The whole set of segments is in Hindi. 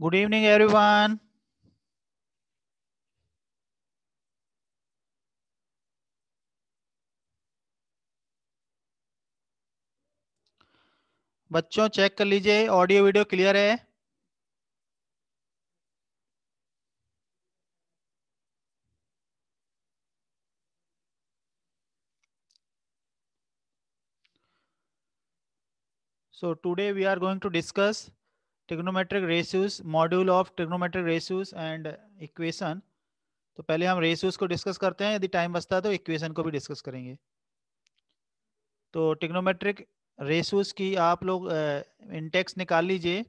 good evening, everyone. बच्चों चेक कर लीजिए ऑडियो वीडियो क्लियर है? So today we are going to discuss trigonometric ratios module of trigonometric ratios and equation. तो पहले हम रेशियोज को डिस्कस करते हैं, यदि टाइम बचता है तो इक्वेशन को भी डिस्कस करेंगे। तो टिग्नोमेट्रिक रेसूस की आप लोग इंटेक्स निकाल लीजिए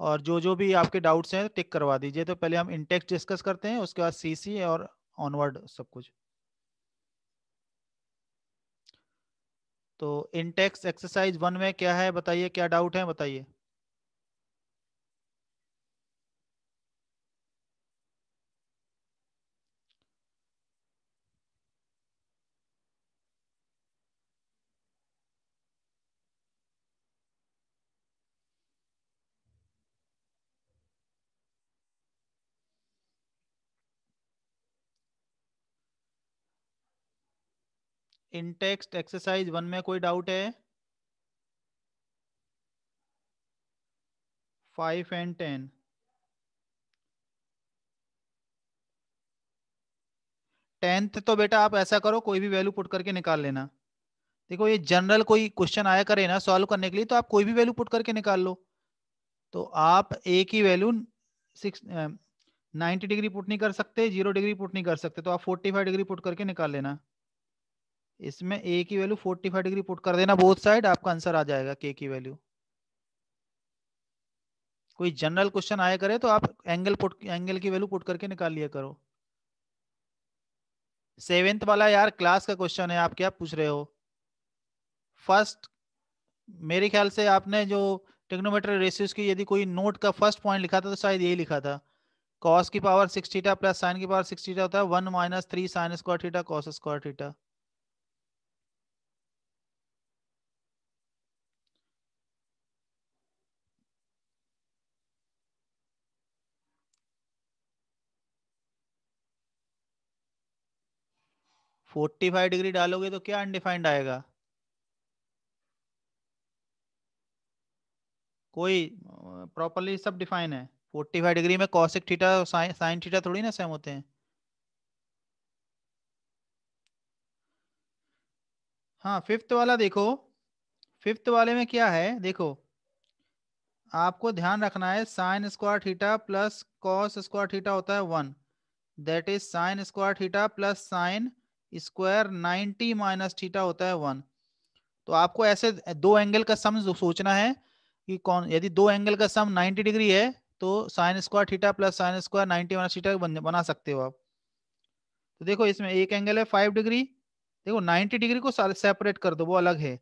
और जो जो भी आपके डाउट्स हैं टिक करवा दीजिए। तो पहले हम इंटेक्स डिस्कस करते हैं, उसके बाद सीसी और ऑनवर्ड सब कुछ। तो इंटेक्स एक्सरसाइज वन में क्या है, बताइए, क्या डाउट है, बताइए। इन टेक्स्ट एक्सरसाइज वन में कोई डाउट है? Five and ten. टेंथ तो बेटा आप ऐसा करो, कोई भी वैल्यू पुट करके निकाल लेना। देखो, ये जनरल कोई क्वेश्चन आया करे ना सॉल्व करने के लिए तो आप कोई भी वैल्यू पुट करके निकाल लो। तो आप ए की value six ninety degree put नहीं कर सकते, ज़ीरो डिग्री पुट नहीं कर सकते तो आप फोर्टी फाइव डिग्री पुट करके निकाल लेना। इसमें ए की वैल्यू 45 डिग्री पुट कर देना बोथ साइड आपका आंसर आ जाएगा के की वैल्यू कोई जनरल क्वेश्चन आया करे तो आप एंगल पुट एंगल की वैल्यू पुट करके निकाल लिया करो. सेवेंथ वाला यार क्लास का क्वेश्चन है, आप क्या पूछ रहे हो? फ़र्स्ट मेरे ख्याल से आपने जो टेक्नोमीटर रेशियोज की यदि कोई नोट का फ़र्स्ट पॉइंट लिखा था तो शायद यही लिखा था। कॉस की power six theta plus sine की पावर सिक्स थीटा होता है one minus three sine square theta cos square theta forty five degree डालोगे तो क्या अनडिफाइंड आएगा? कोई प्रॉपरली सब डिफाइन है। फोर्टी फाइव डिग्री में कॉसिक थीटा और साइन थीटा थोड़ी ना सेम होते हैं। हाँ फिफ्थ वाला देखो। फिफ्थ वाले में क्या है? देखो, आपको ध्यान रखना है sine square theta plus cos square theta होता है one that is sine square theta plus sine square ninety minus theta होता है वन। तो आपको ऐसे दो एंगल का सम सोचना है कि कौन, यदि दो एंगल का सम 90 डिग्री है तो sine square theta plus sine square 90 minus theta बना सकते हो आप। तो देखो, इसमें एक एंगल है फाइव डिग्री। देखो 90 डिग्री को सेपरेट कर दो, वो अलग है।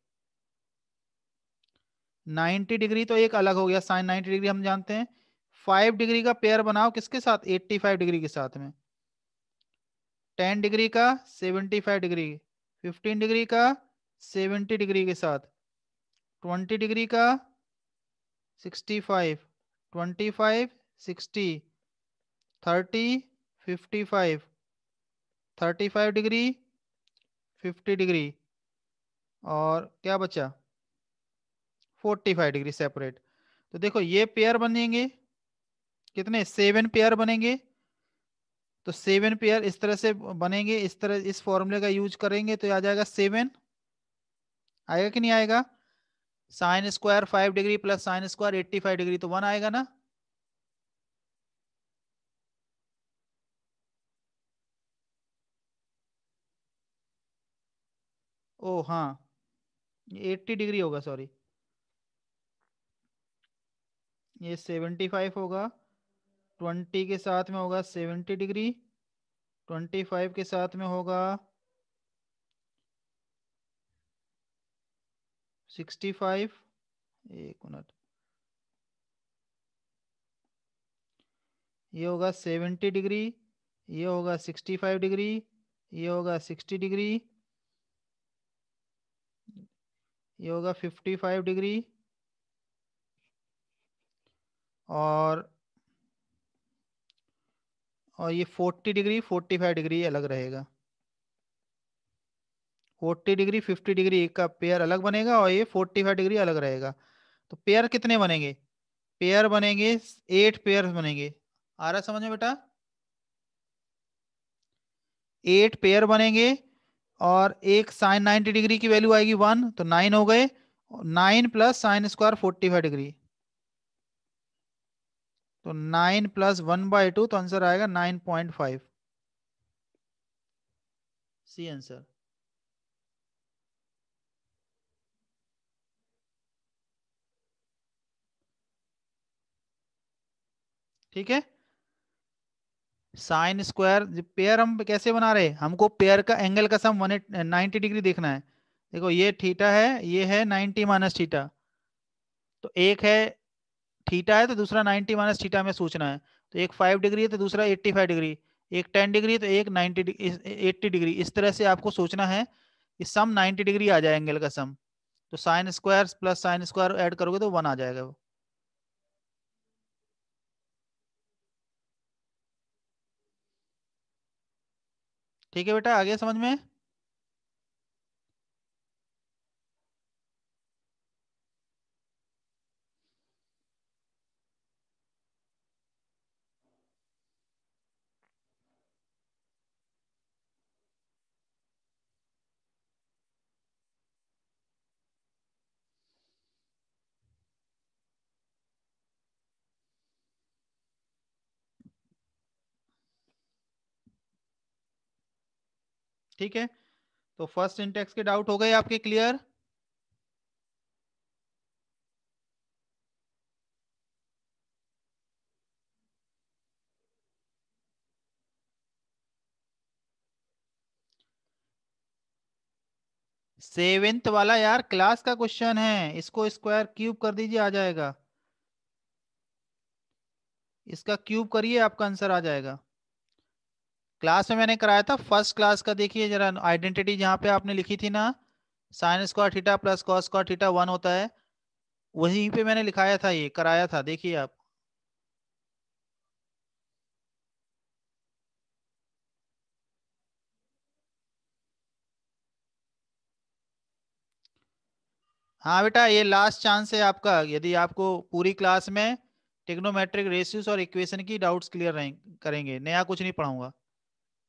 90 डिग्री तो एक अलग हो गया, साइन 90 डिग्री हम जानते हैं। फाइव डिग्री का पेयर बनाओ किसके साथ? 85 डिग्री के साथ में। टेन डिग्री का, seventy five degree, fifteen degree का, सेवेंटी डिग्री के साथ। ट्वेंटी डिग्री का, sixty five, twenty five, sixty, thirty, fifty five, thirty five degree, fifty degree, और क्या बचा? Forty five degree separate. तो देखो, ये पेयर बनेंगे कितने? सेवन पेयर बनेंगे। तो सेवन पेयर इस तरह से बनेंगे, इस तरह, इस फॉर्मूले का यूज़ करेंगे तो आ जाएगा सेवन। आएगा कि नहीं आएगा? Sine square five degree plus sine square eighty five degree तो वन आएगा ना? ओ हाँ। एट्टी डिग्री होगा सॉरी ये सेवेंटी फाइव होगा। ट्वेंटी के साथ में होगा सेवेंटी डिग्री, ट्वेंटी फाइव के साथ में होगा सिक्सटी फाइव, एक मिनट। ये होगा सेवेंटी डिग्री, ये होगा सिक्सटी फाइव डिग्री, ये होगा सिक्सटी डिग्री, ये होगा फिफ्टी फाइव डिग्री और और ये 40 डिग्री 45 डिग्री अलग रहेगा। 40 डिग्री 50 डिग्री का पेयर अलग बनेगा और ये 45 डिग्री अलग रहेगा। तो पेयर कितने बनेंगे? पेयर बनेंगे एट पेयर बनेंगे। आ रहा समझ में बेटा? एट पेयर बनेंगे और एक साइन 90 डिग्री की वैल्यू आएगी वन तो नाइन हो गए। Nine plus sine square forty five degree तो nine plus one by two तो आंसर आएगा nine point five C answer ठीक है? साइन स्क्वायर पेयर हम कैसे बना रहे हमको पेयर का एंगल का सम वन नाइनटी डिग्री देखना है। देखो, ये थीटा है, ये है नाइनटी माइनस थीटा तो एक है थीटा है तो दूसरा नाइनटी माइनस थीटा में सोचना है। तो एक फाइव डिग्री है तो दूसरा एट्टी फाइव डिग्री, एक टेन डिग्री तो एक नाइनटी एट्टी डिग्री। इस तरह से आपको सोचना है कि सम नाइनटी डिग्री आ जाए एंगल का सम। तो sine square plus sine square add करोगे तो वन आ जाएगा वो। ठीक है बेटा आगे समझ में? ठीक है? तो फ़र्स्ट इंटेक्स के डाउट हो गए आपके क्लियर सेवेंथ वाला यार क्लास का क्वेश्चन है। इसको स्क्वायर क्यूब कर दीजिए, आ जाएगा। इसका क्यूब करिए, आपका आंसर आ जाएगा। क्लास में मैंने कराया था, फ़र्स्ट क्लास का देखिए जरा आइडेंटिटी जहाँ पे आपने लिखी थी ना sine square theta plus cos square theta one होता है, वहीं पे मैंने लिखाया था ये, कराया था, देखिए आप। हाँ बेटा, ये लास्ट चांस है आपका, यदि आपको पूरी क्लास में टिग्नोमेट्रिक रेशियोस और इक्वेशन की डाउट्स क्लियर करेंगे, नया कुछ नहीं पढ़ाऊँगा।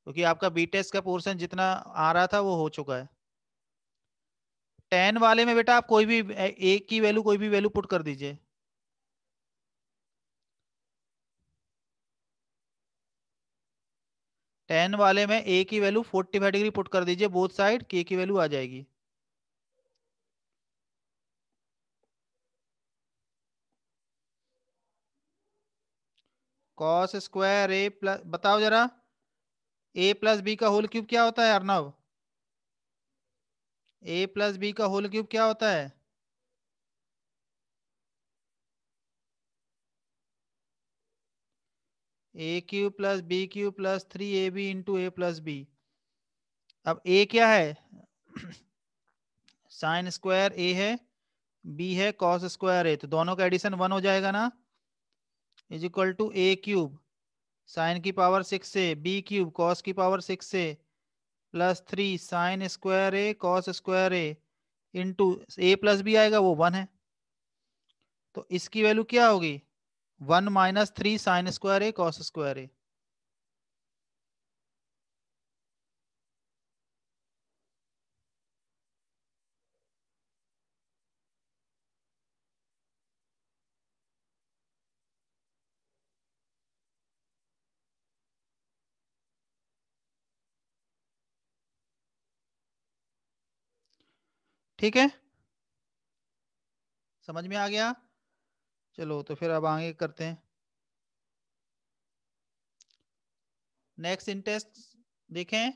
क्योंकि आपका बीटेस का पोर्शन जितना आ रहा था वो हो चुका है। टेन वाले में बेटा आप कोई भी एक की वैल्यू कोई भी वैल्यू पुट कर दीजिए। टेन वाले में ए की value forty five degree put कर दीजिए बोथ साइड के की वैल्यू आ जाएगी। कॉस स्क्वायर ए प्लस बताओ जरा। ए प्लस बी का होल क्यूब क्या होता है अर्नव ए प्लस बी का होल क्यूब क्या होता है? A cube plus B cube plus three A B into A plus B अब ए क्या है? साइन स्क्वायर ए है बी है कॉस स्क्वायर ए तो दोनों का एडिशन वन हो जाएगा ना? Is equal to A cube sine की पावर सिक्स से बी क्यूब, कॉस की पावर सिक्स से plus three, sine square A, cos square A into A plus B आएगा, वो वन है। तो इसकी वैल्यू क्या होगी? One minus three sine square A, cos square A. ठीक है? समझ में आ गया? चलो तो फिर अब आगे करते हैं। नेक्स्ट इंटेस्ट देखें।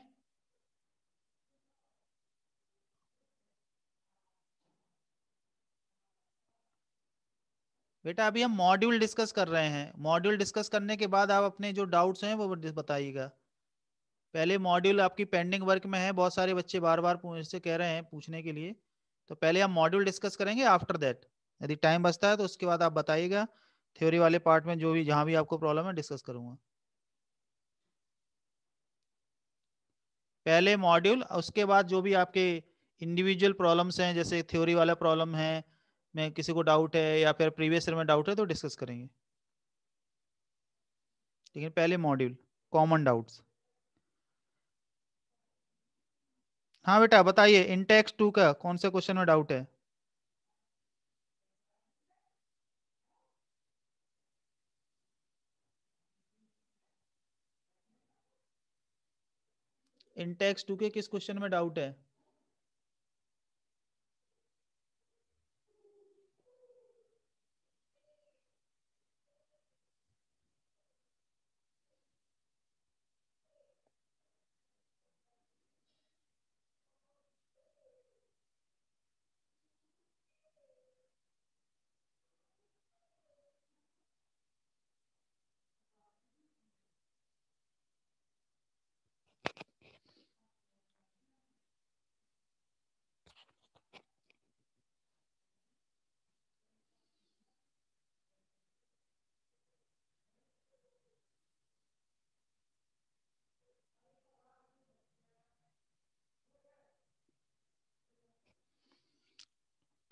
बेटा, अभी हम मॉड्यूल डिस्कस कर रहे हैं। मॉड्यूल डिस्कस करने के बाद आप अपने जो डाउट्स हैं, वो बताइएगा। पहले मॉड्यूल आपकी पेंडिंग वर्क में है। बहुत सारे बच्चे बार बार से कह रहे हैं पूछने के लिए। तो पहले हम मॉड्यूल डिस्कस करेंगे आफ्टर दैट यदि टाइम बचता है तो उसके बाद आप बताइएगा थ्योरी वाले पार्ट में जो भी, जहाँ भी आपको प्रॉब्लम है डिस्कस करूँगा। पहले मॉड्यूल उसके बाद जो भी आपके इंडिविजुअल प्रॉब्लम्स हैं, जैसे थ्योरी वाला प्रॉब्लम है, में किसी को डाउट है, या फिर प्रीवियस ईयर में डाउट है तो डिस्कस करेंगे। लेकिन पहले मॉड्यूल कॉमन डाउट्स हाँ बेटा, बताइए इंटेक्स टू का कौन से क्वेश्चन में डाउट है? इंटेक्स टू के किस क्वेश्चन में डाउट है?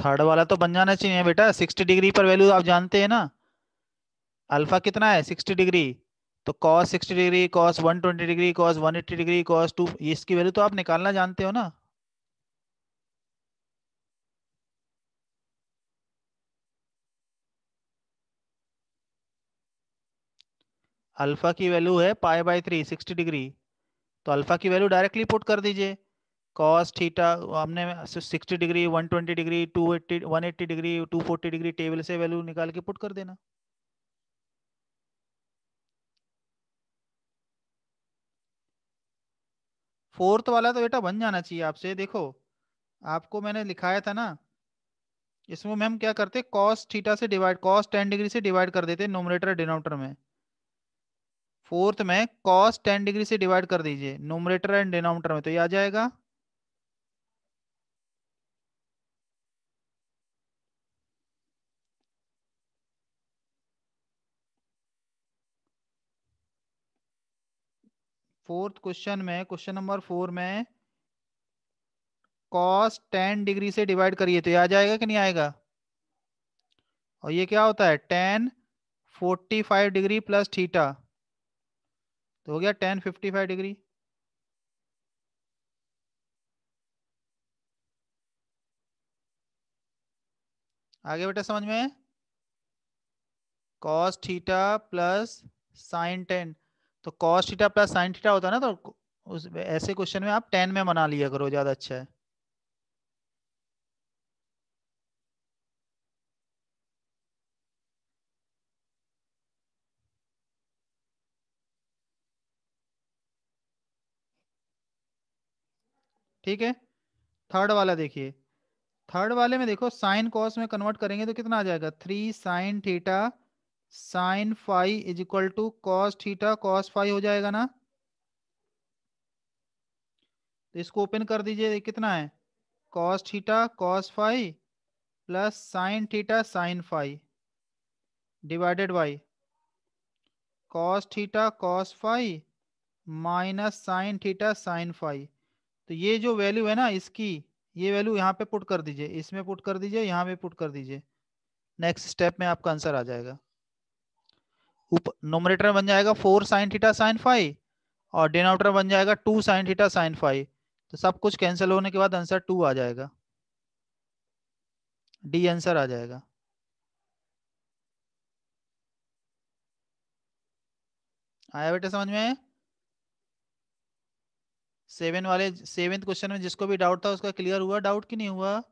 थर्ड वाला तो बन जाना चाहिए बेटा। सिक्सटी डिग्री पर वैल्यू आप जानते हैं ना। अल्फ़ा कितना है? सिक्सटी डिग्री तो cos sixty degree cos one twenty degree cos one eighty degree cos two इसकी वैल्यू तो आप निकालना जानते हो ना। अल्फ़ा की वैल्यू है pi by three sixty degree तो अल्फ़ा की वैल्यू डायरेक्टली पुट कर दीजिए। कॉस थीटा हमने 60 degree 120 degree 280 180 degree 240 degree table से वैल्यू निकाल के पुट कर देना। फोर्थ वाला तो बेटा बन जाना चाहिए आपसे, देखो, आपको मैंने लिखाया था ना, इसमें हम क्या करते कॉस थीटा से डिवाइड कॉस टेन डिग्री से डिवाइड कर देते नोमरेटर डिनोमिनेटर में। फोर्थ में कॉस टेन डिग्री से डिवाइड कर दीजिए नोमरेटर एंड डिनोमिनेटर में तो ये आ जाएगा। फोर्थ क्वेश्चन में, क्वेश्चन नंबर फोर में कॉस टेन डिग्री से डिवाइड करिए तो ये आ जाएगा कि नहीं आएगा? और ये क्या होता है? Tan forty five degree plus theta तो हो गया टेन फिफ्टी फाइव डिग्री। आगे बेटा समझ में? Cos theta plus sine ten तो cos theta plus sine theta होता है ना तो उस ऐसे क्वेश्चन में आप टेन में बना लिया करो, ज़्यादा अच्छा है। ठीक है? थर्ड वाला देखिए। थर्ड वाले में देखो साइन कॉस में कन्वर्ट करेंगे तो कितना आ जाएगा? Three sine theta sine five is equal to cos theta cos five हो जाएगा ना? तो इसको ओपन कर दीजिए कितना है? Cos theta cos five plus sine theta sine five divided by cos theta cos five minus sine theta sine five तो ये जो वैल्यू है ना, इसकी, ये वैल्यू यहाँ पे पुट कर दीजिए, इसमें पुट कर दीजिए, यहाँ पे पुट कर दीजिए। नेक्स्ट स्टेप में आपका आंसर आ जाएगा। नोमिनेटर बन जाएगा four sine theta sine five और डिनोमिनेटर बन जाएगा two sine theta sine five तो सब कुछ कैंसिल होने के बाद आंसर टू आ जाएगा। डी आंसर आ जाएगा। आया बेटा समझ में? सेवन वाले सेवेंथ क्वेश्चन में जिसको भी डाउट था उसका क्लियर हुआ? डाउट कि नहीं हुआ?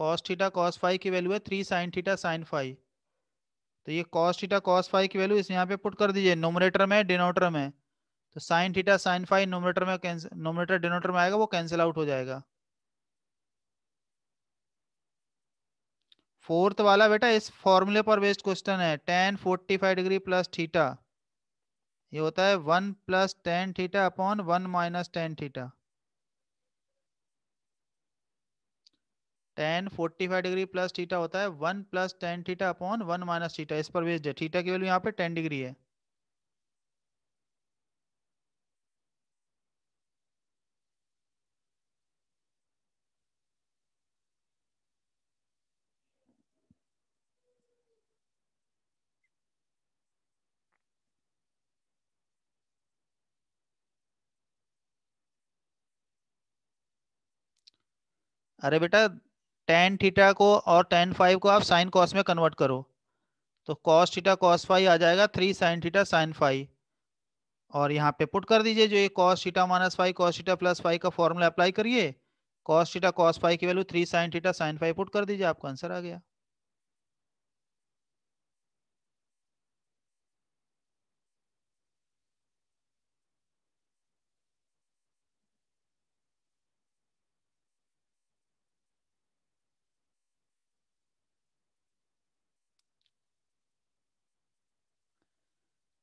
कॉस थीटा कॉस फाइव की वैल्यू है three sine theta sine five तो ये कॉस थीटा कॉस फाइव की वैल्यू इस यहाँ पे पुट कर दीजिए नोमिनेटर में डिनोटर में। तो sine theta sine five numerator में कैंसिल नोमिनेटर डिनोटर में आएगा, वो कैंसिल आउट हो जाएगा। फोर्थ वाला बेटा, इस फॉर्मूले पर बेस्ड क्वेश्चन है tan forty five degree plus theta. ये होता है one plus tan theta upon one minus tan theta. Tan forty five degree plus theta होता है one plus tan theta upon one minus theta इस पर बेस्ड है थीटा की वैल्यू यहाँ पे टेन डिग्री है। अरे बेटा टेन थीटा को और टेन फाइव को आप साइन कॉस में कन्वर्ट करो। तो कॉस थीटा कॉस फाइव आ जाएगा three sine theta sine five और यहाँ पे पुट कर दीजिए जो ये cos theta minus five cos theta plus five का फॉर्मूला अप्लाई करिए। कॉस थीटा कॉस फाइव की value three sine theta sine five put कर दीजिए, आपका आंसर आ गया।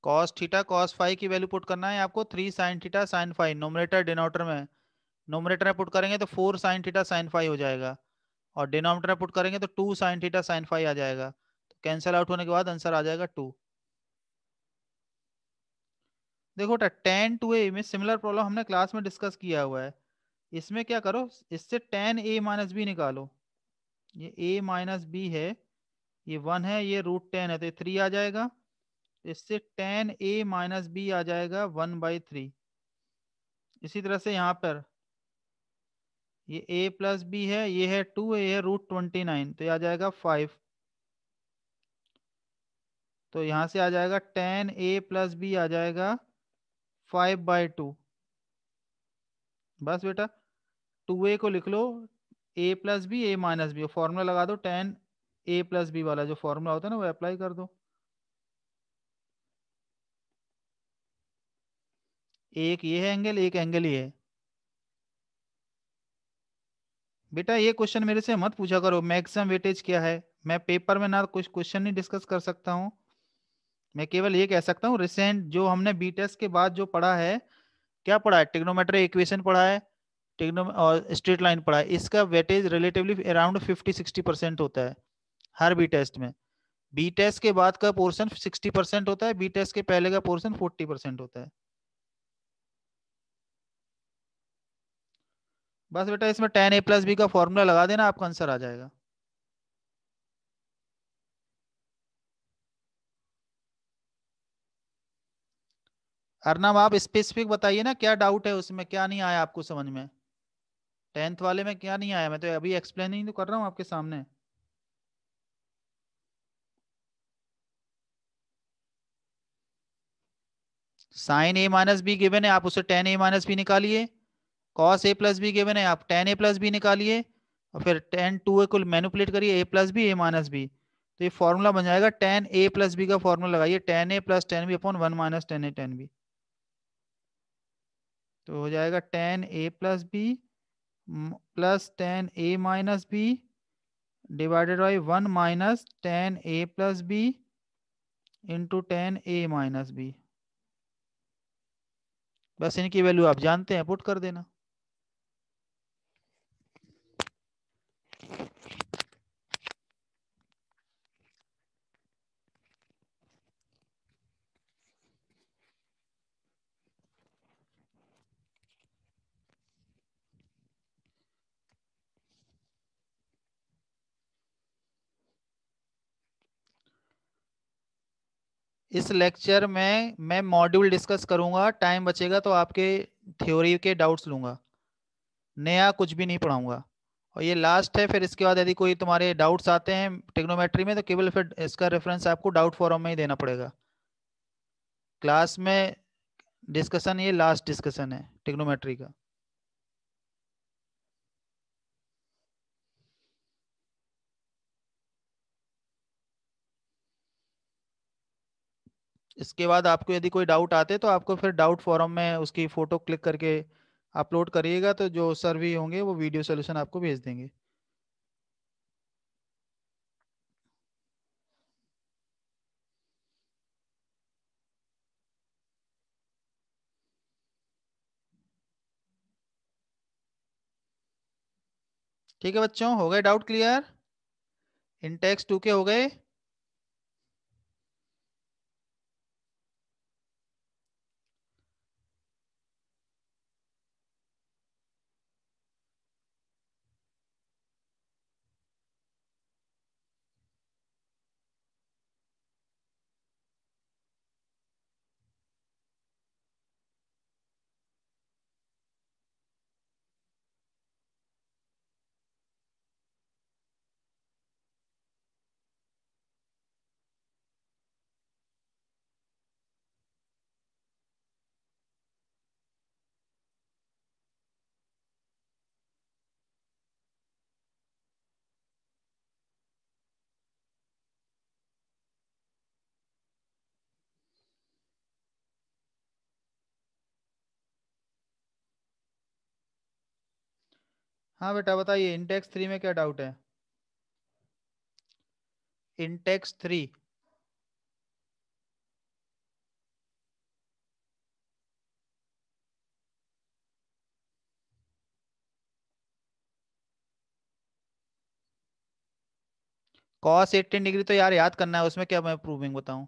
कॉस थीटा कॉस फाइव की वैल्यू पुट करना है आपको three sine theta sine five numerator denominator में। नोमिनेटर में पुट करेंगे तो four sine theta sine five हो जाएगा। और डिनोमिनेटर में पुट करेंगे तो two sine theta sine five आ जाएगा। तो कैंसिल आउट होने के बाद आंसर आ जाएगा टू देखो टेन टू ए में सिमिलर प्रॉब्लम हमने क्लास में डिस्कस किया हुआ है। इसमें क्या करो, इससे टेन ए माइनस बी निकालो। ये ए माइनस बी है, ये वन है, ये रूट टेन है तो थ्री आ जाएगा। इससे टेन ए माइनस बी आ जाएगा वन बाई थ्री इसी तरह से यहाँ पर ये a प्लस बी है, ये है टू ए है रूट ट्वेंटी नाइन तो ये आ जाएगा फाइव तो यहाँ से आ जाएगा टेन ए प्लस बी आ जाएगा फाइव बाई टू बस बेटा टू ए को लिख लो A plus B A minus B formula लगा दो टेन ए प्लस बी वाला, जो फॉर्मूला होता है ना, वो अप्लाई कर दो। एक ये है एंगल एक एंगल ये है। बेटा, ये क्वेश्चन मेरे से मत पूछा करो। मैक्सिमम वेटेज क्या है। मैं पेपर में ना कुछ क्वेश्चन नहीं डिस्कस कर सकता हूँ। मैं केवल ये कह सकता हूँ रिसेंट जो हमने बी टेस्ट के बाद जो पढ़ा है, क्या पढ़ा है? टिग्नोमेट्री इक्वेशन पढ़ा है टिग्नो और स्ट्रेट लाइन पढ़ा है। इसका weightage relatively around fifty sixty percent होता है, हर बी टेस्ट में। बी टेस्ट के बाद का पोर्सन सिक्सटी परसेंट होता है बी टेस्ट के पहले का पोर्सन फोर्टी परसेंट होता है। बस बेटा, इसमें टेन ए प्लस बी का फॉर्मूला लगा देना, आपका आंसर आ जाएगा। अर्नब, आप स्पेसिफिक बताइए ना, क्या डाउट है उसमें, क्या नहीं आया आपको समझ में? टेंथ वाले में क्या नहीं आया? मैं तो अभी एक्सप्लेन ही तो कर रहा हूँ आपके सामने। Sine A minus B given है, आप उसे टेन ए माइनस बी निकालिए। Cos A plus B given है, आप टेन ए प्लस बी निकालिए, और फिर टेन टू ए को मैनुपुलेट करिए A plus B A minus B तो ये फॉर्मूला बन जाएगा टेन ए प्लस बी का फॉर्मूला लगाइए tan A plus tan B upon one minus tan A tan B तो हो जाएगा tan A plus B plus tan A minus B divided by one minus tan A plus B into tan A minus B बस इनकी वैल्यू आप जानते हैं पुट कर देना। इस लेक्चर में मैं मॉड्यूल डिस्कस करूँगा टाइम बचेगा तो आपके थ्योरी के डाउट्स लूँगा। नया कुछ भी नहीं पढ़ाऊँगा। और ये लास्ट है, फिर इसके बाद यदि कोई तुम्हारे डाउट्स आते हैं टेक्नोमेट्री में तो केवल फिर इसका रेफरेंस आपको डाउट फॉरम में ही देना पड़ेगा। क्लास में डिस्कशन ये लास्ट डिस्कशन है टेक्नोमेट्री का। इसके बाद आपको यदि कोई डाउट आते तो आपको फिर डाउट फॉरम में उसकी फ़ोटो क्लिक करके अपलोड करिएगा तो जो सर भी होंगे, वो वीडियो सोल्यूशन आपको भेज देंगे। ठीक है बच्चों, हो गए डाउट क्लियर इंटेक्स टू के हो गए। हाँ बेटा, बताइए इंटेक्स थ्री में क्या डाउट है? Intex three cos eighteen degree तो यार याद करना है, उसमें क्या मैं प्रूविंग बताऊँ?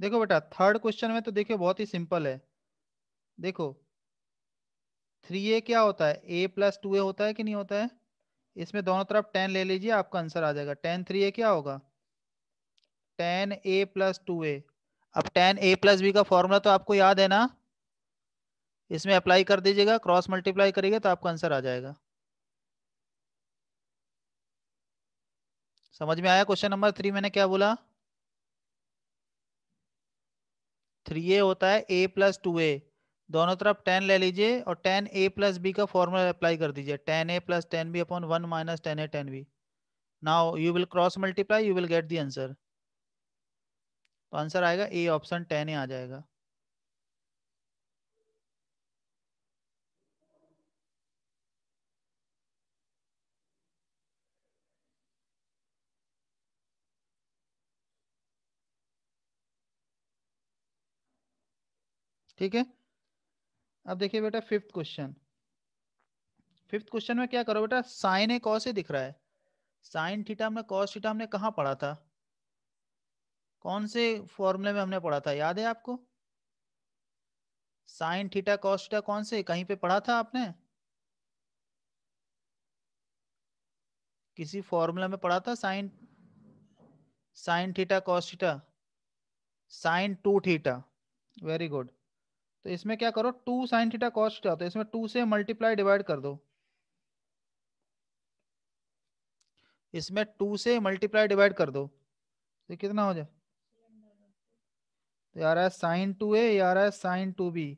देखो बेटा थर्ड क्वेश्चन में तो देखिए बहुत ही सिंपल है। देखो थ्री ए क्या होता है? ए प्लस टू ए होता है कि नहीं होता है? इसमें दोनों तरफ़ टेन ले लीजिए, आपका आंसर आ जाएगा। टेन थ्री ए क्या होगा? Tan A plus two A अब टेन ए प्लस बी का फॉर्मूला तो आपको याद है ना? इसमें अप्लाई कर दीजिएगा क्रॉस मल्टीप्लाई करिएगा तो आपका आंसर आ जाएगा। समझ में आया क्वेश्चन नंबर थ्री मैंने क्या बोला? थ्री ए होता है ए प्लस टू ए दोनों तरफ़ टेन ले लीजिए और टेन ए प्लस बी का फॉर्मूला अप्लाई कर दीजिए। Tan A plus tan B upon one minus tan A tan B now you will cross multiply you will get the answer तो आंसर आएगा ए ऑप्शन टेन ए आ जाएगा। ठीक है? अब देखिए बेटा फिफ्थ क्वेश्चन फिफ्थ क्वेश्चन में क्या करो बेटा? साइन ए कॉस ए दिख रहा है। साइन थीटा हमने कॉस थीटा हमने कहाँ पढ़ा था? कौन से फॉर्मूले में हमने पढ़ा था? याद है आपको? साइन थीटा कॉस थीटा कौन से? कहीं पे पढ़ा था आपने? किसी फॉर्मूला में पढ़ा था sine sine theta cos theta sine two theta very good तो इसमें क्या करो? Two sine theta cos theta तो इसमें टू से मल्टीप्लाई डिवाइड कर दो। इसमें टू से मल्टीप्लाई डिवाइड कर दो। तो कितना हो जाए? तो यार साइन टू ए यार है साइन टू बी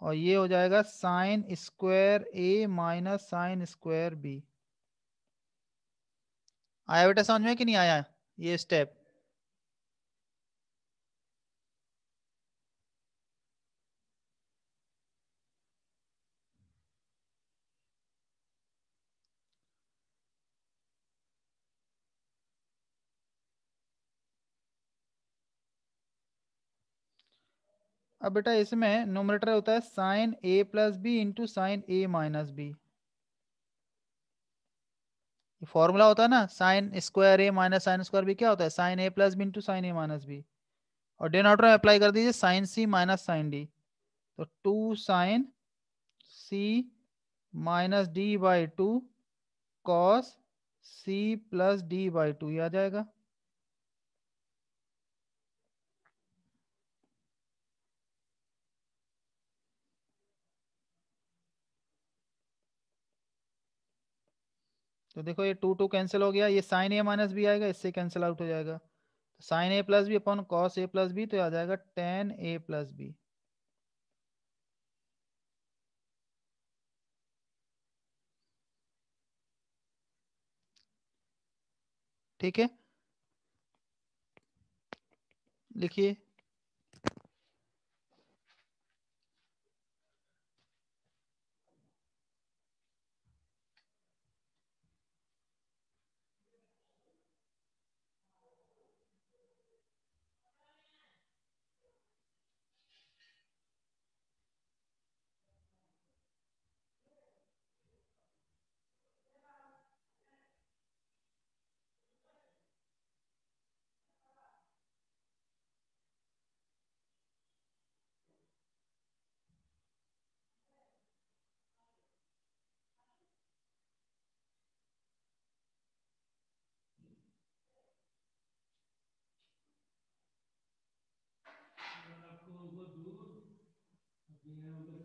और ये हो जाएगा sine square A minus sine square B आया बेटा समझ में कि नहीं आया? ये स्टेप अब बेटा इसमें नोमरेटर होता है sine A plus B into sine A minus B formula होता है ना sine square A minus sine square B क्या होता है? Sine A plus B into sine A minus B और डेनोटर में अप्लाई कर दीजिए sine C minus sine D तो two sine C minus D by two cos C plus D by two आ जाएगा। तो देखो ये टू टू कैंसिल हो गया, ये साइन ए माइनस बी आएगा, इससे कैंसिल आउट हो जाएगा। Sine A plus B upon cos A plus B तो आ जाएगा टेन ए प्लस बी ठीक है? लिखिए। Yeah, but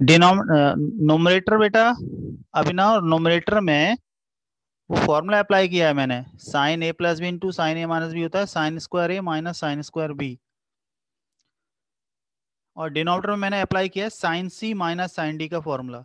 डिनोमिनेटर बेटा अभिनव नोमिनेटर में वो फॉर्मूला अप्लाई किया है मैंने। Sine A plus B into sine A minus B होता है sine square A minus sine square B और डिनोमिनेटर में मैंने अप्लाई किया है sine C minus sine D का फॉर्मूला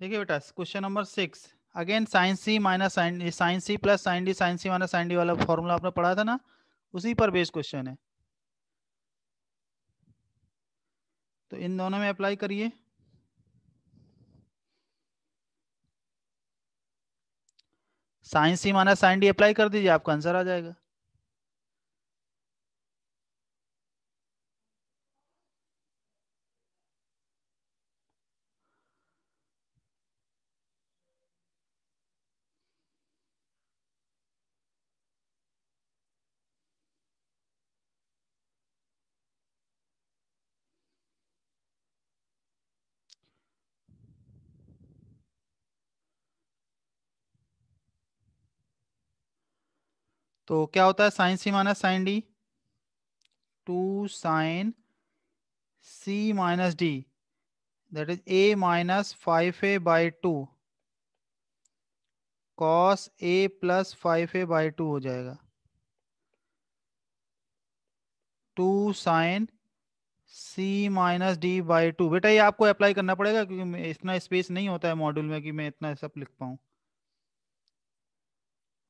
देखिए बेटा question number six again sine C minus sine sine C plus sine D sine C minus sine D वाला फॉर्मूला आपने पढ़ा था ना? उसी पर बेस्ड क्वेश्चन है। तो इन दोनों में अप्लाई करिए। Sine C minus sine D apply कर दीजिए, आपका आंसर आ जाएगा। तो क्या होता है? Sine C minus sine D. Two sine C minus D. That is A minus five A by two cos A plus five A by two हो जाएगा। Two sine C minus D by two बेटा, ये आपको अप्लाई करना पड़ेगा क्योंकि इतना स्पेस नहीं होता है मॉड्यूल में कि मैं इतना सब लिख पाऊँ।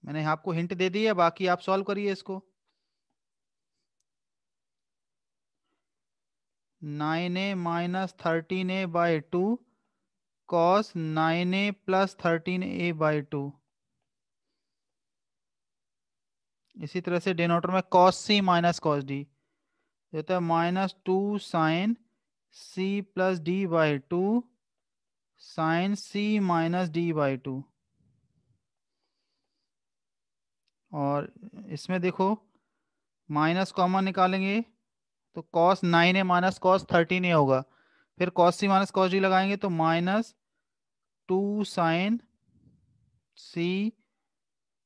मैंने आपको हिंट दे दी है, बाकी आप सॉल्व करिए इसको। Nine A minus thirteen A by two cos nine A plus thirteen A by two इसी तरह से डिनोटर में cos C minus cos D होता है minus two sine C plus D by two sine C minus D by two और इसमें देखो माइनस कॉमन निकालेंगे तो cos nine A minus cos thirteen A होगा। फिर cos C minus cos D लगाएँगे तो minus two sine C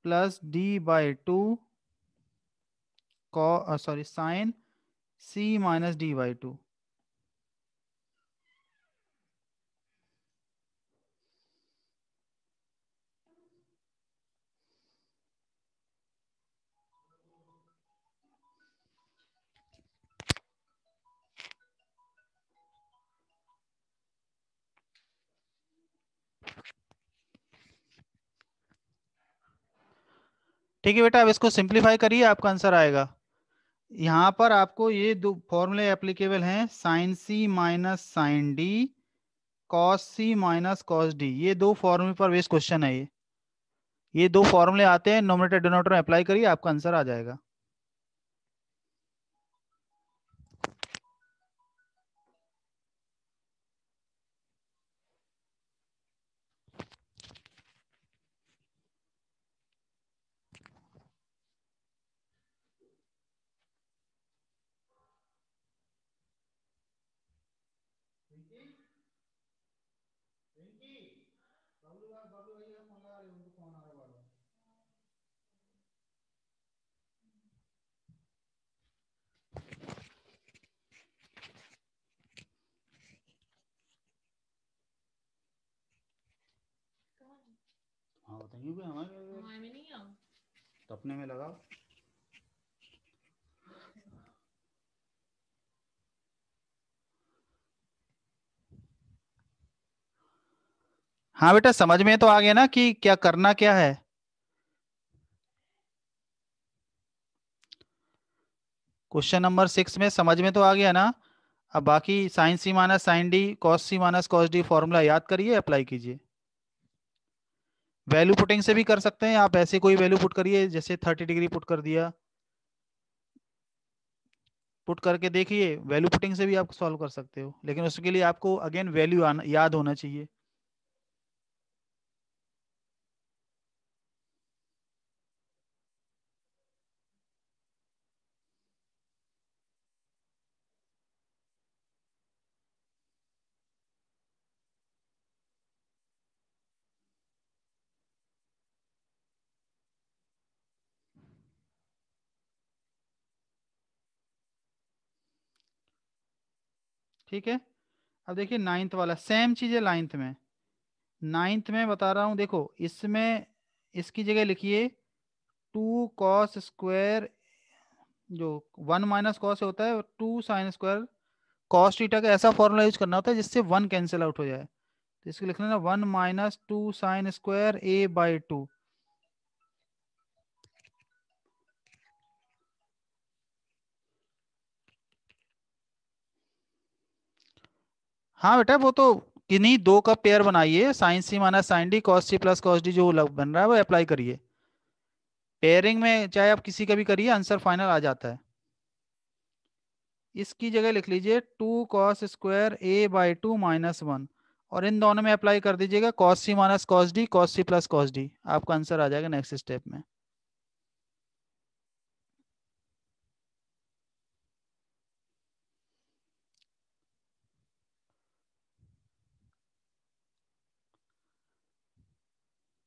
plus D by two sorry sine C minus D by two ठीक है बेटा, अब इसको सिंप्लीफाई करिए, आपका आंसर आएगा। यहाँ पर आपको ये दो फॉर्मूले एप्लीकेबल हैं sine C minus sine D cos C minus cos D ये दो फॉर्मूले पर बेस्ट क्वेश्चन है ये। ये दो फॉर्मूले आते हैं नोमिनेटर डिनोमिनेटर अप्लाई करिए, आपका आंसर आ जाएगा। बताइए भी हमारे हमारे में नहीं आओ। तो अपने में लगाओ। हाँ बेटा समझ में तो आ गया ना कि क्या करना क्या है। क्वेश्चन नंबर सिक्स में समझ में तो आ गया ना। अब बाकी sine C minus sine D cos C minus cos D formula याद करिए अप्लाई कीजिए। वैल्यू पुटिंग से भी कर सकते हैं, आप ऐसे कोई वैल्यू पुट करिए, जैसे थर्टी डिग्री पुट कर दिया। पुट करके देखिए वैल्यू पुटिंग से भी आप सॉल्व कर सकते हो, लेकिन उसके लिए आपको अगेन वैल्यू याद होना चाहिए। ठीक है? अब देखिए नाइन्थ वाला सेम चीज़ है नाइन्थ में। नाइन्थ में बता रहा हूँ, देखो, इसमें, इसकी जगह लिखिए टू कॉस स्क्वायर जो वन माइनस कॉस होता है two sine square cos theta का ऐसा फॉर्मूला यूज़ करना होता है, जिससे वन कैंसिल आउट हो जाए। तो इसको लिखना लेना one minus two sine square A by two हाँ बेटा, वो तो किन्हीं दो का पेयर बनाइए sine C minus sine D cos C plus cos D जो बन रहा है, वो अप्लाई करिए। पेयरिंग में चाहे आप किसी का भी करिए आंसर फाइनल आ जाता है। इसकी जगह लिख लीजिए two cos square A by two minus one और इन दोनों में अप्लाई कर दीजिएगा cos C minus cos D cos C plus cos D आपका आंसर आ जाएगा नेक्स्ट स्टेप में।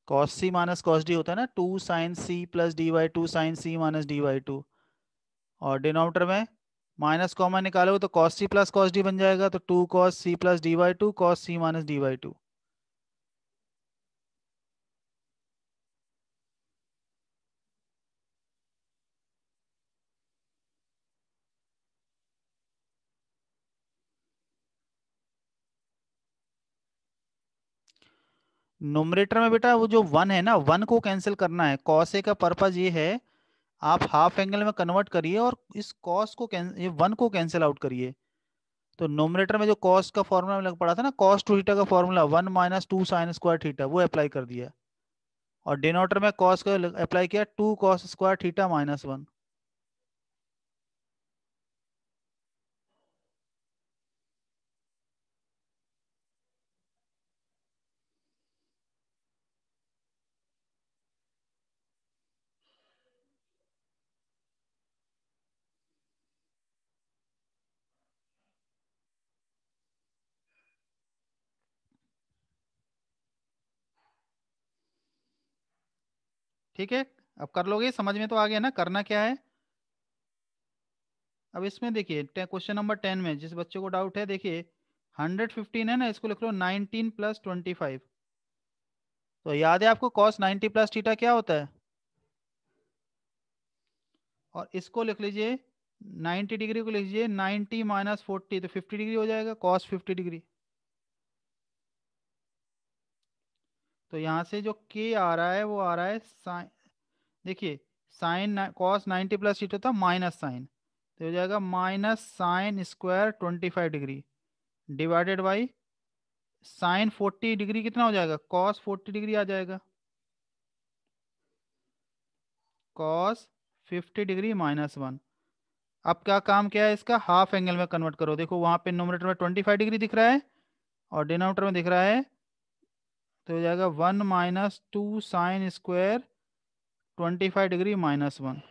Cos C minus cos D होता है ना two sine C plus D by two sine C minus D by two और डिनोमीटर में माइनस कॉमन निकालोगे तो cos C plus cos D बन जाएगा तो two cos C plus D by two cos C minus D by two numerator में बेटा वो जो वन है ना वन को कैंसिल करना है। कॉस ए का पर्पज ये है, आप हाफ़ एंगल में कन्वर्ट करिए और इस कॉस को ये वन को कैंसिल आउट करिए। तो नोमरेटर में जो कॉस का फॉर्मूला लग पड़ा था ना कॉस टू थीटा का formula one minus two sine square theta वो अप्लाई कर दिया। और डिनोटर में कॉस का अप्लाई किया two cos square theta minus one ठीक है? अब कर लोगे? समझ में तो आ गया ना, करना क्या है? अब इसमें देखिए क्वेश्चन नंबर टेन में, जिस बच्चे को डाउट है, देखिए हंड्रेड फिफ्टीन है ना, इसको लिख लो नाइनटीन प्लस ट्वेंटी फाइव तो याद है आपको कॉस नाइनटी प्लस थीटा क्या होता है? और इसको लिख लीजिए नाइन्टी डिग्री को लिख लीजिए नाइन्टी माइनस फोर्टी तो फिफ्टी डिग्री हो जाएगा कॉस फिफ्टी डिग्री तो यहाँ से जो के आ रहा है, वो आ रहा है साइन देखिए sine cos ninety plus theta था माइनस साइन तो हो जाएगा minus sine square twenty five degree divided by sine forty degree कितना हो जाएगा? कॉस फोर्टी डिग्री आ जाएगा। Cos fifty degree minus one अब क्या काम क्या है इसका? हाफ़ एंगल में कन्वर्ट करो। देखो, वहाँ पे नोमिनेटर में ट्वेंटी फाइव डिग्री दिख रहा है और डिनोमिनेटर में दिख रहा है तो हो जाएगा one minus two sine square twenty five degree minus one.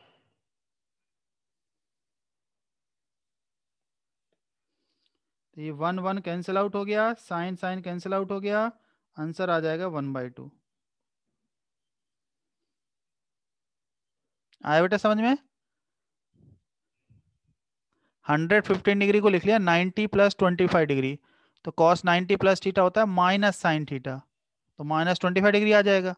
तो ये वन वन कैंसिल आउट हो गया, साइन साइन कैंसिल आउट हो गया आंसर आ जाएगा वन बाई टू। आया बेटा समझ में? हंड्रेड फिफ्टीन डिग्री को लिख लिया, ninety plus twenty five degree. तो कॉस नाइन्टी प्लस थीटा होता है, माइनस साइन थीटा। तो माइनस ट्वेंटी फाइव डिग्री आ जाएगा।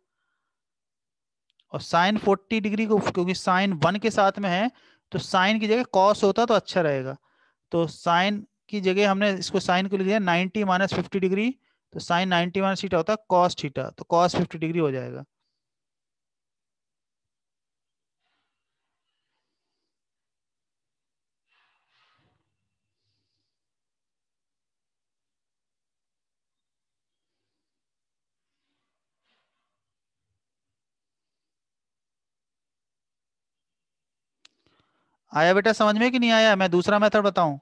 और साइन फोर्टी डिग्री को, क्योंकि साइन वन के साथ में है तो साइन की जगह कॉस होता तो अच्छा रहेगा। तो साइन की जगह हमने इसको साइन को लिख दिया नाइनटी माइनस फिफ्टी डिग्री तो साइन नाइनटी माइनस थीटा होता है कॉस थीटा तो कॉस फिफ्टी डिग्री हो जाएगा। आया बेटा, समझ में कि नहीं आया? मैं दूसरा मेथड बताऊँ।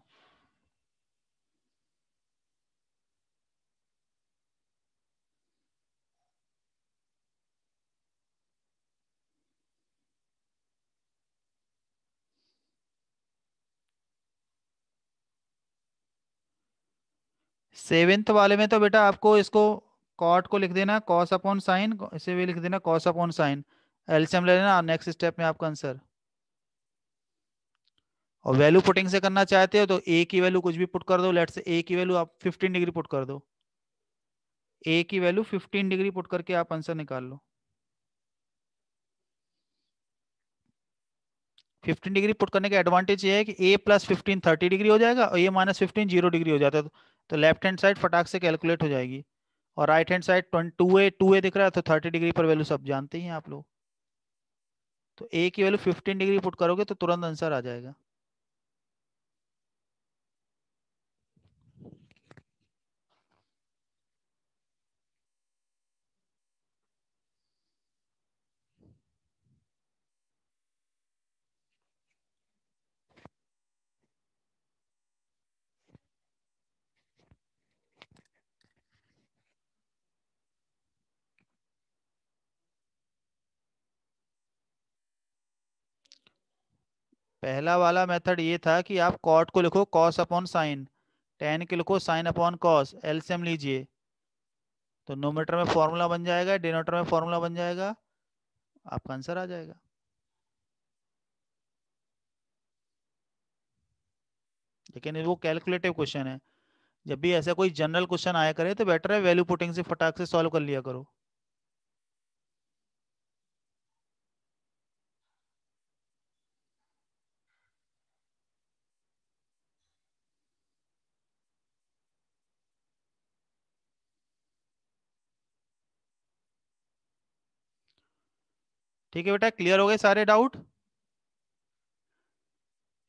सेवेंथ वाले में तो बेटा आपको इसको कॉट को लिख देना कॉस अपॉन साइन इसे भी लिख देना कॉस अपॉन साइन एल्सियम ले लेना नेक्स्ट स्टेप में आपका आंसर और वैल्यू पुटिंग से करना चाहते हो तो ए की वैल्यू कुछ भी पुट कर दो लेट से ए की वैल्यू आप 15 डिग्री पुट कर दो। ए की वैल्यू 15 डिग्री पुट करके आप आंसर निकाल लो। 15 डिग्री पुट करने का एडवांटेज ये है कि A plus fifteen thirty degree हो जाएगा और A minus fifteen zero degree हो जाता है तो लेफ़्ट हैंड साइड फटाक से कैलकुलेट हो जाएगी। और right hand side two A two A दिख रहा है तो थर्टी डिग्री पर वैल्यू सब जानते ही हैं आप लोग। तो ए की वैल्यू फिफ्टीन डिग्री पुट करोगे तो तुरंत आंसर आ जाएगा। पहला वाला मेथड ये था कि आप कॉट को लिखो कॉस अपॉन साइन टेन के लिखो साइन अपॉन कॉस एलसीएम लीजिए। तो नोमीटर में फॉर्मूला बन जाएगा डिनोटर में फॉर्मूला बन जाएगा, आपका आंसर आ जाएगा। लेकिन वो कैलकुलेटिव क्वेश्चन है। जब भी ऐसा कोई जनरल क्वेश्चन आया करे तो बेटर है वैल्यू पुटिंग से फटाक से सॉल्व कर लिया करो। ठीक है बेटा क्लियर हो गए सारे डाउट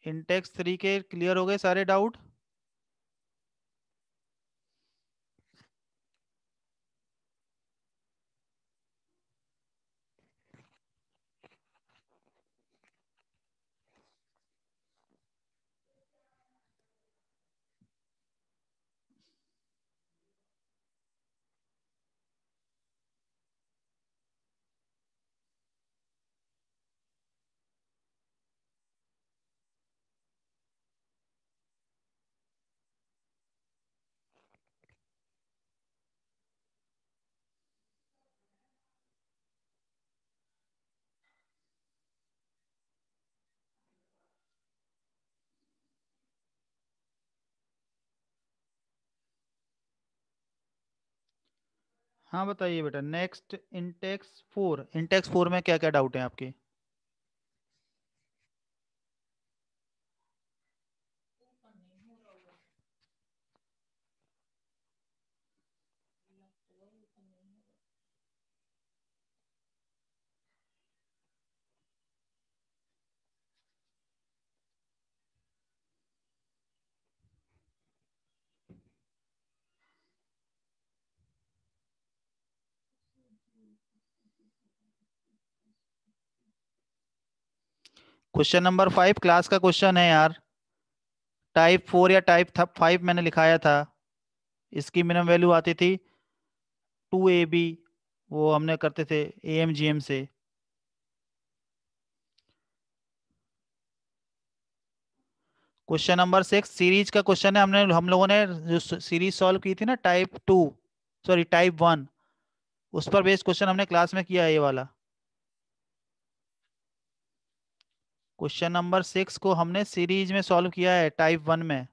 इंटेक्स थ्री के क्लियर हो गए सारे डाउट हाँ बताइए बेटा। Next index four index four में क्या क्या डाउट है आपके? क्वेश्चन नंबर फाइव क्लास का क्वेश्चन है यार। टाइप फोर या टाइप फाइव मैंने लिखाया था। इसकी मिनिमम वैल्यू आती थी टू ए बी वो हमने करते थे ए एम जी एम से। क्वेश्चन नंबर सिक्स सीरीज़ का क्वेश्चन है। हमने, हम लोगों ने जो सीरीज़ सॉल्व की थी ना type two sorry type one उस पर बेस्ड क्वेश्चन हमने क्लास में किया है ये वाला। क्वेश्चन नंबर सिक्स को हमने सीरीज़ में सॉल्व किया है टाइप वन में।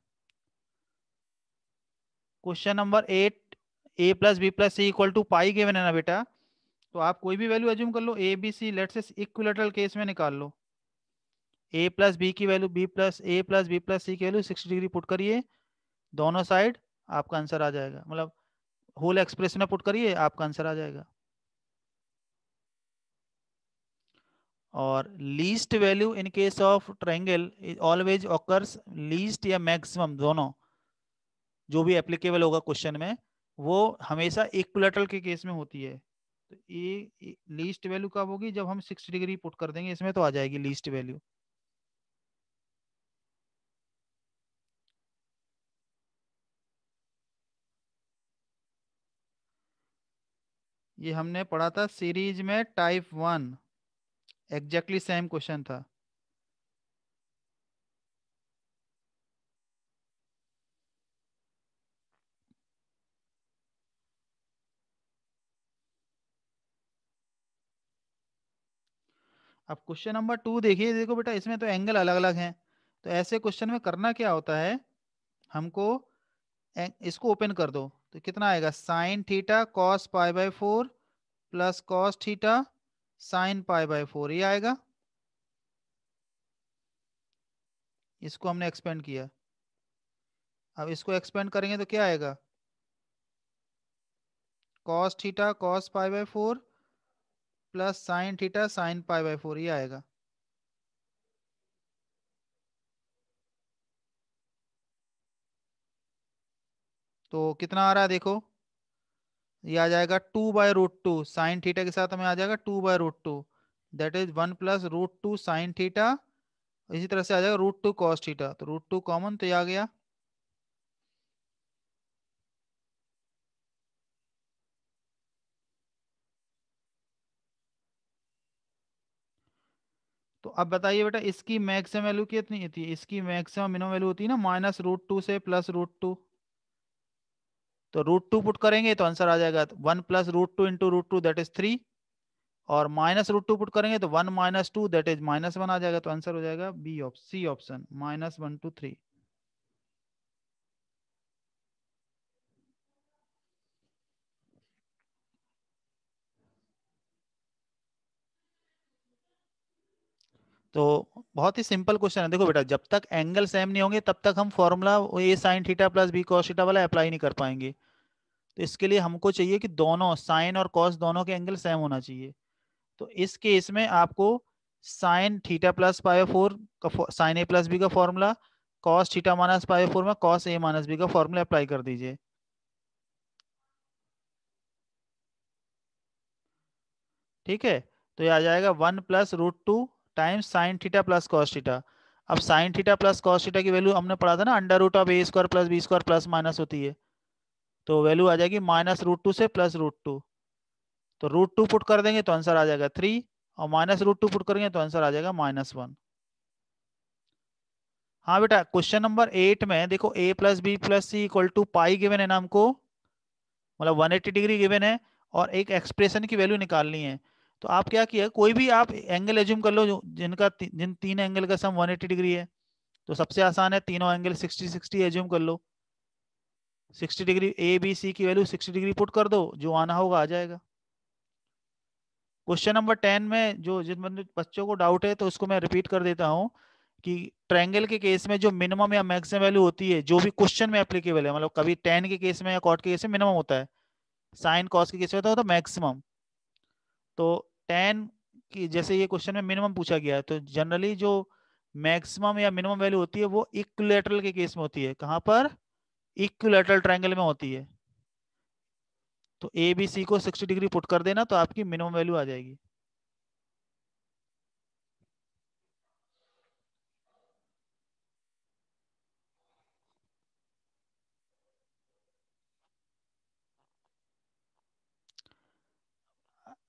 Question number eight A plus B plus C equal to pi given है ना बेटा? तो आप कोई भी वैल्यू एज्यूम कर लो A B C let equilateral case में निकाल लो। ए प्लस बी की value B plus A plus B plus C की वैल्यू सिक्सटी डिग्री पुट करिए, दोनों साइड आपका आंसर आ जाएगा। मतलब होल एक्सप्रेस में पुट करिए, आपका आंसर आ जाएगा। और least value in case of triangle always occurs least या मैक्सिमम दोनों, जो भी एप्लीकेबल होगा क्वेश्चन में, वो हमेशा इक्वलेटरल के केस में होती है। तो ये लीस्ट वैल्यू कब होगी? जब हम 60 डिग्री पुट कर देंगे, इसमें तो आ जाएगी लीस्ट वैल्यू ये हमने पढ़ा था सीरीज़ में type one exactly same question था। अब क्वेश्चन नंबर टू देखिए, देखो बेटा, इसमें तो एंगल अलग अलग हैं। तो ऐसे क्वेश्चन में करना क्या होता है? हमको इसको ओपन कर दो। तो कितना आएगा? Sine theta cos pi by four plus cos theta sine pi by four ये आएगा। इसको हमने एक्सपेंड किया। अब इसको एक्सपेंड करेंगे तो क्या आएगा? Cos theta cos pi by four plus sine theta sine pi by four ये आएगा। तो कितना आ रहा है देखो? ये आ जाएगा two by root two, sine theta के साथ हमें आ जाएगा two by root two. That is one plus root two sine theta, इसी तरह से आ जाएगा रूट टू कॉस थीटा। तो रूट टू कॉमन तो ये आ गया। तो अब बताइए बेटा, इसकी मैक्सिमम वैल्यू कितनी होती है इसकी मैक्सिमम मिनिमम वैल्यू होती है ना, माइनस रूट टू से प्लस रूट टू। तो रूट टू पुट करेंगे तो आंसर आ जाएगा one plus root two into root two that is three और माइनस रूट टू पुट करेंगे तो one minus two that is minus one आ जाएगा तो आंसर हो जाएगा B option C option minus one two three तो बहुत ही सिंपल क्वेश्चन है। देखो बेटा, जब तक एंगल सेम नहीं होंगे, तब तक हम formula A sine theta plus B cos theta वाला अप्लाई नहीं कर पाएँगे। तो इसके लिए हमको चाहिए कि दोनों साइन और कॉस दोनों के एंगल सेम होना चाहिए। तो इस केस में आपको sine theta plus pi four का साइन ए प्लस बी का formula cos theta minus pi four में कॉस ए माइनस बी का फॉर्मूला अप्लाई कर दीजिए। ठीक है? तो ये आ जाएगा one plus root two times sine theta plus cos theta. अब sine theta plus cos theta की वैल्यू हमने पढ़ा था ना, under root of A square plus B square plus minus होती है। तो वैल्यू आ जाएगी माइनस रूट टू से प्लस रूट टू। तो रूट टू पुट कर देंगे तो आंसर आ जाएगा थ्री, और माइनस रूट टू पुट करेंगे तो आंसर आ जाएगा माइनस वन। हाँ बेटा, क्वेश्चन नंबर एट में देखो, A plus B plus C equal to pi given है ना हमको मतलब 180 डिग्री गिवन है, और एक एक्सप्रेशन की वैल्यू निकालनी है। तो आप क्या किया कोई भी आप एंगल एज्यूम कर लो जिनका ती, जिन तीन एंगल का सम 180 डिग्री है तो सबसे आसान है तीनों एंगल 60 60 एज्यूम कर लो। Sixty degree A B C की वैल्यू सिक्सटी डिग्री पुट कर दो जो आना होगा आ जाएगा। क्वेश्चन नंबर टेन में जो जिन बच्चों को डाउट है तो उसको मैं रिपीट कर देता हूँ कि ट्रायंगल के केस में जो मिनिमम या मैक्सिमम वैल्यू होती है जो भी क्वेश्चन में एप्लीकेबल है मतलब कभी टेन के केस में या कॉट के केस में मिनिमम होता है साइन कॉस के केस में होता है मैक्सिमम तो टेन की जैसे ये क्वेश्चन में मिनिमम पूछा गया है तो जनरली जो मैक्सिमम या मिनिमम वैल्यू होती है, वो इक्वलेटरल के केस में होती है। कहाँ पर? इक्विलेटरल ट्रायंगल में होती है। तो ए बी सी को 60 डिग्री पुट कर देना तो आपकी मिनिमम वैल्यू आ जाएगी।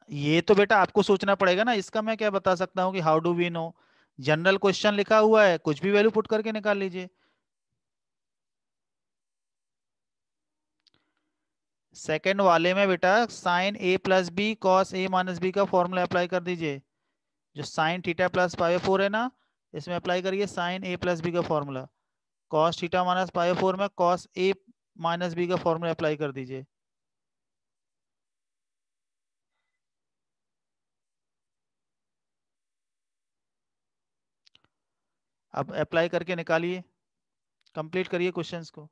ये तो बेटा आपको सोचना पड़ेगा ना, इसका मैं क्या बता सकता हूँ कि how do we know general question लिखा हुआ है, कुछ भी वैल्यू पुट करके निकाल लीजिए। सेकेंड वाले में बेटा sine A plus B cos A minus B का फॉर्मूला अप्लाई कर दीजिए। जो sine theta plus pi four है ना, इसमें अप्लाई करिए साइन ए प्लस बी का formula cos theta minus pi four में कॉस ए माइनस बी का फॉर्मूला अप्लाई कर दीजिए। अब अप्लाई करके निकालिए कंप्लीट करिए क्वेश्चंस को।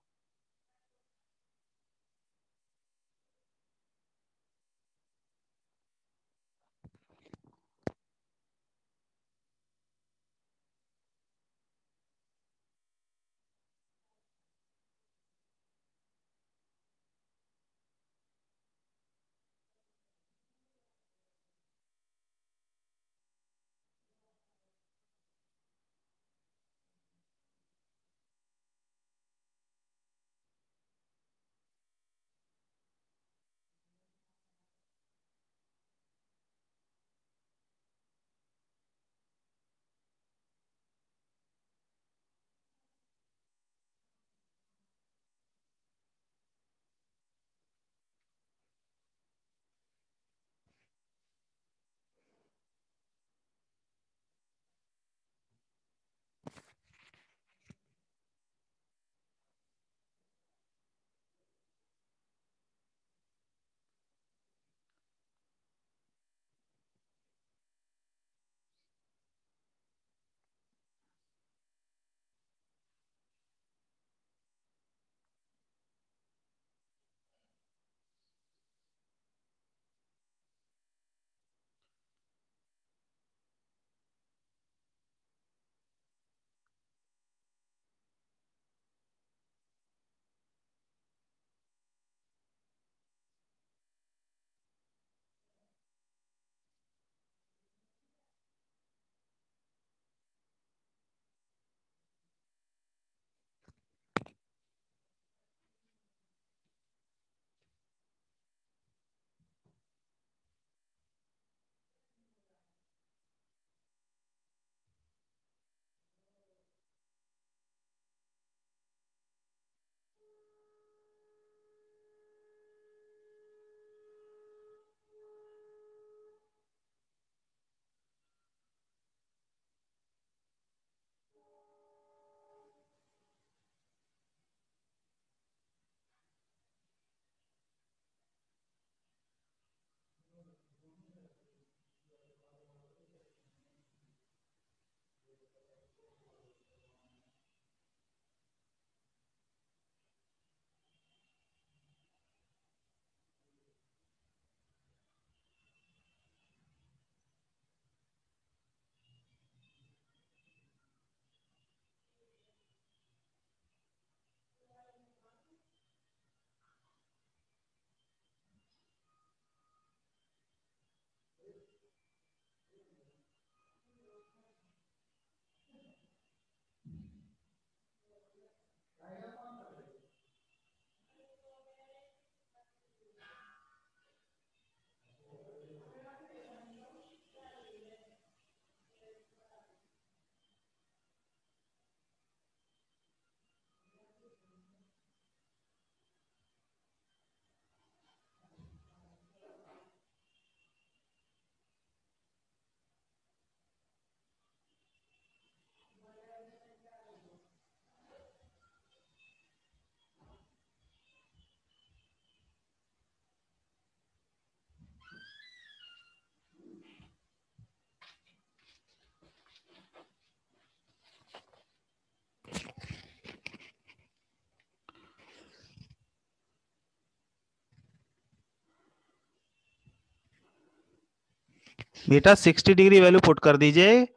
बेटा 60 डिग्री वैल्यू पुट कर दीजिए,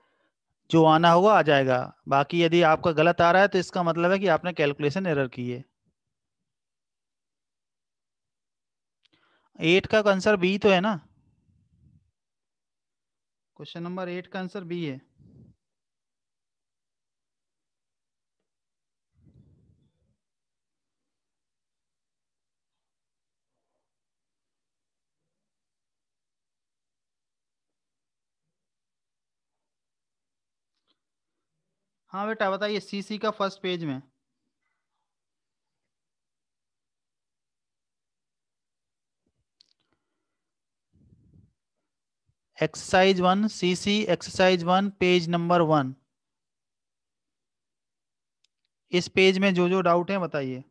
जो आना होगा आ जाएगा। बाकी यदि आपका गलत आ रहा है तो इसका मतलब है कि आपने कैलकुलेशन एरर की है। एट का आंसर बी तो है ना? क्वेश्चन नंबर एट का आंसर बी है। हाँ बेटा, बताइए सीसी का फ़र्स्ट पेज में। Exercise one CC exercise one page number one इस पेज में जो जो डाउट है, बताइए।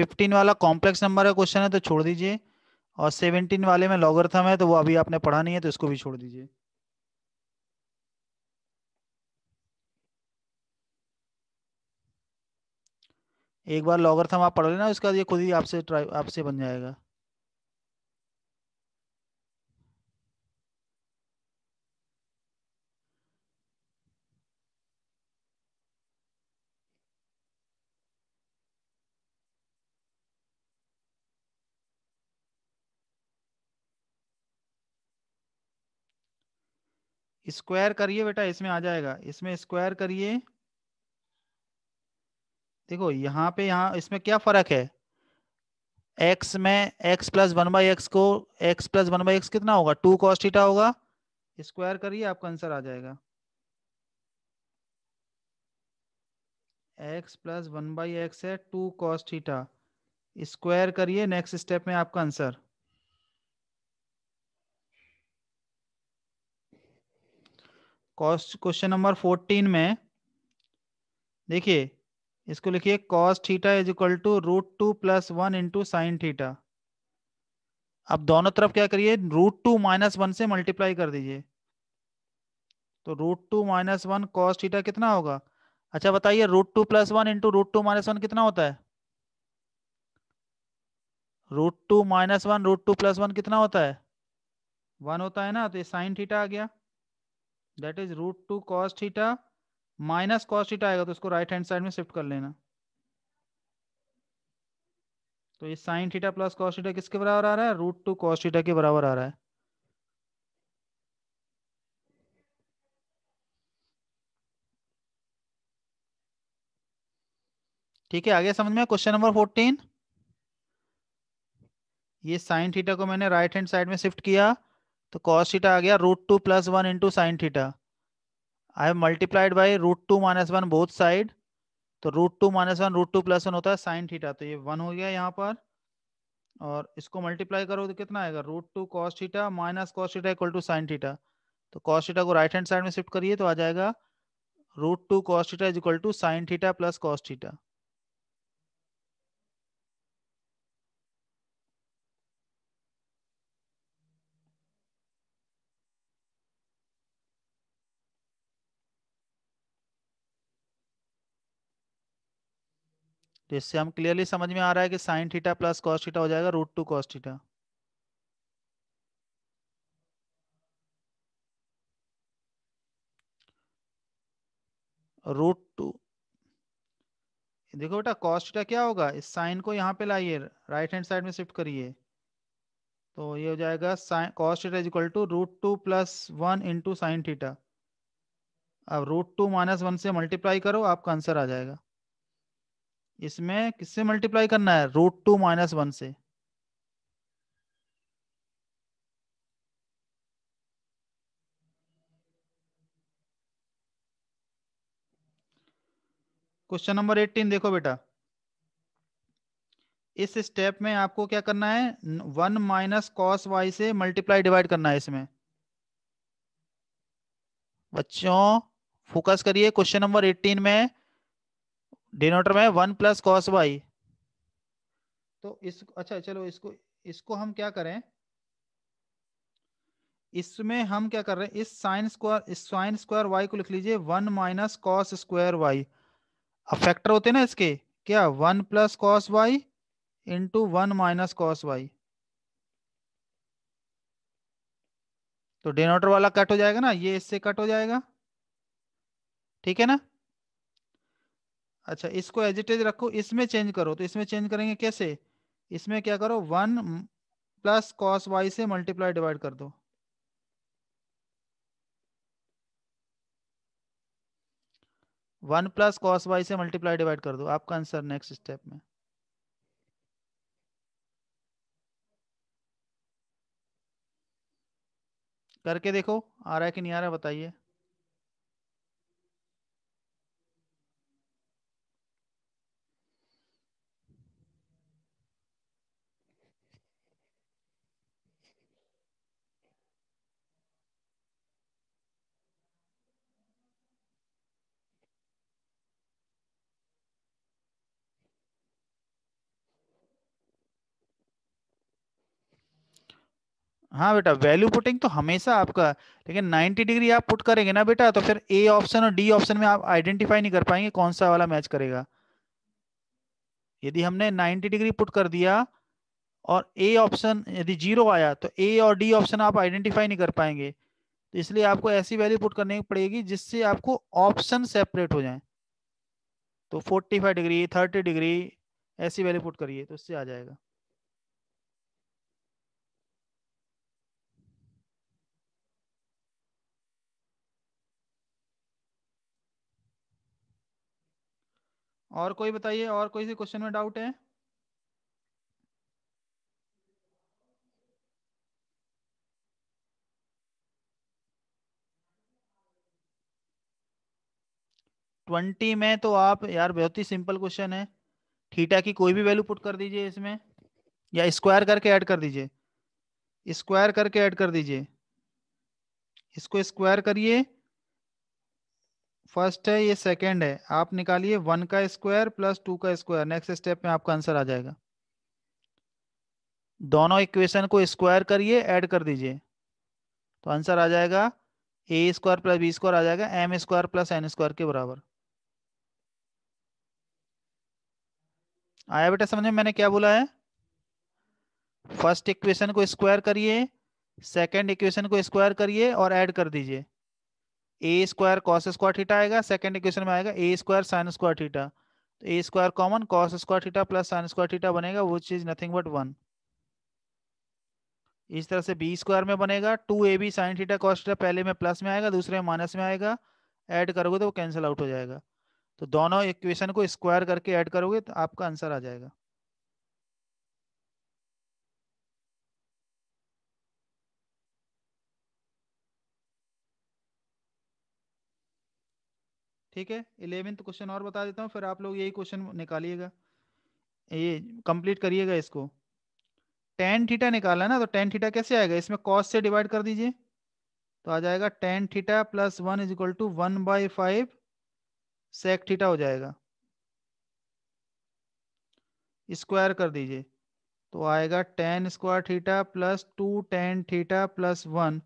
फिफ्टीन वाला कॉम्प्लेक्स नंबर का क्वेश्चन है तो छोड़ दीजिए। और सेवनटीन वाले में लॉगरथम है तो वो अभी आपने पढ़ा नहीं है तो इसको भी छोड़ दीजिए। एक बार लॉगरथम आप पढ़ लेना, उसका ये खुद ही आपसे ट्राई आपसे बन जाएगा। स्क्वायर करिए बेटा, इसमें आ जाएगा। इसमें स्क्वायर करिए। देखो, यहाँ पे, यहाँ, इसमें क्या फ़र्क है? X में x plus one by X को, x plus one by X कितना होगा? टू कॉस थीटा होगा। स्क्वायर करिए, आपका आंसर आ जाएगा। X plus one by X है टू कॉस थीटा स्क्वायर करिए नेक्स्ट स्टेप में आपका आंसर। क्वेश्चन नंबर फोर्टीन में, देखिए, इसको लिखिए cos theta is equal to root two plus one into sine theta अब दोनों तरफ़ क्या करिए रूट टू माइनस वन से मल्टीप्लाई कर दीजिए। तो root two minus one cos theta कितना होगा? अच्छा बताइए root two plus one into root two minus one कितना होता है? Root two minus one root two plus one कितना होता है? वन होता है ना तो ये साइन थीटा आ गया। That is root two cos theta minus cos theta आएगा तो उसको राइट हैंड साइड में शिफ्ट कर लेना। तो ये sine theta plus cos theta किसके बराबर आ रहा है? रूट टू कॉस थीटा के बराबर आ रहा है। ठीक है, आगे समझ में क्वेश्चन नंबर फोर्टीन ये साइन थीटा को मैंने राइट हैंड साइड में शिफ्ट किया। तो कॉस थीटा आ गया root two plus one into sine theta I have multiplied by root two minus one both side तो root two minus one root two plus one होता है साइन थीटा तो ये वन हो गया यहाँ पर। और इसको मल्टीप्लाई करो तो कितना आएगा? Root two cos theta minus cos theta equal to sine theta तो कॉस थीटा को राइट हैंड साइड में शिफ्ट करिए तो आ जाएगा। Root two cos theta is equal to sine theta plus cos theta तो इससे हम क्लियरली समझ में आ रहा है कि sine theta plus cos theta हो जाएगा root two cos theta root two देखो बेटा कॉस थीटा क्या होगा? इस साइन को यहाँ पे लाइए राइट हैंड साइड में शिफ्ट करिए। तो ये हो जाएगा sine cos theta is equal to root two plus one into sine theta अब रूट टू माइनस वन से मल्टीप्लाई करो, आपका आंसर आ जाएगा। इसमें किससे मल्टीप्लाई करना है? रूट टू माइनस वन से। क्वेश्चन नंबर एटीन देखो बेटा। इस स्टेप में आपको क्या करना है? वन माइनस कॉस वाई से मल्टीप्लाई डिवाइड करना है इसमें। बच्चों फोकस करिए। क्वेश्चन नंबर 18 में डिनोटर में वन प्लस कॉस वाई। तो इस अच्छा चलो इसको इसको हम क्या करें? इसमें हम क्या कर रहे हैं? इस साइन स्क्वायर, इस साइन स्क्वायर वाई को लिख लीजिए, one minus cos square Y. अब फैक्टर होते हैं ना इसके, क्या? One plus cos Y into one minus cos Y. तो डिनोटर वाला कट हो जाएगा ना, ये इससे कट हो जाएगा। ठीक है ना? अच्छा इसको एजिटेज रखो, इसमें चेंज करो तो इसमें चेंज करेंगे कैसे? इसमें क्या करो? वन प्लस कॉस वाई से मल्टीप्लाई डिवाइड कर दो। वन प्लस कॉस वाई से मल्टीप्लाई डिवाइड कर दो। आपका आंसर नेक्स्ट स्टेप में। करके देखो, आ रहा है कि नहीं आ रहा बताइए। हाँ बेटा वैल्यू पुटिंग तो हमेशा आपका, लेकिन 90 डिग्री आप पुट करेंगे ना बेटा तो फिर ए ऑप्शन और डी ऑप्शन में आप आइडेंटिफाई नहीं कर पाएँगे कौन सा वाला मैच करेगा। यदि हमने 90 डिग्री पुट कर दिया और ए ऑप्शन यदि ज़ीरो आया तो ए और डी ऑप्शन आप आइडेंटिफाई नहीं कर पाएँगे। तो इसलिए आपको ऐसी वैल्यू पुट करनी पड़ेगी जिससे आपको ऑप्शन सेपरेट हो जाए। तो 45 डिग्री 30 डिग्री ऐसी वैल्यू पुट करिए तो इससे आ जाएगा। और कोई बताइए, और कोई सी क्वेश्चन में डाउट है? ट्वेंटी में तो आप, यार, बहुत ही सिंपल क्वेश्चन है। थीटा की कोई भी वैल्यू पुट कर दीजिए इसमें, या स्क्वायर करके ऐड कर दीजिए। स्क्वायर करके ऐड कर दीजिए। इसको स्क्वायर करिए। फ़र्स्ट है, ये सेकंड है। आप निकालिए वन का स्क्वायर प्लस टू का स्क्वायर। नेक्स्ट स्टेप में आपका आंसर आ जाएगा। दोनों इक्वेशन को स्क्वायर करिए, ऐड कर दीजिए। तो आंसर आ जाएगा, A square plus B square आ जाएगा, M square plus N square के बराबर। आया बेटा समझ में? मैंने क्या बोला है? फ़र्स्ट इक्वेशन को स्क्वायर करिए, सेकंड इक्वेशन को स्क्वायर करिए और ऐड कर दीजिए। A square cos square theta आएगा सेकंड इक्वेशन में आएगा A square sine square theta तो A square common cos square theta plus sine square theta बनेगा वो चीज़ नथिंग बट वन इस तरह से बी स्क्वायर में बनेगा two A B sine theta cos theta पहले में प्लस में आएगा, दूसरे में माइनस में आएगा। ऐड करोगे तो वो कैंसिल आउट हो जाएगा। तो दोनों इक्वेशन को स्क्वायर करके ऐड करोगे तो आपका आंसर आ जाएगा। ठीक है? इलेवेंथ क्वेश्चन और बता देता हूँ, फिर आप लोग यही क्वेश्चन निकालिएगा। ये कंप्लीट करिएगा इसको। टेन थीटा निकालना है ना तो टेन थीटा कैसे आएगा? इसमें कॉस से डिवाइड कर दीजिए। तो आ जाएगा tan theta plus one is equal to one by five sec theta हो जाएगा। स्क्वायर कर दीजिए। तो आएगा tan square theta plus two tan theta plus one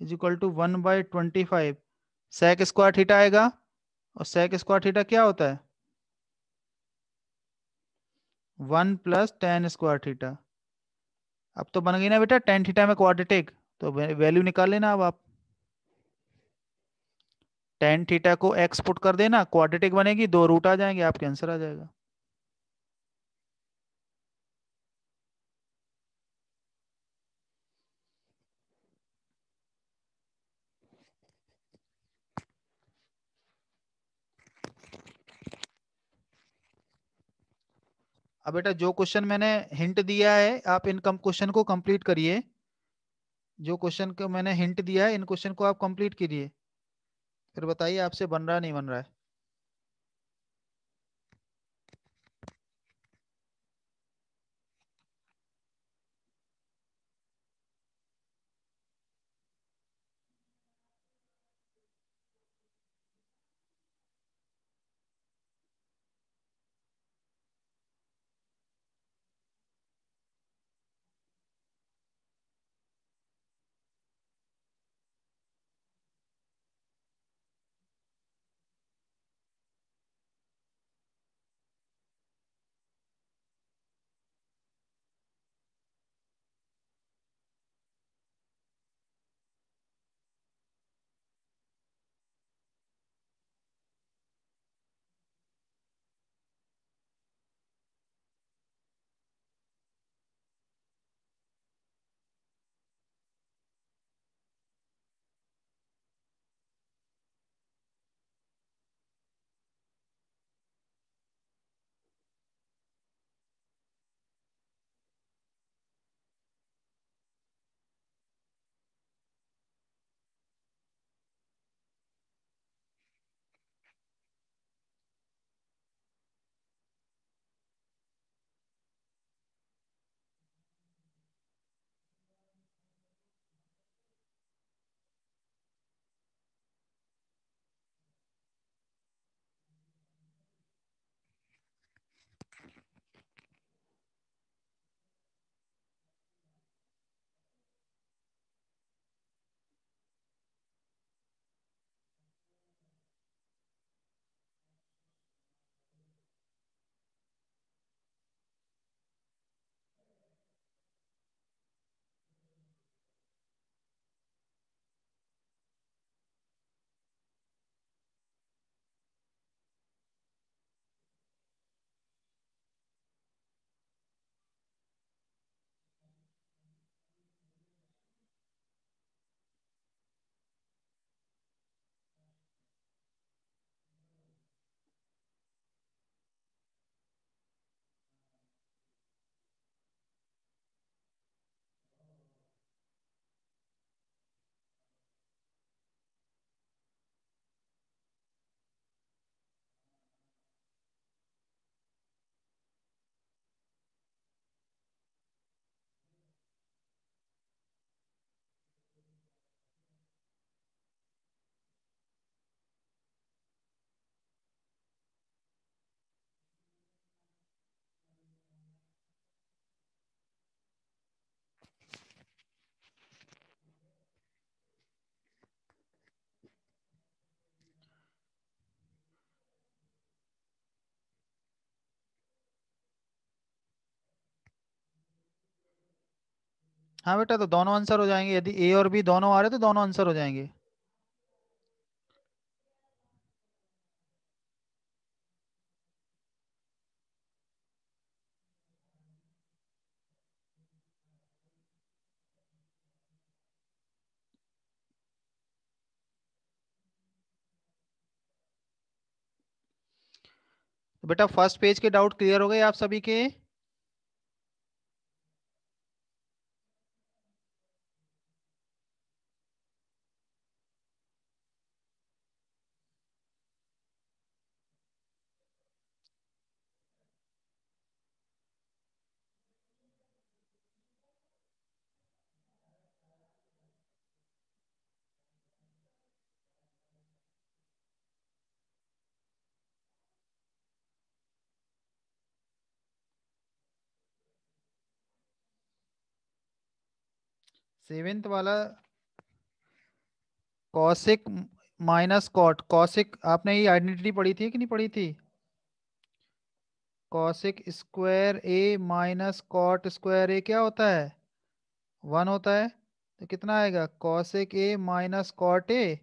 is equal to one by twenty five sec square theta आएगा। और सेक स्क्वायर थीटा क्या होता है? One plus tan square theta अब तो बन गई ना बेटा टेन थीटा में क्वाड्रेटिक तो वैल्यू निकाल लेना अब आप। टेन थीटा को एक्स पुट कर देना क्वाड्रेटिक बनेगी, दो रूट आ जाएँगे, आपके आंसर आ जाएगा। अब बेटा जो क्वेश्चन मैंने हिंट दिया है, आप इन कम क्वेश्चन को कंप्लीट करिए। जो क्वेश्चन को मैंने हिंट दिया है, इन क्वेश्चन को आप कंप्लीट कीजिए। फिर बताइए आपसे बन रहा नहीं बन रहा है। हाँ बेटा तो दोनों आंसर हो जाएँगे। यदि ए और बी दोनों आ रहे तो दोनों आंसर हो जाएँगे। बेटा फ़र्स्ट पेज के डाउट क्लियर हो गए आप सभी के? सेवेंथ वाला कौशिक माइनस कॉट कौशिक आपने ये आइडेंटिटी पढ़ी थी कि नहीं पढ़ी थी? Cosec square A minus cot square A क्या होता है? वन होता है तो कितना आएगा? Cosec A minus cot A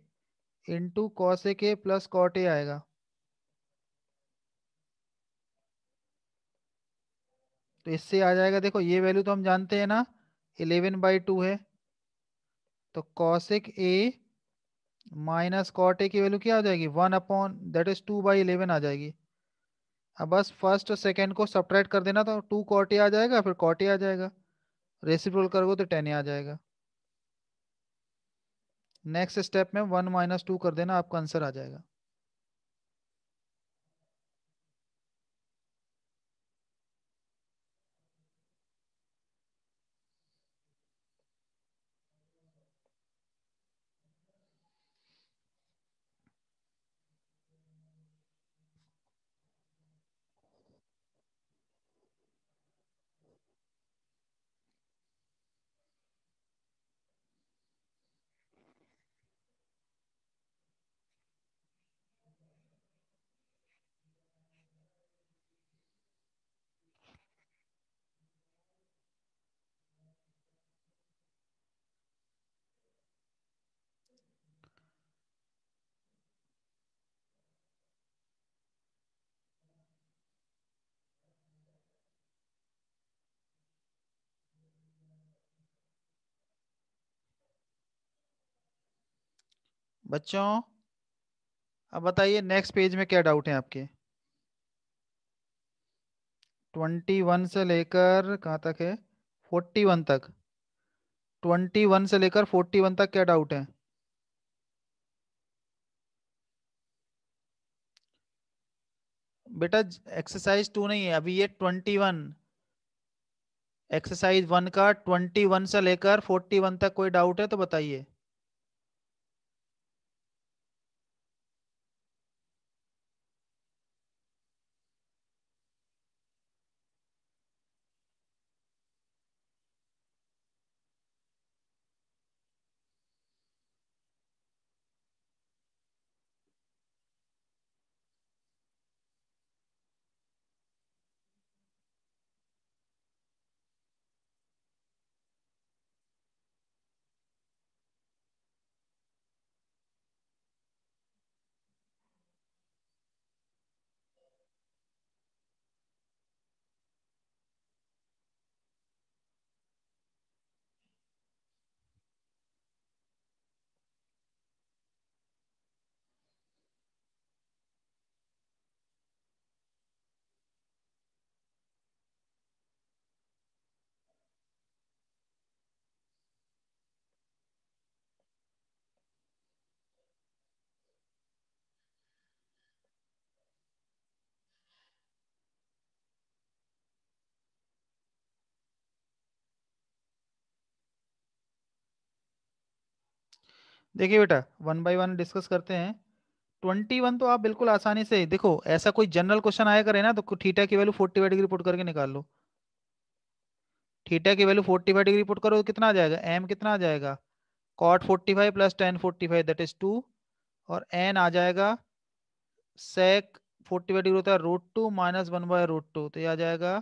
into cosec A plus cot A आएगा। तो इससे आ जाएगा, देखो ये वैल्यू तो हम जानते हैं ना इलेवन बाई टू है। तो cosec A minus cot A की वैल्यू क्या आ जाएगी? One upon that is two by eleven आ जाएगी। अब बस फ़र्स्ट और सेकेंड को सपरेट कर देना तो टू कॉट ए आ जाएगा, फिर कॉट ए आ जाएगा। रेसिप्रोल करोगे तो टेन ए आ जाएगा। नेक्स्ट स्टेप में वन माइनस टू कर देना, आपका आंसर आ जाएगा। बच्चों, अब बताइए नेक्स्ट पेज में क्या डाउट है आपके? ट्वेंटी वन से लेकर कहाँ तक है? फोर्टी वन तक। ट्वेंटी वन से लेकर फोर्टी वन तक क्या डाउट है? बेटा एक्सरसाइज टू नहीं है, अभी ये ट्वेंटी वन एक्सरसाइज वन का ट्वेंटी वन से लेकर फोर्टी वन तक कोई डाउट है तो बताइए। देखिए बेटा वन बाय वन डिस्कस करते हैं। ट्वेंटी वन तो आप बिल्कुल आसानी से, देखो, ऐसा कोई जनरल क्वेश्चन आया करे ना तो थीटा की value forty five degree put करके निकाल लो। थीटा की value forty five degree put करो कितना आ जाएगा? एम कितना आ जाएगा? Cot forty five plus tan forty five that is two और एन आ जाएगा सेक फोर्टी फाइव डिग्री होता है root two minus one by root two तो ये आ जाएगा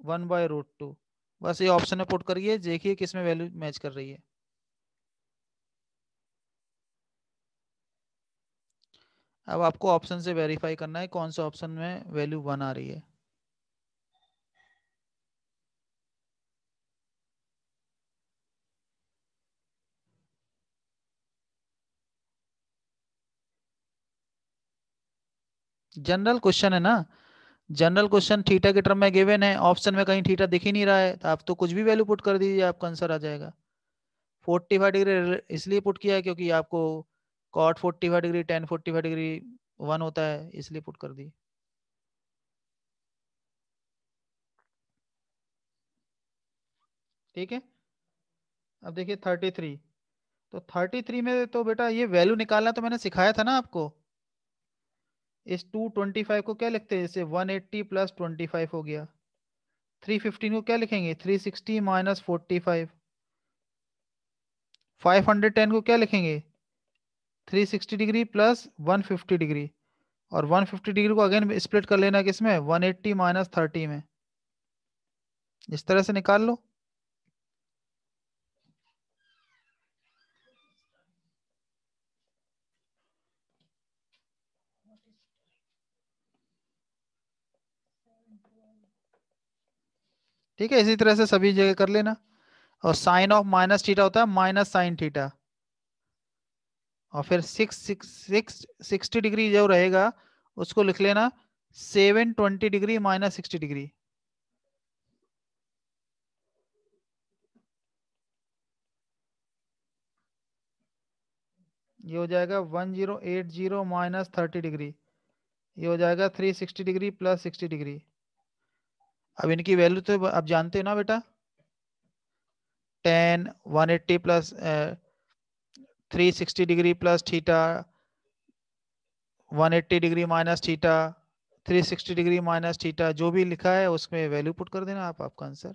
वन बाय रूट टू बस ये ऑप्शन में पुट करिए, देखिए किसमें वैल्यू मैच कर रही है। अब आपको ऑप्शन से वेरीफाई करना है कौन से ऑप्शन में वैल्यू वन आ रही है। जनरल क्वेश्चन है ना? जनरल क्वेश्चन थीटा के टर्म में गिवन है ऑप्शन में कहीं थीटा दिख ही नहीं रहा है तो आप तो कुछ भी वैल्यू पुट कर दीजिए, आपका आंसर आ जाएगा। 45 डिग्री इसलिए पुट किया है क्योंकि आपको cot 45 degree, tan 45 degree, one होता है, इसलिए पुट कर दी ठीक है? अब देखिए 33 तो 33 में तो बेटा ये वैल्यू निकालना तो मैंने सिखाया था ना आपको। इस 225 को क्या लिखते हैं? जैसे 180 प्लस 25 हो गया। 315 को क्या लिखेंगे? 360 माइनस 45 510 को क्या लिखेंगे? 360 डिग्री प्लस 150 डिग्री और 150 डिग्री को अगेन स्प्लिट कर लेना किसमें? 180 माइनस थर्टी में। इस तरह से निकाल लो। ठीक है, इसी तरह से सभी जगह कर लेना। और साइन ऑफ़ माइनस थीटा होता है माइनस साइन थीटा और फिर six six six sixty degree जो रहेगा, उसको लिख लेना seven twenty degree minus sixty degree ये हो जाएगा one zero eight zero minus thirty degree ये हो जाएगा three sixty degree plus sixty degree अब इनकी वैल्यू तो आप जानते हो ना बेटा? Tan one eighty plus three sixty degree plus theta one eighty degree minus theta three sixty degree minus theta जो भी लिखा है, उसमें वैल्यू पुट कर देना आप, आपका आंसर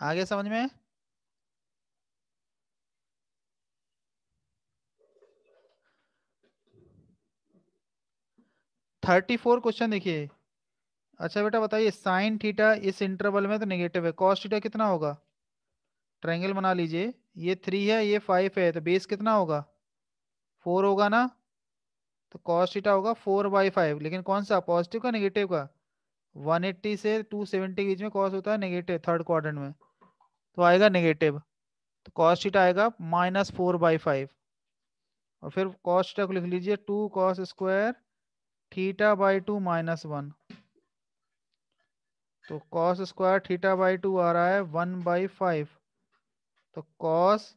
आगे समझ में? थर्टी फोर क्वेश्चन देखिए। अच्छा बेटा बताइए साइन थीटा इस इंटरवल में तो नेगेटिव है। कॉस थीटा कितना होगा? ट्रायंगल बना लीजिए। ये थ्री है, ये फाइव है तो बेस कितना होगा? फोर होगा ना? तो कॉस थीटा होगा फोर बाई फाइव लेकिन कौन सा? पॉजिटिव का नेगेटिव का? 180 से 270 के बीच में कॉस होता है नेगेटिव थर्ड क्वाड्रेंट में। तो आएगा नेगेटिव तो कॉस थीटा आएगा माइनस फोर बाई फाइव और फिर कॉस थीटा को लिख लीजिए two cos square theta by two minus one तो cos square theta by two आ रहा है वन बाई फाइव तो कॉस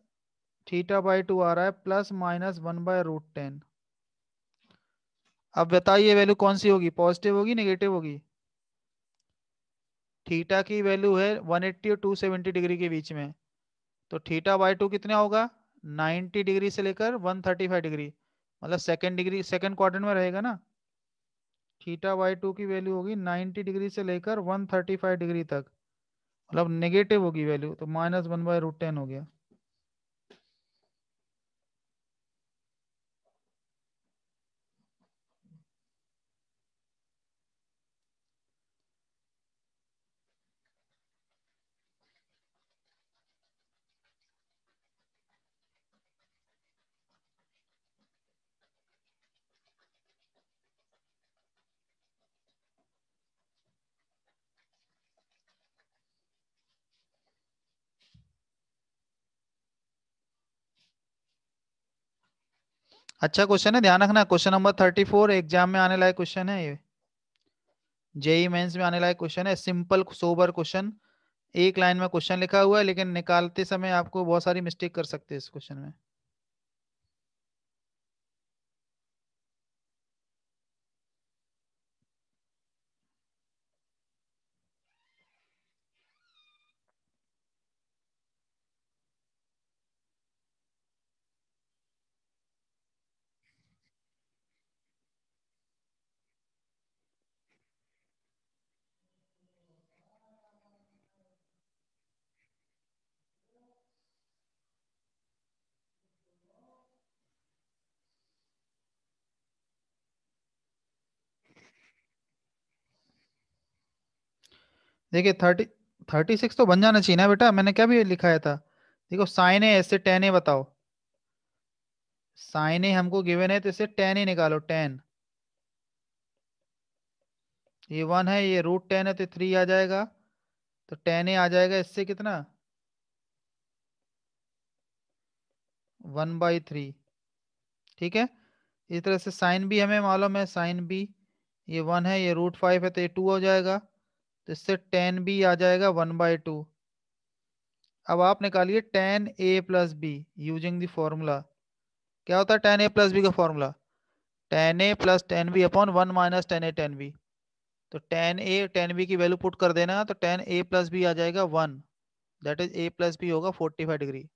थीटा बाई टू आ रहा है plus minus one by root ten अब बताइए वैल्यू कौन सी होगी? पॉजिटिव होगी नेगेटिव होगी? थीटा की वैल्यू है 180 और 270 डिग्री के बीच में। तो थीटा बाई टू कितना होगा? 90 डिग्री से लेकर 135 डिग्री मतलब सेकेंड डिग्री सेकेंड क्वार्टर में रहेगा ना? थीटा बाई टू की वैल्यू होगी 90 डिग्री से लेकर 135 डिग्री तक। मतलब नेगेटिव होगी वैल्यू तो minus one by root ten हो गया। अच्छा क्वेश्चन है, ध्यान रखना question number thirty four exam में आने लायक क्वेश्चन है ये। जेई मेंस में आने लायक क्वेश्चन है सिंपल सोबर क्वेश्चन एक लाइन में क्वेश्चन लिखा हुआ है, लेकिन निकालते समय आपको बहुत सारी मिस्टेक कर सकते हैं इस क्वेश्चन में। देखिए थर्टी थर्टी सिक्स तो बन जाना चाहिए ना बेटा, मैंने क्या भी लिखाया था। देखो, साइन ए इससे टेन ए बताओ। साइन ए हमको गिवन है तो इससे टेन ए निकालो टेन ये वन है, ये रूट टेन है तो थ्री आ जाएगा। तो टेन ए आ जाएगा, इससे कितना? वन बाई थ्री ठीक है? इस तरह से साइन बी हमें मालूम है, साइन बी ये वन है, ये रूट फाइव है तो ये टू हो जाएगा। तो इससे टेन बी आ जाएगा वन बाई टू अब आप निकालिए tan A plus B using the formula क्या होता है टेन ए प्लस बी का formula tan A plus tan B upon one minus tan A tan B तो टेन ए टेन बी की वैल्यू पुट कर देना तो टेन ए प्लस बी आ जाएगा one that is A plus B होगा forty five degree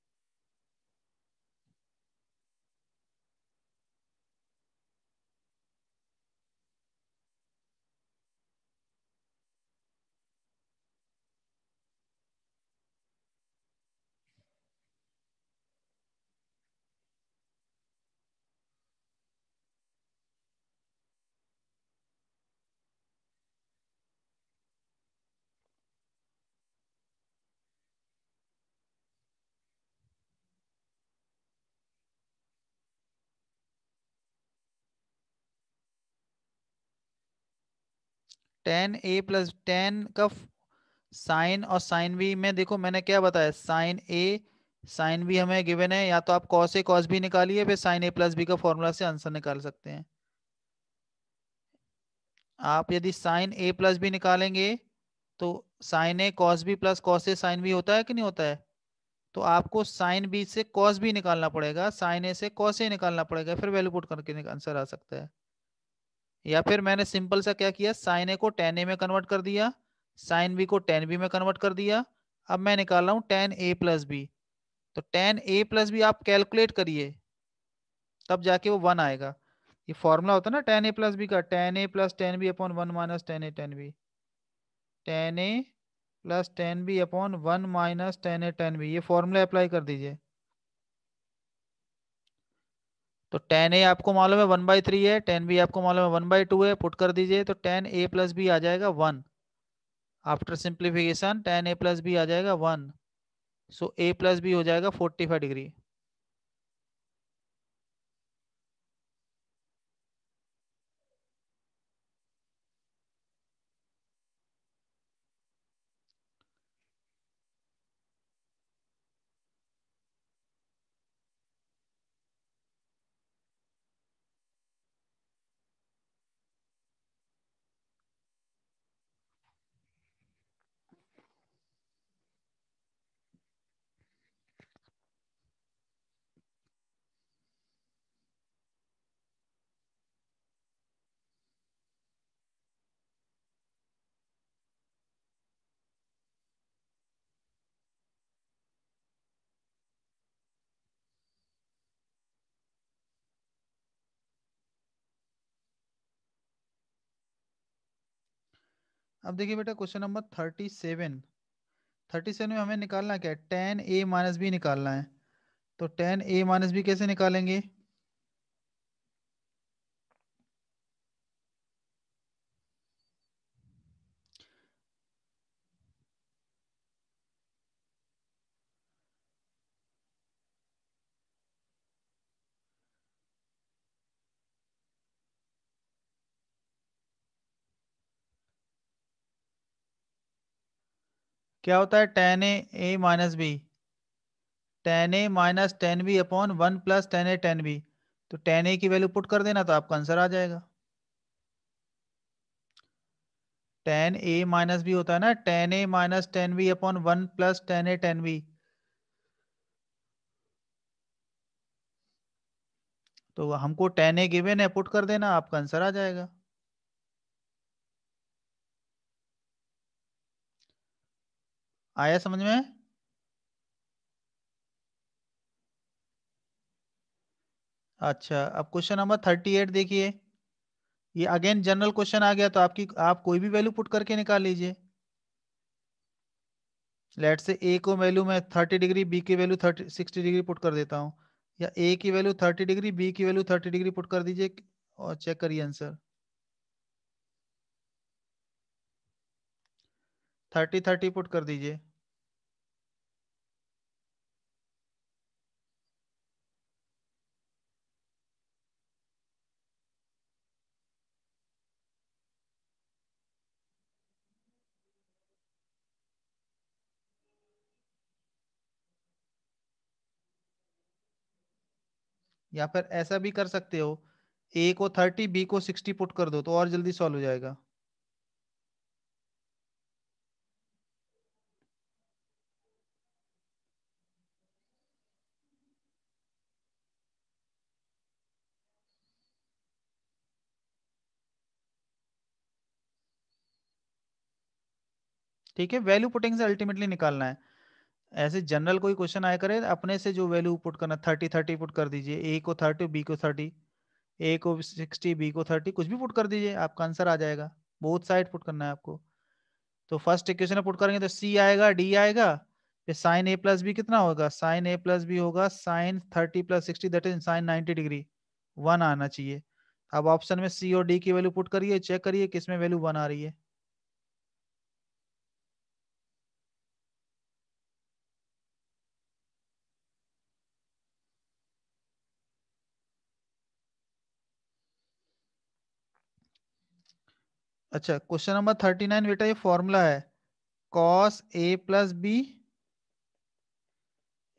tan A plus tan का साइन और साइन बी में देखो मैंने क्या बताया साइन ए साइन बी हमें गिवन है, या तो आप कॉस ए कॉस बी निकालिए, फिर साइन ए प्लस बी का फॉर्मूला से आंसर निकाल सकते हैं। आप यदि साइन ए प्लस बी निकालेंगे तो sine A cos B plus cos A sine B होता है कि नहीं होता है? तो आपको साइन बी से कॉस बी निकालना पड़ेगा साइन ए से कॉस ए निकालना पड़ेगा, फिर वैल्यू पुट करके आंसर आ सकता है। या फिर मैंने सिंपल सा क्या किया? साइन ए को टेन ए में कन्वर्ट कर दिया साइन बी को टेन बी में कन्वर्ट कर दिया। अब मैं निकाल रहा हूँ टेन ए प्लस बी तो टेन ए प्लस बी आप कैलकुलेट करिए, तब जाके वो वन आएगा। ये फॉर्मूला होता है ना टेन ए प्लस बी का tan A plus tan B upon one minus tan A tan B tan A plus tan B upon one minus tan A tan B ये फॉर्मूला अप्लाई कर दीजिए। तो टेन ए आपको मालूम है वन बाई थ्री है टेन बी आपको मालूम है वन बाई टू है पुट कर दीजिए तो टेन ए प्लस बी आ जाएगा one after simplification tan A plus B आ जाएगा one so A plus B हो जाएगा फोर्टी फाइव डिग्री अब देखिए बेटा question number thirty seven. Thirty seven में हमें निकालना क्या है? टेन ए माइनस बी निकालना है। तो टेन ए माइनस बी कैसे निकालेंगे? क्या होता है? Tan A A minus B tan A minus tan B upon one plus tan A tan B तो टेन ए की वैल्यू पुट कर देना तो आपका आंसर आ जाएगा। टेन ए माइनस बी होता है ना? Tan A minus tan B upon one plus tan A tan B तो हमको टेन ए गिवेन है पुट कर देना, आपका आंसर आ जाएगा। आया समझ में? अच्छा अब क्वेश्चन नंबर थर्टी एट देखिए। ये अगेन जनरल क्वेश्चन आ गया तो आपकी, आप कोई भी वैल्यू पुट करके निकाल लीजिए। लेट से ए को वैल्यू मैं थर्टी डिग्री बी की value thirty sixty degree put कर देता हूँ। या ए की वैल्यू थर्टी डिग्री बी की वैल्यू थर्टी डिग्री पुट कर दीजिए, और चेक करिए आंसर थर्टी थर्टी पुट कर दीजिए। या फिर ऐसा भी कर सकते हो ए को थर्टी बी को सिक्सटी पुट कर दो तो और जल्दी सॉल्व हो जाएगा। ठीक है वैल्यू पुटिंग से अल्टीमेटली निकालना है। ऐसे जनरल कोई क्वेश्चन आया करे, अपने से जो वैल्यू पुट करना थर्टी थर्टी पुट कर दीजिए। ए को थर्टी बी को थर्टी ए को सिक्सटी बी को थर्टी कुछ भी पुट कर दीजिए, आपका आंसर आ जाएगा। बोथ साइड पुट करना है आपको। तो फ़र्स्ट इक्वेशन पुट करेंगे तो सी आएगा डी आएगा, फिर साइन ए प्लस बी कितना होगा? साइन ए प्लस बी होगा sine thirty plus sixty that is sine ninety degree one आना चाहिए। अब ऑप्शन में सी और डी की वैल्यू पुट करिए चेक करिए किसमें वैल्यू वन आ रही है। अच्छा क्वेश्चन नंबर थर्टी नाइन बेटा, ये फॉर्मूला है। Cos A plus B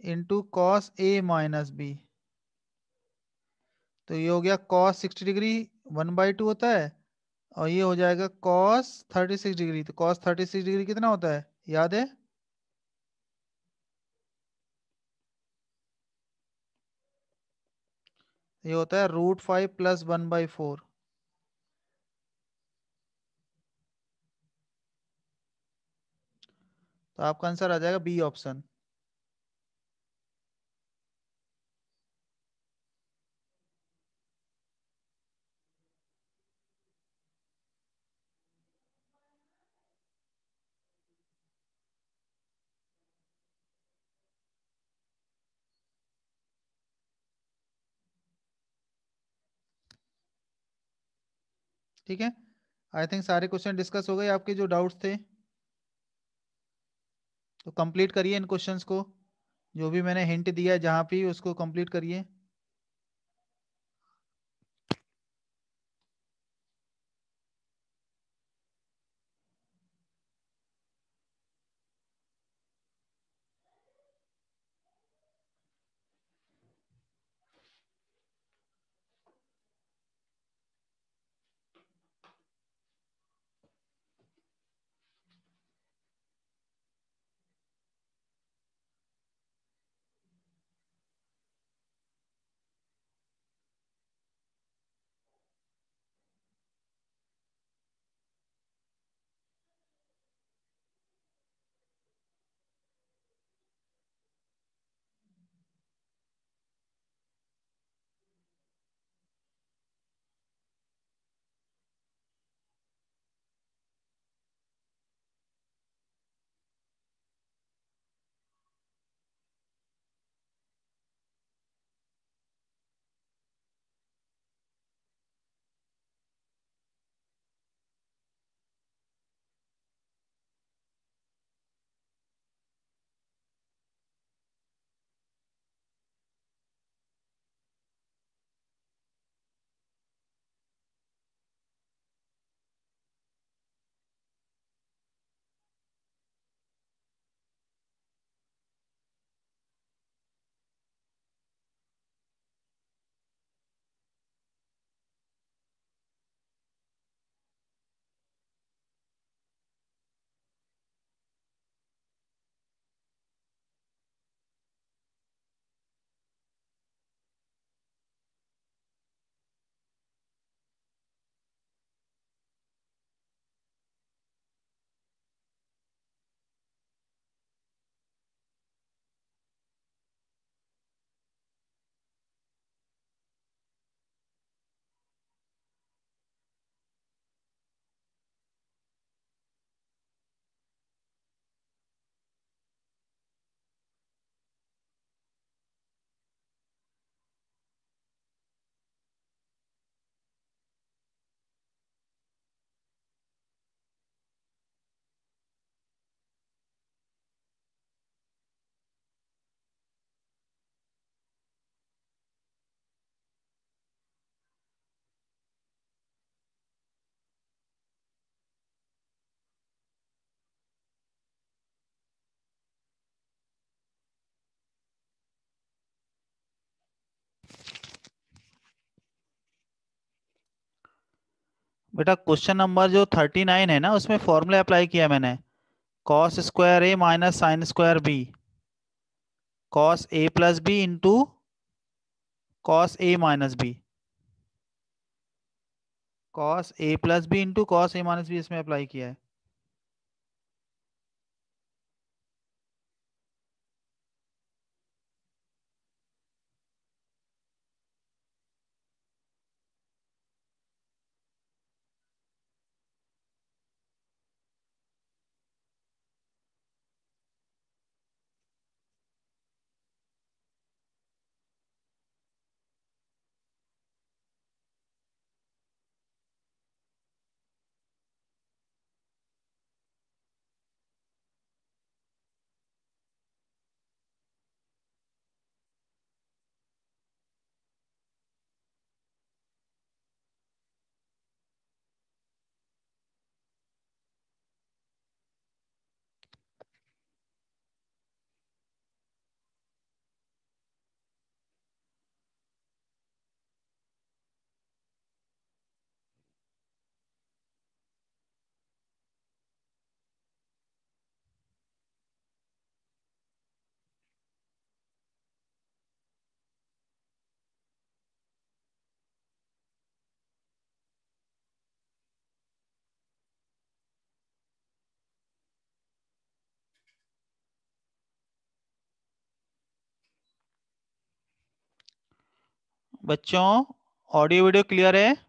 into cos A minus B तो ये हो गया cos sixty degree one by two होता है, और ये हो जाएगा कॉस थर्टी सिक्स डिग्री तो कॉस थर्टी सिक्स डिग्री कितना होता है, याद है? ये होता है root five plus one by four तो आपका आंसर आ जाएगा बी ऑप्शन। ठीक है? आई थिंक सारे क्वेश्चन डिस्कस हो गए आपके जो डाउट्स थे। तो कंप्लीट करिए इन क्वेश्चंस को। जो भी मैंने हिंट दिया जहाँ भी उसको कंप्लीट करिए। बेटा क्वेश्चन नंबर जो थर्टी नाइन है ना, उसमें फॉर्मूला अप्लाई किया मैंने। Cos square A minus sine square B cos A plus B into cos A minus B cos A plus B into cos A minus B इसमें अप्लाई किया है। बच्चों ऑडियो वीडियो क्लियर है?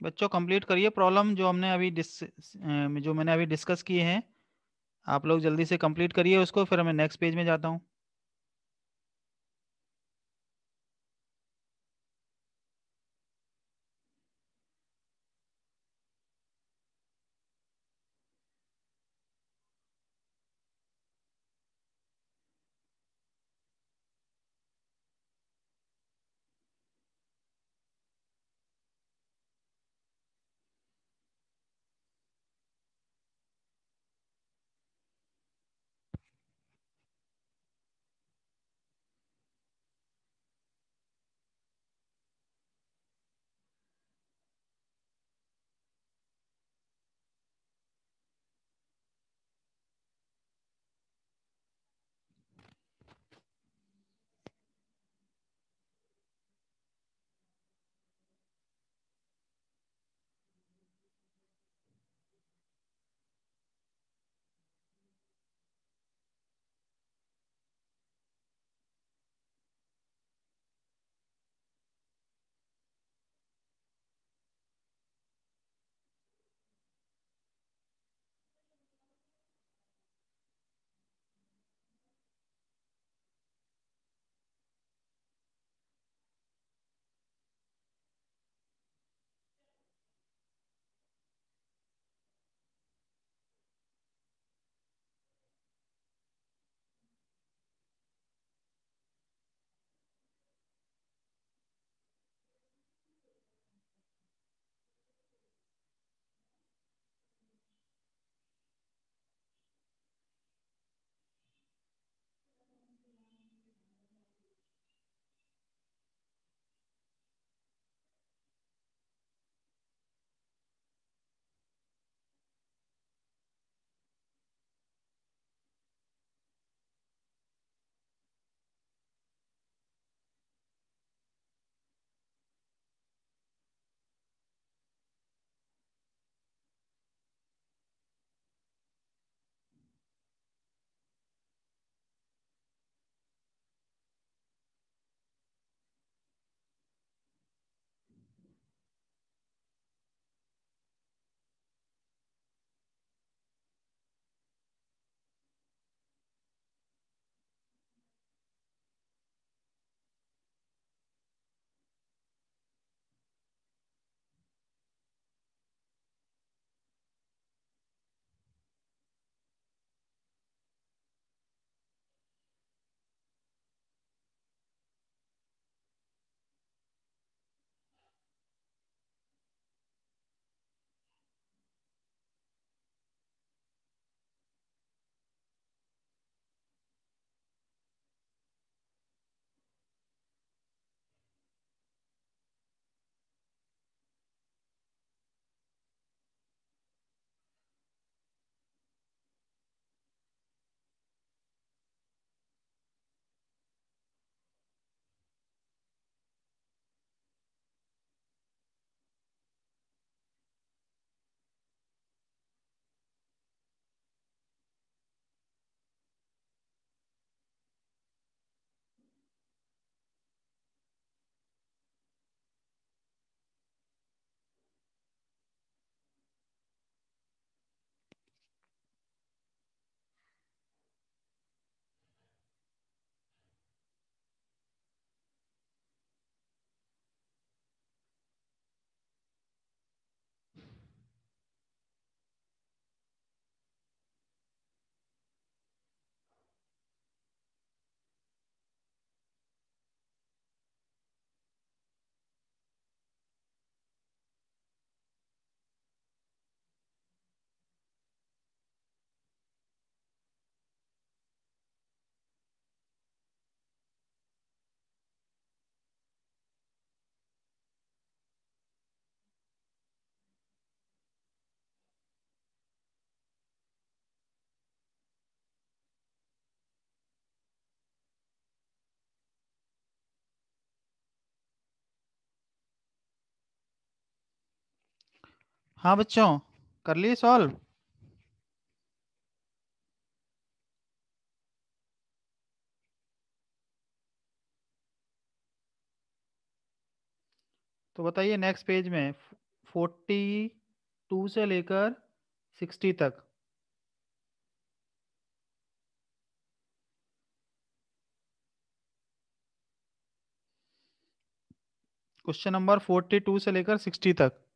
बच्चों कंप्लीट करिए प्रॉब्लम जो हमने अभी डिस जो मैंने अभी डिस्कस किए हैं। आप लोग जल्दी से कंप्लीट करिए उसको, फिर मैं नेक्स्ट पेज में जाता हूँ। हाँ बच्चों, कर लिए सॉल्व तो बताइए नेक्स्ट पेज में फोर्टी टू से लेकर सिक्सटी तक। क्वेश्चन नंबर फोर्टी टू से लेकर सिक्सटी तक।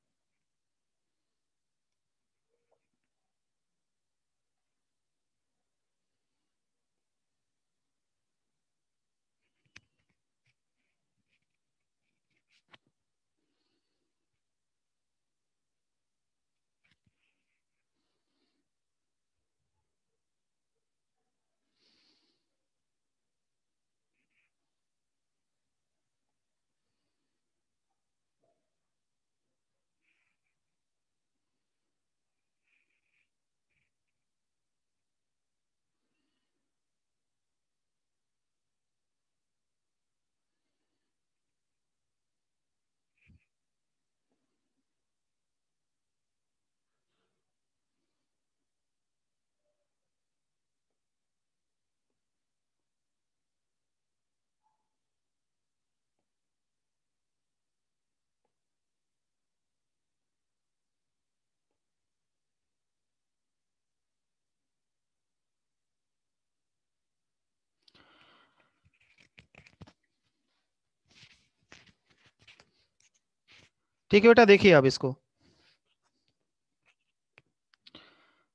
ठीक है बेटा, देखिए आप इसको।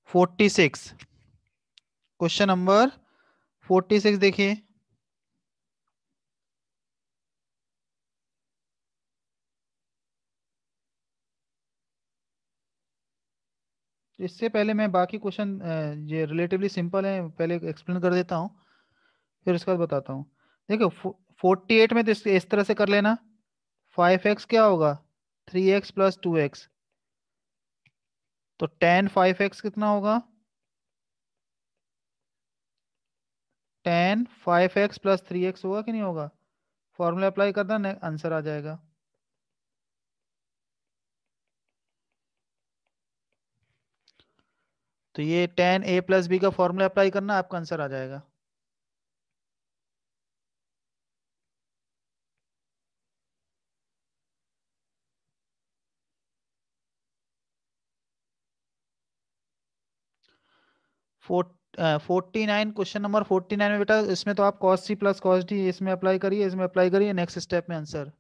Forty six question number forty six देखिए। इससे पहले मैं बाकी क्वेश्चन ये रिलेटिवली सिंपल है, पहले एक्सप्लेन कर देता हूँ, फिर उसके बाद बताता हूँ। देखो फोर्टी एट में तो इस तरह से कर लेना। फाइव एक्स क्या होगा? Three X plus two X तो टेन फाइव एक्स कितना होगा? Tan five X plus three X होगा कि नहीं होगा? फॉर्मूला अप्लाई करना आंसर आ जाएगा। तो ये टेन ए प्लस बी का फॉर्मूला अप्लाई करना, आपका आंसर आ जाएगा। Forty nine question number forty nine में बेटा, इसमें तो आप cos C plus cos D इसमें अप्लाई करिए, इसमें अप्लाई करिए नेक्स्ट स्टेप में आंसर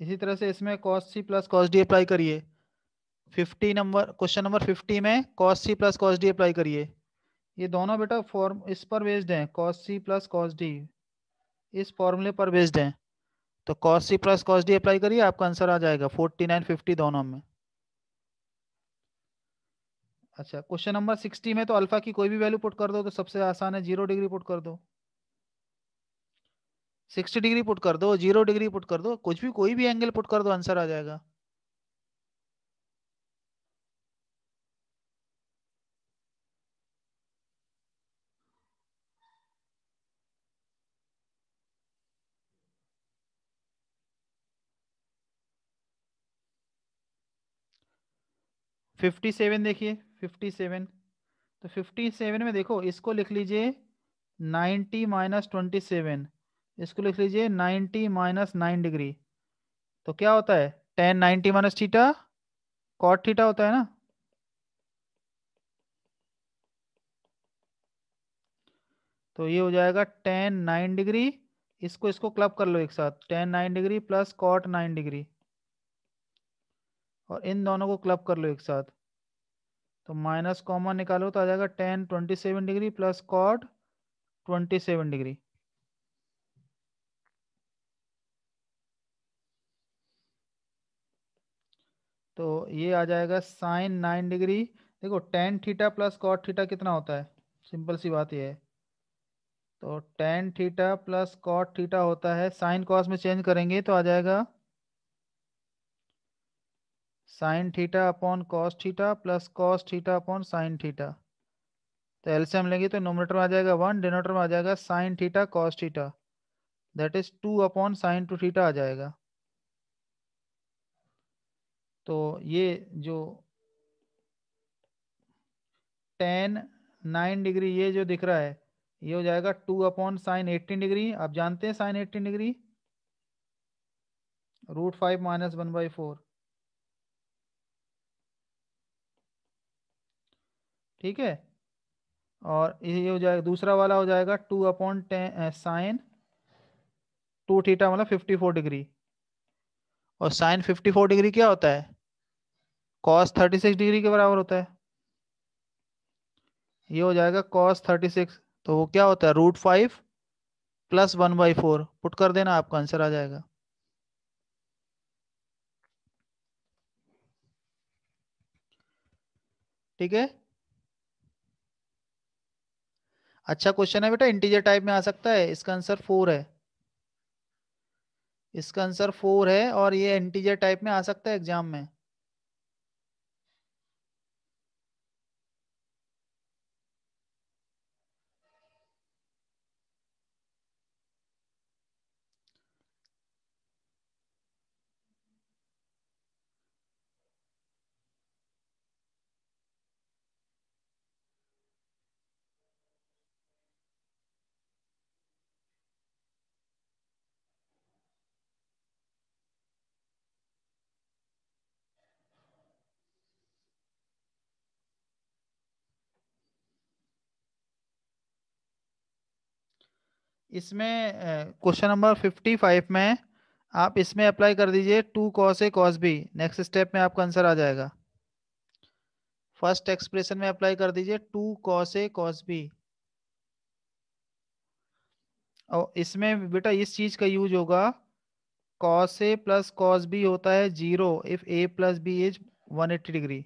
इसी तरह से इसमें cos C plus cos D apply करिए। Fifty number question number fifty में cos C plus cos D apply करिए। ये दोनों बेटा फॉर्म इस पर बेस्ड हैं cos C plus cos D इस फॉर्मूले पर बेस्ड हैं। तो cos C plus cos D apply करिए, आपका आंसर आ जाएगा फोर्टी नाइन फिफ्टी दोनों में। अच्छा क्वेश्चन नंबर सिक्सटी में तो अल्फ़ा की कोई भी वैल्यू पुट कर दो तो सबसे आसान है ज़ीरो डिग्री पुट कर दो। सिक्सटी डिग्री पुट कर दो ज़ीरो डिग्री पुट कर दो, कुछ भी, कोई भी एंगल पुट कर दो आंसर आ जाएगा। फिफ्टी सेवन देखिए फिफ्टी सेवन तो फिफ्टी सेवन में देखो, इसको लिख लीजिए नाइन्टी माइनस ट्वेंटी सेवन इसको लिख लीजिए नाइन्टी माइनस नाइन डिग्री तो क्या होता है? Tan ninety minus theta cot theta होता है ना? तो ये हो जाएगा टेन नाइन डिग्री इसको इसको क्लब कर लो एक साथ। Tan nine degree plus cot nine degree और इन दोनों को क्लब कर लो एक साथ। तो माइनस कॉमन निकालो तो आ जाएगा tan twenty seven degree plus cot twenty seven degree तो ये आ जाएगा साइन नाइन डिग्री देखो tan theta plus cot theta कितना होता है? सिंपल सी बात ये है। तो tan theta plus cot theta होता है। साइन कॉस में चेंज करेंगे तो आ जाएगा sine theta upon cos theta plus cos theta upon sine theta. तो एलसीएम लेंगे तो नोमिनेटर में आ जाएगा वन डिनोटर में आ जाएगा sine theta cos theta. That is two upon sine two theta आ जाएगा। तो ये जो टेन नाइन डिग्री ये जो दिख रहा है, ये हो जाएगा two upon sine eighteen degree आप जानते हैं sine eighteen degree root five minus one by four ठीक है? और ये हो जाएगा, दूसरा वाला हो जाएगा two upon tan sine two theta मतलब फिफ्टी फोर डिग्री और साइन फिफ्टी फोर डिग्री क्या होता है? कॉस थर्टी सिक्स डिग्री के बराबर होता है। ये हो जाएगा कॉस थर्टी सिक्स तो वो क्या होता है? Root five plus one by four put कर देना आपका आंसर आ जाएगा। ठीक है? अच्छा क्वेश्चन है बेटा इंटीजर टाइप में आ सकता है। इसका आंसर फोर है। इसका आंसर फोर है और ये इंटीजर टाइप में आ सकता है एग्ज़ाम में। इसमें क्वेश्चन नंबर फिफ्टी फाइव में आप इसमें अप्लाई कर दीजिए two cos A cos B next step में आपका आंसर आ जाएगा। फ़र्स्ट एक्सप्रेशन में अप्लाई कर दीजिए two cos A cos B और इसमें बेटा इस चीज़ का यूज़ होगा cos A plus cos B होता है zero if A plus B is 180 degree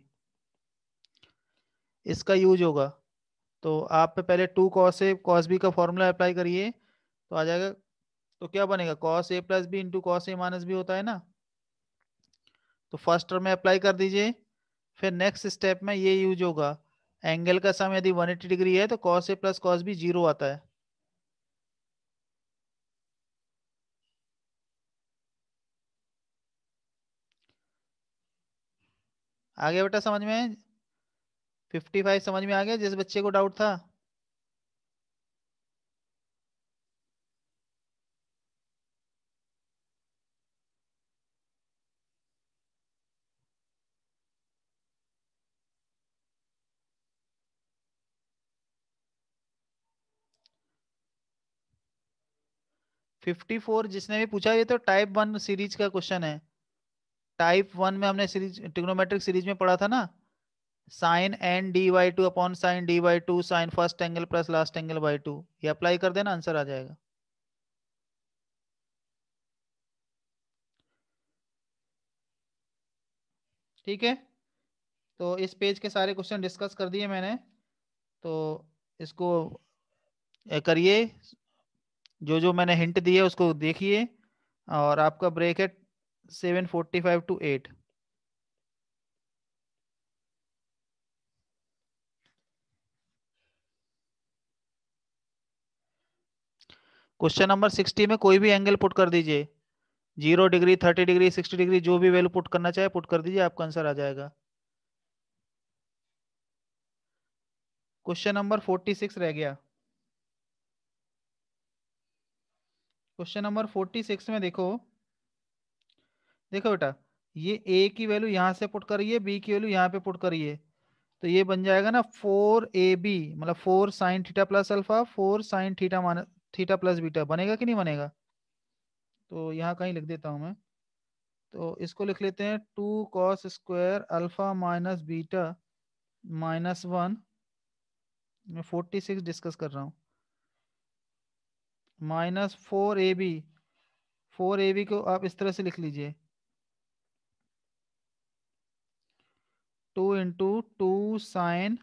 इसका यूज़ होगा। तो आप पहले two cos A cos B का फॉर्मूला अप्लाई करिए। तो आ जाएगा। तो क्या बनेगा? Cos A plus B into cos A minus B होता है ना? तो फ़र्स्ट टर्म में अप्लाई कर दीजिए। फिर नेक्स्ट स्टेप में ये यूज़ होगा। एंगल का सम यदि 180 डिग्री है तो cos A plus cos B zero आता है। आगे बेटा समझ में? 55 समझ में आ गया। जिस बच्चे को डाउट था फिफ्टी फोर जिसने भी पूछा, ये तो टाइप वन सीरीज़ का क्वेश्चन है। टाइप वन में हमने सीरीज़ टिग्नोमेट्रिक सीरीज़ में पढ़ा था ना? Sine N D by two upon sine D by two sine first angle plus last angle by two ये अप्लाई कर देना आंसर आ जाएगा। ठीक है? तो इस पेज के सारे क्वेश्चन डिस्कस कर दिए मैंने। तो इसको करिए। जो जो मैंने हिंट दिए उसको देखिए। और आपका ब्रेक है seven forty five two eight question number sixty में कोई भी एंगल पुट कर दीजिए। Zero degree thirty degree sixty degree जो भी वैल्यू पुट करना चाहे पुट कर दीजिए, आपका आंसर आ जाएगा। क्वेश्चन नंबर फोर्टी सिक्स रह गया। क्वेश्चन नंबर फोर्टी सिक्स में देखो। देखो बेटा, ये ए की वैल्यू यहाँ से पुट करिए बी की वैल्यू यहाँ पे पुट करिए। तो ये बन जाएगा ना फोर ए बी मतलब four sine theta plus alpha four sine theta मान थीटा प्लस बीटा बनेगा कि नहीं बनेगा? तो यहाँ कहीं लिख देता हूँ मैं। तो इसको लिख लेते हैं two cos square alpha minus beta minus one मैं फोर्टी सिक्स डिस्कस कर रहा हूँ। Minus four A B, four A B को आप इस तरह से लिख लीजिए। Two into two sine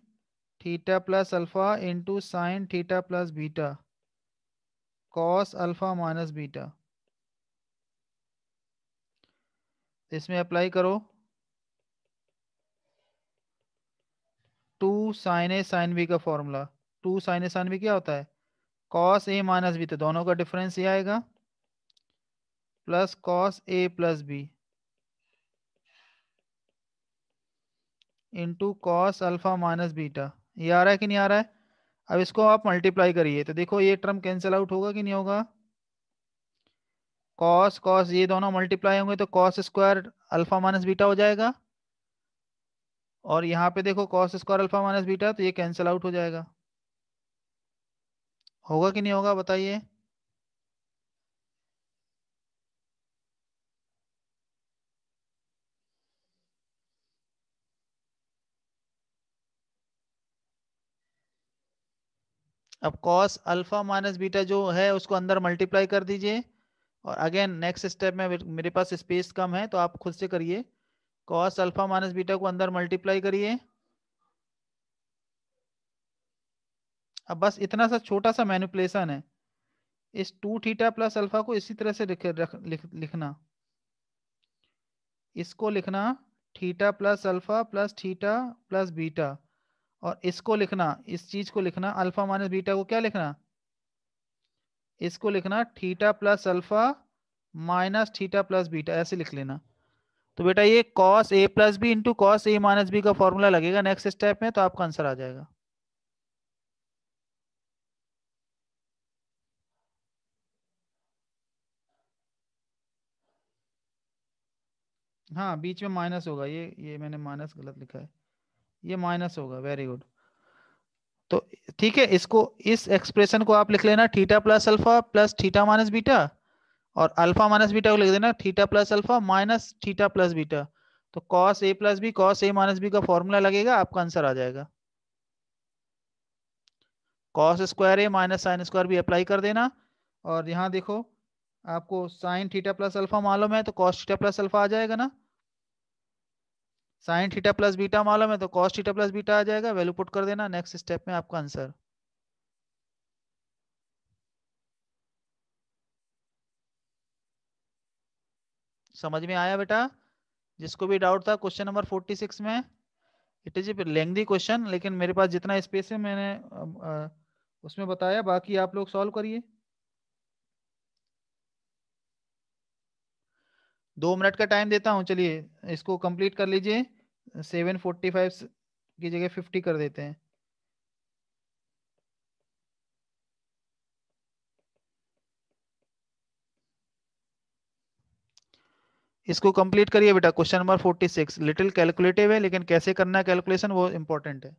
theta plus alpha into sine theta plus beta, cos alpha minus beta. इसमें अप्लाई करो। Two sine A sine B का formula. Two sine A sine B क्या होता है? कॉस ए माइनस बी तो दोनों का डिफरेंस ये आएगा plus cos A plus B into cos alpha minus beta ये आ रहा है कि नहीं आ रहा है? अब इसको आप मल्टीप्लाई करिए तो देखो ये टर्म कैंसिल आउट होगा कि नहीं होगा? कॉस कॉस ये दोनों मल्टीप्लाई होंगे तो cos square alpha minus beta हो जाएगा। और यहाँ पे देखो cos square alpha minus beta तो ये कैंसिल आउट हो जाएगा। होगा कि नहीं होगा बताइए। अब कॉस अल्फ़ा माइनस बीटा जो है, उसको अंदर मल्टीप्लाई कर दीजिए। और अगेन नेक्स्ट स्टेप में मेरे पास स्पेस कम है तो आप खुद से करिए। कॉस अल्फ़ा माइनस बीटा को अंदर मल्टीप्लाई करिए। अब बस इतना सा छोटा सा मैनिपुलेशन है। इस टू थीटा प्लस अल्फ़ा को इसी तरह से लिख, लिख, लिखना। इसको लिखना theta plus alpha plus theta plus beta और इसको लिखना इस चीज़ को लिखना अल्फ़ा माइनस बीटा को क्या लिखना? इसको लिखना theta plus alpha minus theta plus beta ऐसे लिख लेना। तो बेटा ये cos A plus B into cos A minus B का फॉर्मूला लगेगा। नेक्स्ट स्टेप में तो आपका आंसर आ जाएगा। हाँ बीच में माइनस होगा, ये ये मैंने माइनस गलत लिखा है। ये माइनस होगा वेरी गुड तो ठीक है, इसको, इस एक्सप्रेशन को आप लिख लेना, theta plus alpha plus theta minus beta, और अल्फ़ा माइनस बीटा को लिख देना, theta plus alpha minus theta plus beta. तो cos A plus B cos A minus B का फॉर्मूला लगेगा, आपका आंसर आ जाएगा। Cos square A minus sine square भी अप्लाई कर देना, और यहाँ देखो, आपको साइन थीटा प्लस अल्फ़ा मालूम है तो कॉस थीटा प्लस अल्फ़ा आ जाएगा ना। साइन थीटा प्लस बीटा मालूम है तो कॉस थीटा प्लस बीटा आ जाएगा, वैल्यू पुट कर देना नेक्स्ट स्टेप में आपका आंसर समझ में आया बेटा? जिसको भी डाउट था क्वेश्चन नंबर फोर्टी सिक्स में इट इज़ लेंदी क्वेश्चन लेकिन मेरे पास जितना स्पेस है, मैंने उसमें बताया, बाकी आप लोग सॉल्व करिए। दो मिनट का टाइम देता हूँ, चलिए, इसको कंप्लीट कर लीजिए। सेवन फोर्टी फाइव की जगह फिफ्टी कर देते हैं। इसको कंप्लीट करिए बेटा question number forty six little calculative है, लेकिन कैसे करना है कैलकुलेशन वो इंपॉर्टेंट है।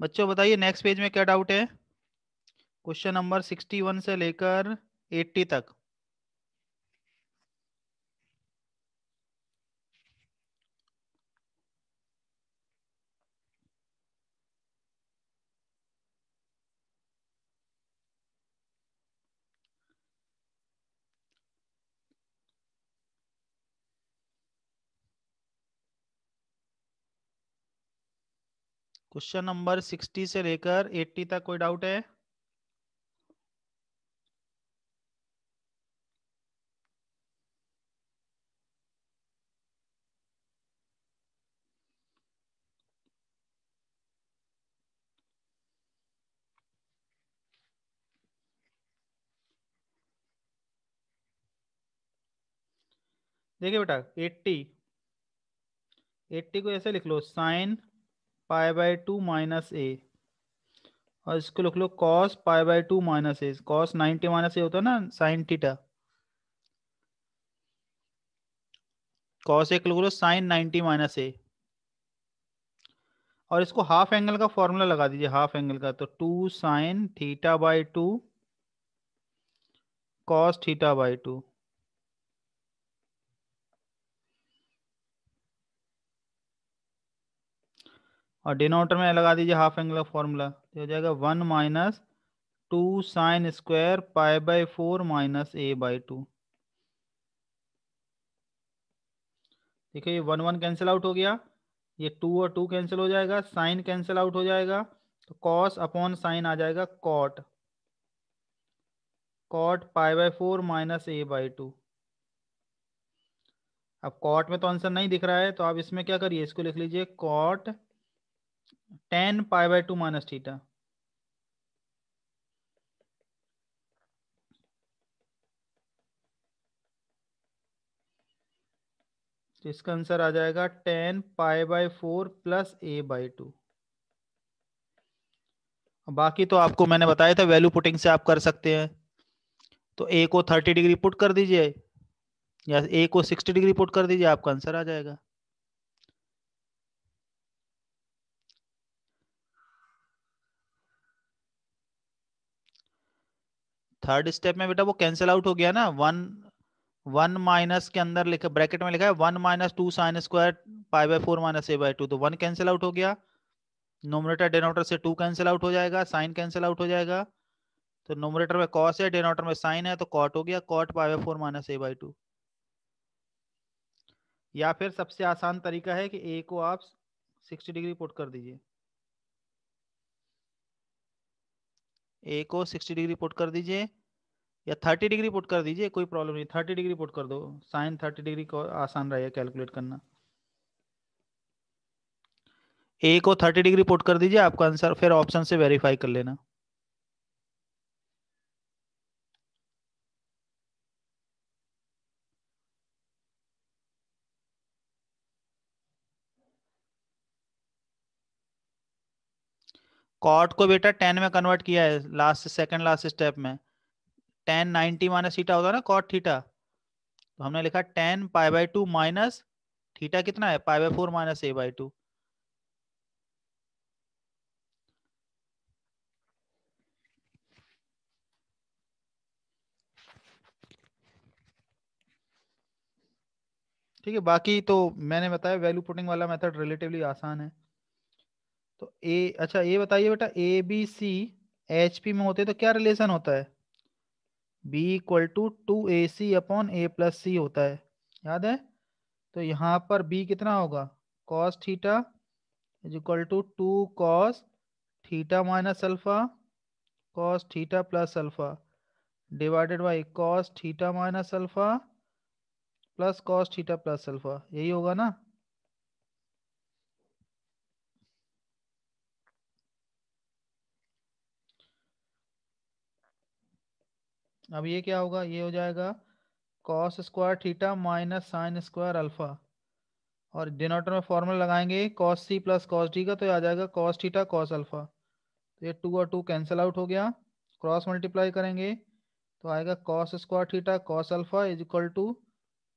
बच्चों बताइए नेक्स्ट पेज में क्या डाउट है? क्वेश्चन नंबर सिक्सटी वन से लेकर एट्टी तक। क्वेश्चन नंबर सिक्सटी से लेकर एट्टी तक कोई डाउट है? देखिए बेटा 80 80 को ऐसे लिख लो, sine pi by two minus A. और इसको लिख लो cos pi by two minus A. Cos ninety minus A होता है ना साइन थीटा कॉस एक लिख लो साइन नाइनटी माइनस ए। और इसको हाफ़ एंगल का फॉर्मूला लगा दीजिए हाफ़ एंगल का। तो two sine theta by two cos theta by two. और डिनोटर में लगा दीजिए हाफ़ एंगल का फॉर्मूला तो हो जाएगा one minus two sine square pi by four minus A by two देखिए ये वन वन कैंसिल आउट हो गया, ये टू और टू कैंसिल हो जाएगा साइन कैंसिल आउट हो जाएगा तो कॉस अपॉन साइन आ जाएगा cot cot pi by four minus A by two अब कॉट में तो आंसर नहीं दिख रहा है तो आप इसमें क्या करिए, इसको लिख लीजिए cot tan pi by two minus theta. तो इसका आंसर आ जाएगा tan pi by four plus A by two. बाकी तो आपको मैंने बताया था वैल्यू पुटिंग से आप कर सकते हैं। तो ए को थर्टी डिग्री पुट कर दीजिए या ए को सिक्सटी डिग्री पुट कर दीजिए, आपका आंसर आ जाएगा। थर्ड स्टेप में बेटा वो कैंसिल आउट हो गया ना वन वन माइनस के अंदर लिखा ब्रैकेट में लिखा है one minus two sine square pi by four minus A by two तो वन कैंसिल आउट हो गया। नोमिनेटर डिनोटर से टू कैंसिल आउट हो जाएगा साइन कैंसिल आउट हो जाएगा। तो नोमरेटर में कॉस है डेनोटर में साइन है तो कॉट हो गया cot pi by four minus A by two या फिर सबसे आसान तरीका है कि ए को आप सिक्सटी डिग्री पुट कर दीजिए। ए को सिक्सटी डिग्री पुट कर दीजिए, या थर्टी डिग्री पुट कर दीजिए, कोई प्रॉब्लम नहीं। थर्टी डिग्री पुट कर दो। साइन थर्टी डिग्री को आसान रहेगा कैलकुलेट करना। ए को थर्टी डिग्री पुट कर दीजिए, आपका आंसर फिर ऑप्शन से वेरीफाई कर लेना। कॉट को बेटा टेन में कन्वर्ट किया है लास्ट सेकंड लास्ट स्टेप में। टेन नाइनटी माइनस थीटा होता है ना, कॉट थीटा। तो हमने लिखा tan pi by two minus theta कितना है? Pi by four minus A by two. ठीक है, बाकी तो मैंने बताया वैल्यू पुटिंग वाला मेथड रिलेटिवली आसान है। तो ए अच्छा ये बताइए बेटा A B C H P में होते तो क्या रिलेशन होता है? B equal to two A C upon A plus C होता है। याद है? तो यहाँ पर बी कितना होगा? Cos theta is equal to two cos theta minus alpha cos theta plus alpha divided by cos theta minus alpha plus cos theta plus alpha यही होगा ना? अब ये क्या होगा? ये हो जाएगा cos square theta minus sine square alpha और डिनोटर में फॉर्मूला लगाएँगे cos C plus cos D का तो ये आ जाएगा कॉस थीटा कॉस अल्फ़ा तो ये टू और टू कैंसिल आउट हो गया। क्रॉस मल्टीप्लाई करेंगे तो आएगा cos square theta cos alpha is equal to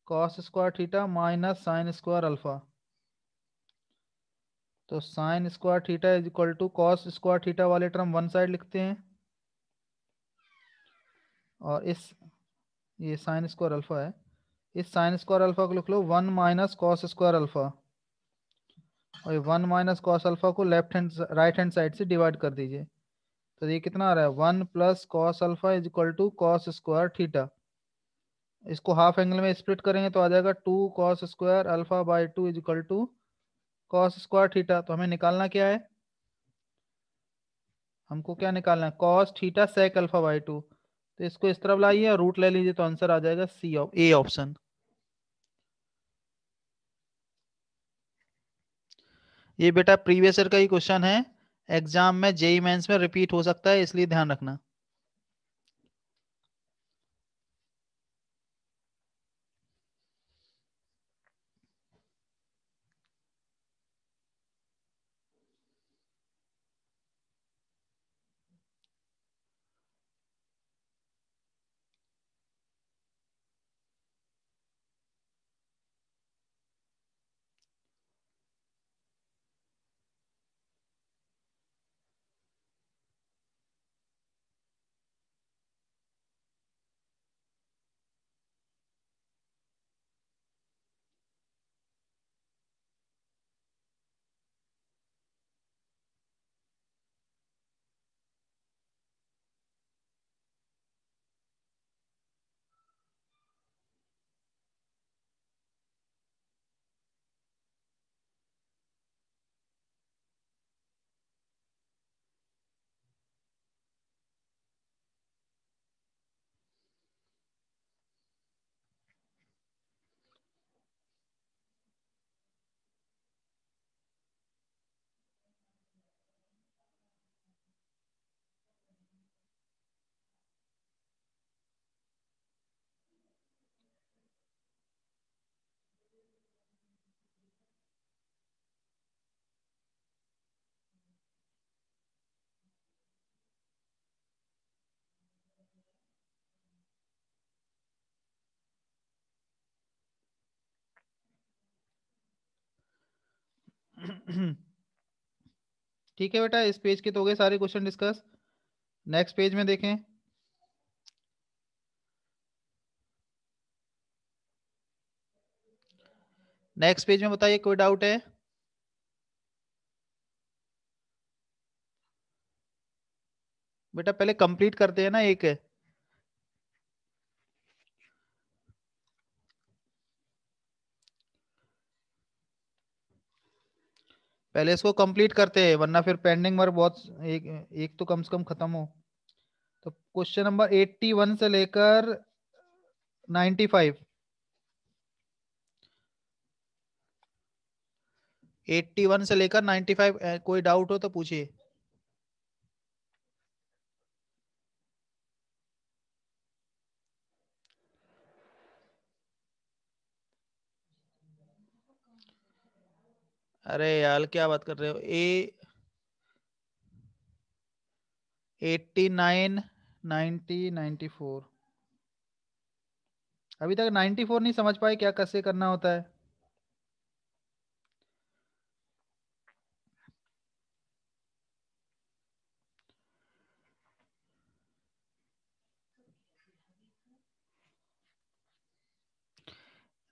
cos square theta minus sine square alpha तो sine square theta is equal to cos square theta वाले टर्म वन साइड लिखते हैं। और इस, ये साइन स्क्वायर अल्फ़ा है। इस साइन स्क्वायर अल्फ़ा को लिख लो one minus cos square alpha और वन माइनस कॉस अल्फ़ा को left hand right hand side से डिवाइड कर दीजिए। तो ये कितना आ रहा है? One plus cos alpha is equal to cos square theta इसको हाफ़ एंगल में स्प्लिट करेंगे तो आ जाएगा two cos square alpha by two is equal to cos square theta तो हमें निकालना क्या है? हमको क्या निकालना है? Cos theta sec alpha by two तो इसको इस तरफ़ लाइए और रूट ले लीजिए तो आंसर आ जाएगा सी ऑफ़ ए ऑप्शन ये बेटा प्रीवियस ईयर का ही क्वेश्चन है. एग्ज़ाम में जेई मेंस में रिपीट हो सकता है, इसलिए ध्यान रखना। ठीक है बेटा, इस पेज के तो हो गए सारे क्वेश्चन डिस्कस नेक्स्ट पेज में देखें. नेक्स्ट पेज में बताइए, कोई डाउट है? बेटा, पहले कंप्लीट करते हैं ना एक. पहले इसको कंप्लीट करते हैं, वरना फिर पेंडिंग वर्क बहुत एक एक तो कम से कम खत्म हो। तो क्वेश्चन नंबर एट्टी वन से लेकर नाइन्टी फाइव एट्टी वन से लेकर नाइन्टी फाइव कोई डाउट हो तो पूछिए। अरे यार, क्या बात कर रहे हो? ए, eighty nine ninety ninety four. अभी तक नाइन्टी फोर नहीं समझ पाए क्या, कैसे करना होता है।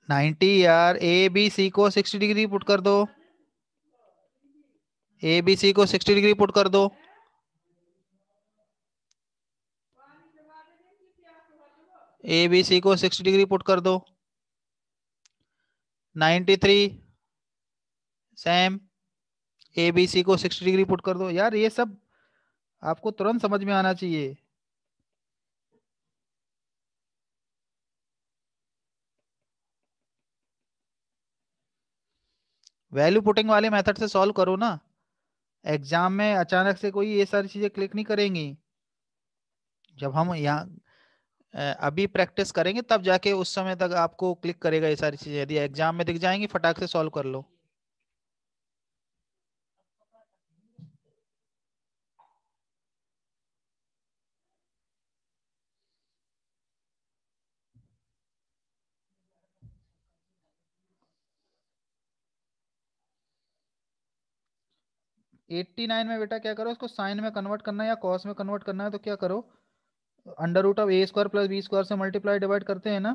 नाइन्टी यार, ए, बी, सी को सिक्सटी डिग्री पुट कर दो। ए बी सी को सिक्सटी डिग्री पुट कर दो। ए बी सी को सिक्सटी डिग्री पुट कर दो। Ninety three same A B C को सिक्सटी डिग्री पुट कर दो। यार, ये सब आपको तुरंत समझ में आना चाहिए। वैल्यू पुटिंग वाले मेथड से सॉल्व करो ना। एग्ज़ाम में अचानक से कोई ये सारी चीज़ें क्लिक नहीं करेंगी। जब हम यहाँ अभी प्रैक्टिस करेंगे तब जाके उस समय तक आपको क्लिक करेगा ये सारी चीज़ें। यदि एग्ज़ाम में दिख जाएँगी, फटाक से सॉल्व कर लो। एट्टी नाइन में बेटा क्या करो इसको साइन में कन्वर्ट करना है या कॉस में कन्वर्ट करना है तो क्या करो? Under root of A square plus B square से मल्टीप्लाई डिवाइड करते हैं ना?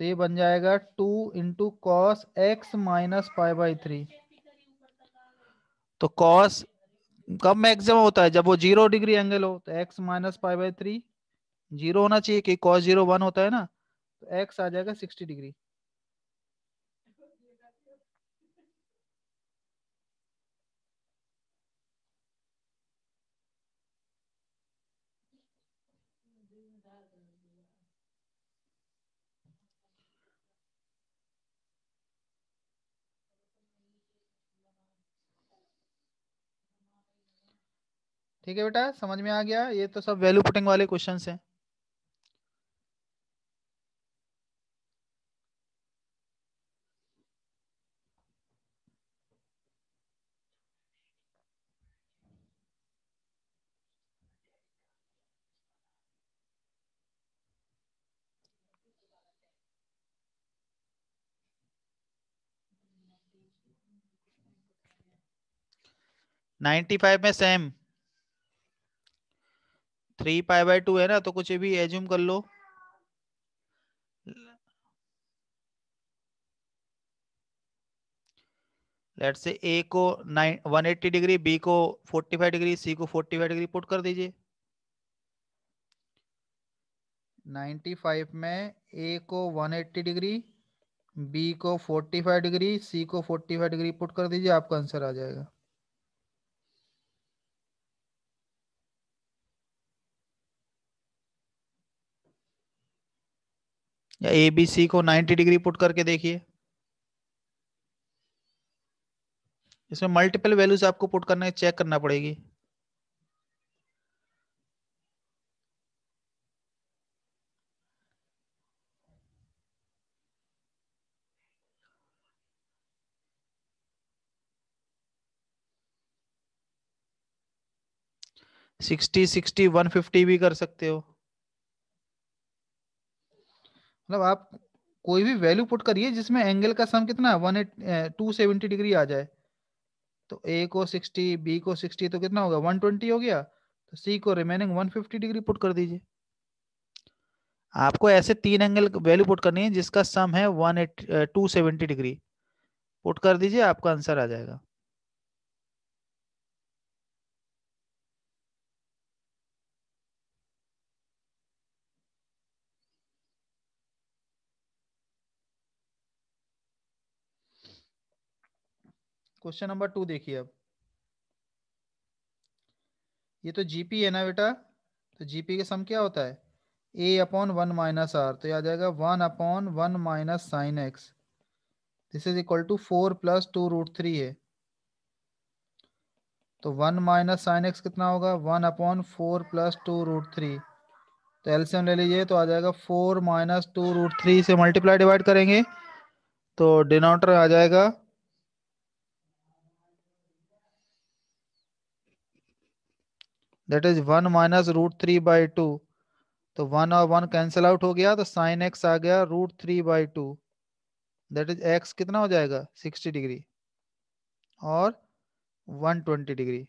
तो ये बन जाएगा two into cos X minus five by three तो कॉस कब मैक्सिमम होता है? जब वो ज़ीरो डिग्री एंगल हो तो X minus five by three zero होना चाहिए कि कॉस ज़ीरो वन होता है ना? तो एक्स आ जाएगा सिक्सटी डिग्री ठीक है बेटा? समझ में आ गया? ये तो सब वैल्यू पुटिंग वाले क्वेश्चन हैं। नाइन्टी फाइव में same three pi by two है ना तो कुछ भी एज्यूम कर लो। लेट से ए को nine one eighty degree B को फोर्टी फाइव डिग्री सी को फोर्टी फाइव डिग्री पुट कर दीजिए। नाइन्टी फाइव में ए को वन एट्टी डिग्री बी को फोर्टी फाइव डिग्री सी को फोर्टी फाइव डिग्री पुट कर दीजिए, आपका आंसर आ जाएगा। या ए बी सी को 90 डिग्री पुट करके देखिए। इसमें मल्टीपल वैल्यूज़ आपको पुट करने चेक करना पड़ेगी। सिक्सटी सिक्सटी वन फिफ्टी भी कर सकते हो। मतलब आप कोई भी वैल्यू पुट करिए जिसमें एंगल का सम कितना वन टू सेवेंटी डिग्री आ जाए। तो ए को सिक्सटी बी को सिक्सटी तो कितना होगा वन ट्वेंटी हो गया। तो सी को remaining one fifty degree put कर दीजिए। आपको ऐसे तीन एंगल वैल्यू पुट करनी है जिसका सम है one eight two seventy degree put कर दीजिए, आपका आंसर आ जाएगा। क्वेश्चन नंबर टू देखिए अब। ये तो जीपी है ना बेटा? तो जीपी का सम क्या होता है? A upon one minus R तो आ जाएगा one upon one minus sine X this is equal to four plus two root three है। तो वन माइनस साइन एक्स कितना होगा? One upon four plus two root three तो एल्सियम ले लीजिए तो आ जाएगा four minus two root three से मल्टीप्लाई डिवाइड करेंगे तो डिनोटर आ जाएगा that is one minus root three by two तो वन और वन कैंसिल आउट हो गया तो साइन एक्स आ गया root three by two that is X कितना हो जाएगा? सिक्सटी डिग्री और one twenty degree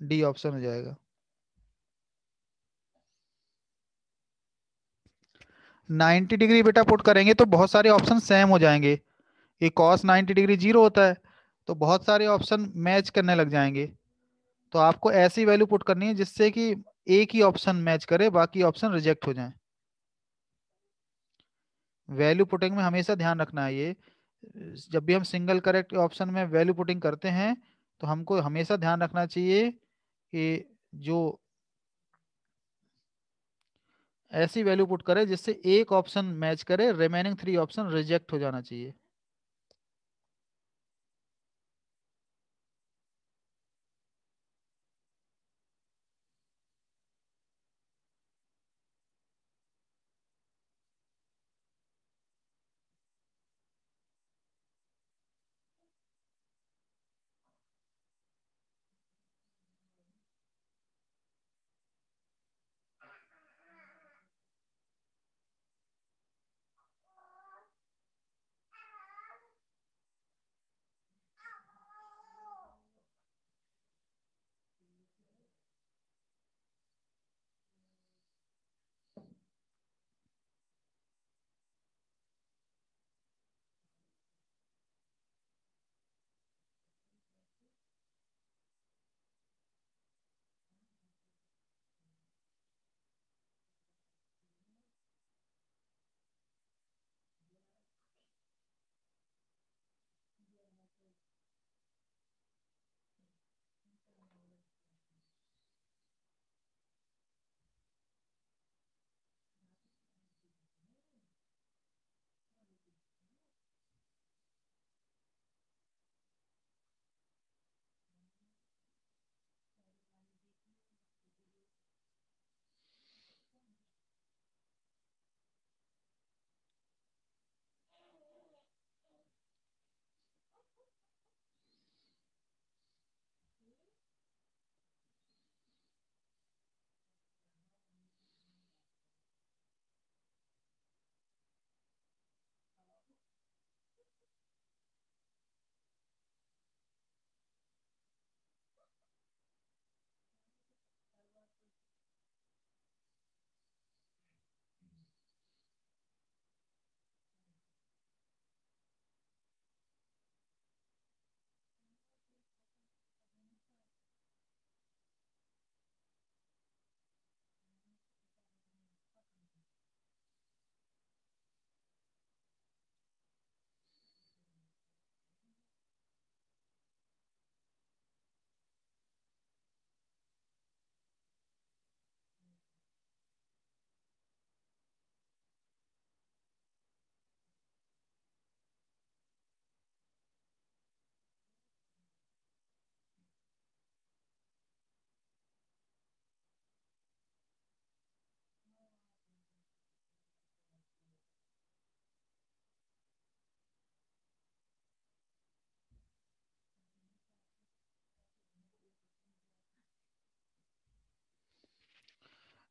D option हो जाएगा. नाइन्टी डिग्री बेटा पुट करेंगे तो बहुत सारे ऑप्शन सेम हो जाएँगे। ये कॉस नाइन्टी डिग्री ज़ीरो होता है तो बहुत सारे ऑप्शन मैच करने लग जाएँगे। तो आपको ऐसी वैल्यू पुट करनी है जिससे कि एक ही ऑप्शन मैच करे, बाकी ऑप्शन रिजेक्ट हो जाए। वैल्यू पुटिंग में हमेशा ध्यान रखना है ये। जब भी हम सिंगल करेक्ट ऑप्शन में वैल्यू पुटिंग करते हैं तो हमको हमेशा ध्यान रखना चाहिए कि जो ऐसी वैल्यू पुट करे जिससे एक ऑप्शन मैच करे रिमेनिंग थ्री ऑप्शन रिजेक्ट हो जाना चाहिए।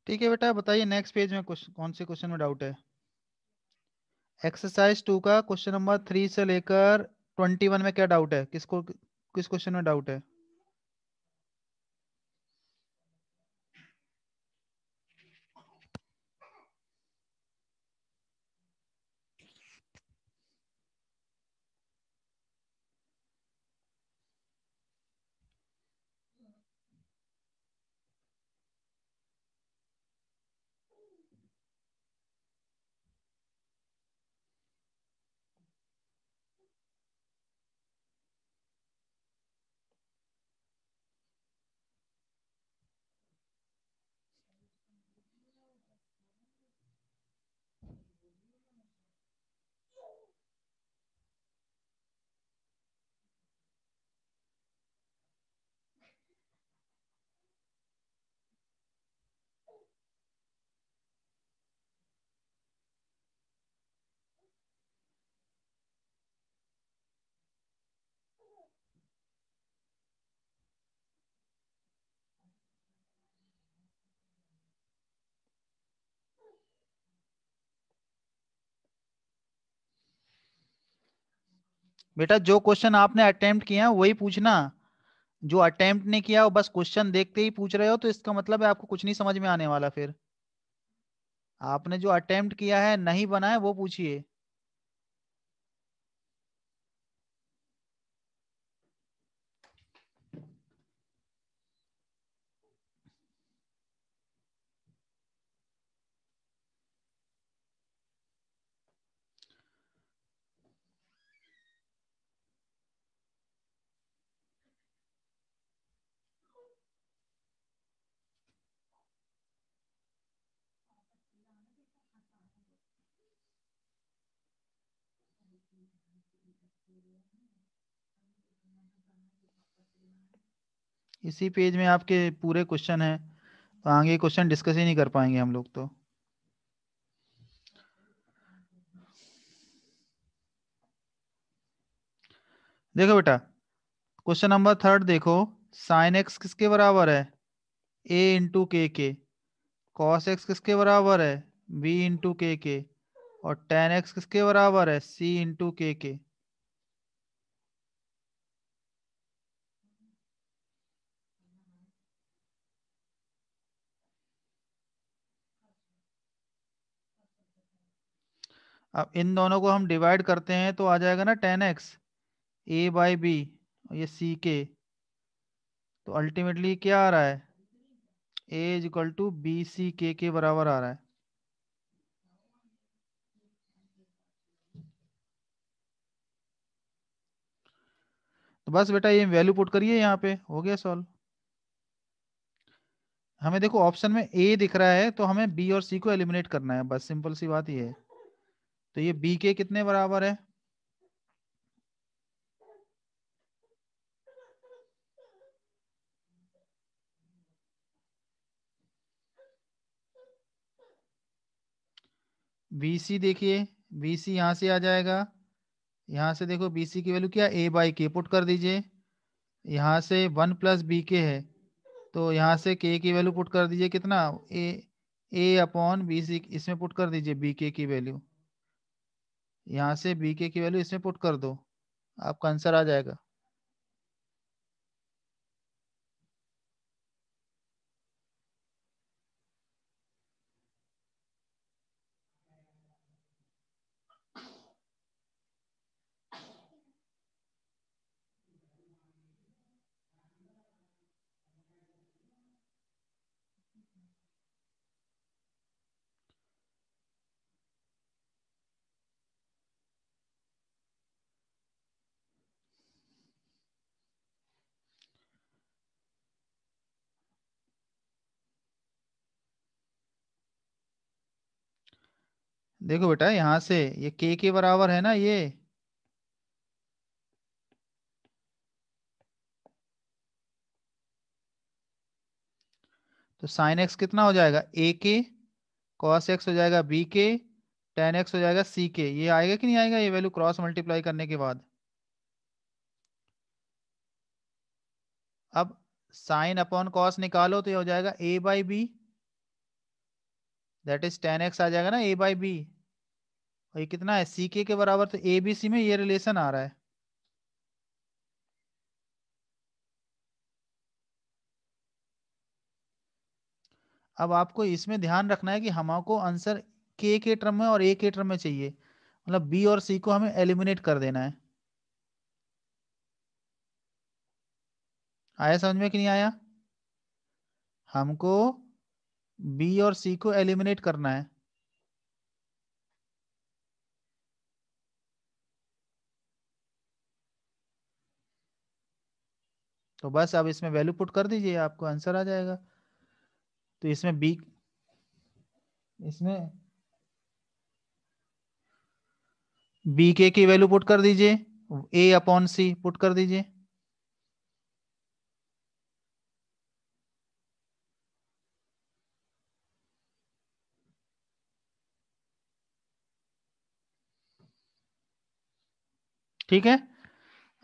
ठीक है बेटा, बताइए नेक्स्ट पेज में कुछ, कौन से क्वेश्चन में डाउट है? एक्सरसाइज टू का क्वेश्चन नंबर थ्री से लेकर ट्वेंटी वन में क्या डाउट है? किसको, किस क्वेश्चन में डाउट है? बेटा, जो क्वेश्चन आपने अटेम्प्ट किया वही पूछना। जो अटेम्प्ट नहीं किया, वो बस क्वेश्चन देखते ही पूछ रहे हो तो इसका मतलब है आपको कुछ नहीं समझ में आने वाला फिर। आपने जो अटेम्प्ट किया है, नहीं बनाए वो पूछिए। इसी पेज में आपके पूरे क्वेश्चन है तो आगे क्वेश्चन डिस्कस ही नहीं कर पाएँगे हम लोग तो। देखो बेटा क्वेश्चन नंबर थर्ड देखो साइन एक्स किसके बराबर है? ए इंटू के के। कॉस एक्स किसके बराबर है? बी इंटू के के। और टेन एक्स किसके बराबर है? सी इंटू के के। अब इन दोनों को हम डिवाइड करते हैं तो आ जाएगा ना tan X A by B ये सी के तो अल्टीमेटली क्या आ रहा है? A is equal to B C के के बराबर आ रहा है। तो बस बेटा ये वैल्यू पुट करिए यहाँ पे, हो गया सॉल्व हमें देखो ऑप्शन में ए दिख रहा है तो हमें बी और सी को एलिमिनेट करना है, बस सिंपल सी बात ये है। तो ये बी के कितने बराबर है? बी सी देखिए बी सी यहाँ से आ जाएगा। यहाँ से देखो बी सी की वैल्यू क्या? ए बाई के पुट कर दीजिए। यहाँ से वन प्लस बी के है तो यहाँ से के की वैल्यू पुट कर दीजिए कितना? ए ए अपॉन बी सी इसमें पुट कर दीजिए बी के की वैल्यू यहाँ से बी के की वैल्यू इसमें पुट कर दो। आपका आंसर आ जाएगा। देखो बेटा, यहाँ से, ये के के बराबर है ना ये? तो साइन एक्स कितना हो जाएगा? ए के कॉस एक्स हो जाएगा बी के टेन एक्स हो जाएगा सी के ये आएगा कि नहीं आएगा? ये वैल्यू क्रॉस मल्टीप्लाई करने के बाद। अब साइन अपॉन कॉस निकालो तो ये हो जाएगा A by B that is tan X आ जाएगा ना ए बाई बी और ये कितना है? सी के बराबर तो ए बी सी में ये रिलेशन आ रहा है। अब आपको इसमें ध्यान रखना है कि हमको आंसर के के टर्म में और ए के टर्म में चाहिए। मतलब बी और सी को हमें एलिमिनेट कर देना है। आया समझ में कि नहीं आया? हमको बी और सी को एलिमिनेट करना है। तो बस अब इसमें वैल्यू पुट कर दीजिए, आपको आंसर आ जाएगा। तो इसमें बी इसमें बी के की वैल्यू पुट कर दीजिए ए अपॉन सी पुट कर दीजिए। ठीक है?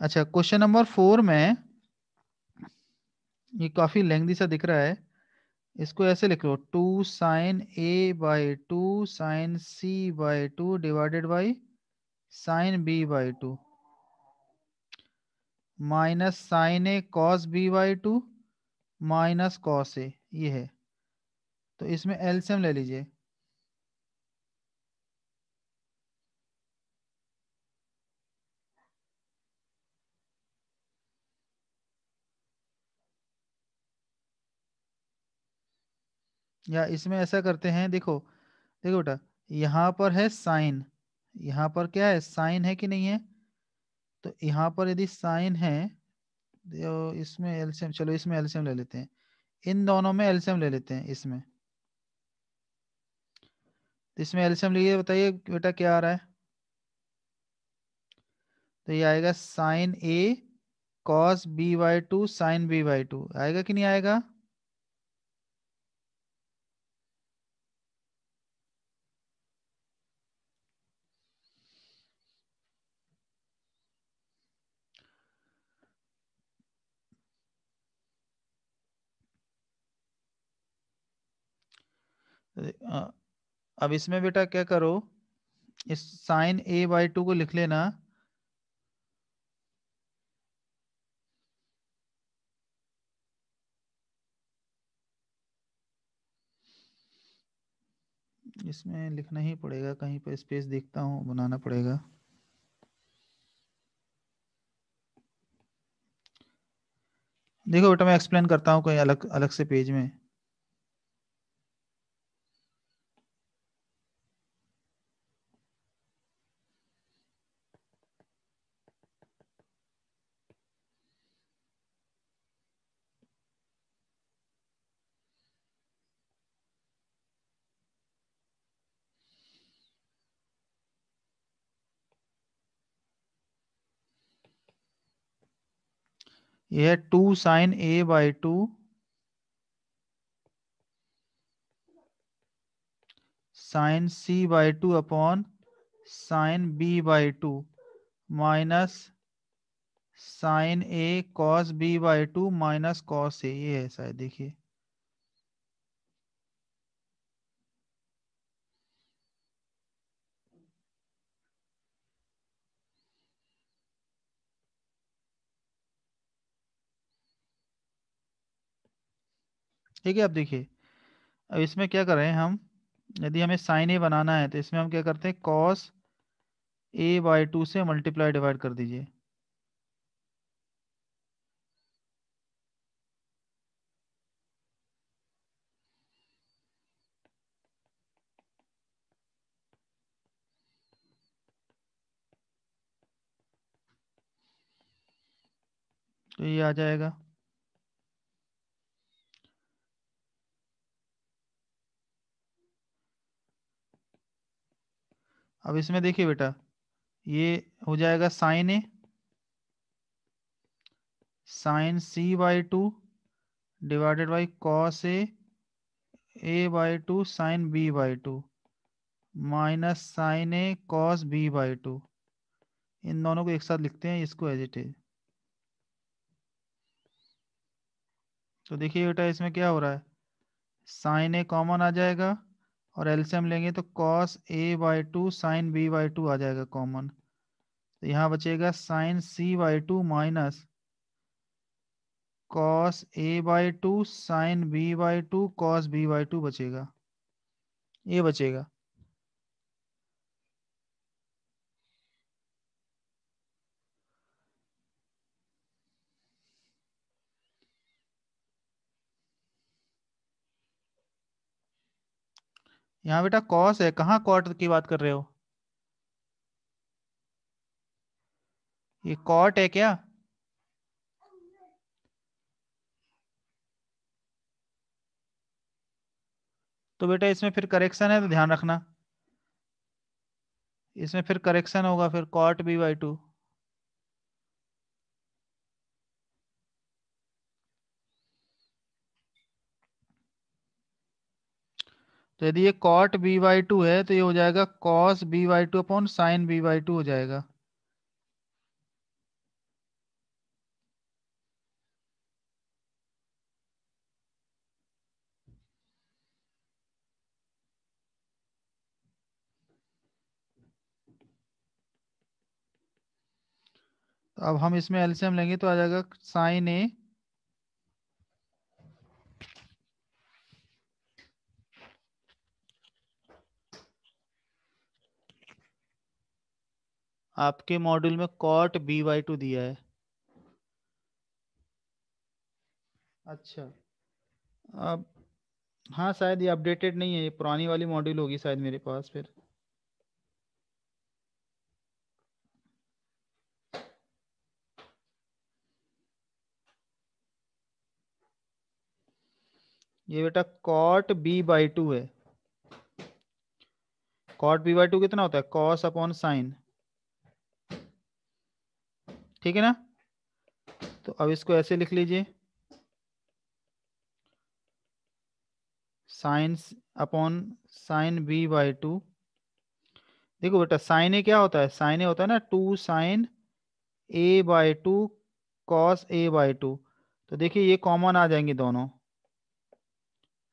अच्छा क्वेश्चन नंबर फोर में ये काफ़ी लेंदी सा दिख रहा है। इसको ऐसे लिख लो, two sine A by two sine C by two divided by sine B by two. Minus sine A cos B by two, minus cos A, ये है। तो इसमें एल्सियम ले लीजिए। या इसमें ऐसा करते हैं, देखो देखो बेटा, यहाँ पर है साइन। यहाँ पर क्या है, साइन है कि नहीं है? तो यहाँ पर यदि साइन है तो इसमें एल्सियम चलो इसमें एल्सियम ले लेते हैं। इन दोनों में एल्सियम ले लेते हैं, इसमें। तो इसमें एल्सियम लीजिए, बताइए बेटा क्या आ रहा है? तो ये आएगा sine A cos B by two sine B by two आएगा कि नहीं आएगा? अब इसमें बेटा क्या करो? इस साइन ए बाई टू को लिख लेना। इसमें लिखना ही पड़ेगा, कहीं पर स्पेस देखता हूँ, बनाना पड़ेगा। देखो बेटा, मैं एक्सप्लेन करता हूँ कहीं अलग अलग से पेज में। ये है two sine A by two. Sine C by two upon sine B by two minus sine A cos B by two minus cos A, ये है शायद, देखिए। ठीक है, अब देखिए, अब इसमें क्या कर रहे हैं हम? यदि हमें साइन ए बनाना है तो इसमें हम क्या करते हैं? कॉस ए बाई टू से मल्टीप्लाई डिवाइड कर दीजिए। तो ये आ जाएगा। अब इसमें देखिए बेटा, ये हो जाएगा sine A sine C by two divided by cos A A by two sine B by two minus sine A cos B by two इन दोनों को एक साथ लिखते हैं इसको एज इट इज़ तो देखिए बेटा, इसमें क्या हो रहा है? साइन ए कॉमन आ जाएगा और एल्सियम लेंगे तो cos A by two sine B by two आ जाएगा कॉमन तो यहाँ बचेगा sine C by two minus cos A by two sine B by two cos B by two बचेगा। ये बचेगा। यहाँ बेटा कॉस है, कहाँ कॉट की बात कर रहे हो? ये कॉट है क्या? तो बेटा इसमें फिर करेक्शन है तो ध्यान रखना। इसमें फिर करेक्शन होगा फिर कॉट बी बाई टू तो यदि ये कॉट बी बाई टू है तो ये हो जाएगा cos B by two upon sine B by two हो जाएगा। अब हम इसमें एल्सियम लेंगे तो आ जाएगा साइन ए आपके मॉड्यूल में कॉट बी बाई टू दिया है। अच्छा। अब हाँ शायद ये अपडेटेड नहीं है, ये पुरानी वाली मॉड्यूल होगी शायद मेरे पास फिर। ये बेटा कॉट बी बाई टू है। कॉट बी बाई टू कितना होता है? कॉस अपॉन साइन ठीक है ना? तो अब इसको ऐसे लिख लीजिए। Sines upon sine B by two. देखो बेटा, साइन ए क्या होता है? साइन ए होता है ना, two sine A by two cos A by two. तो देखिए, ये कॉमन आ जाएँगे दोनों।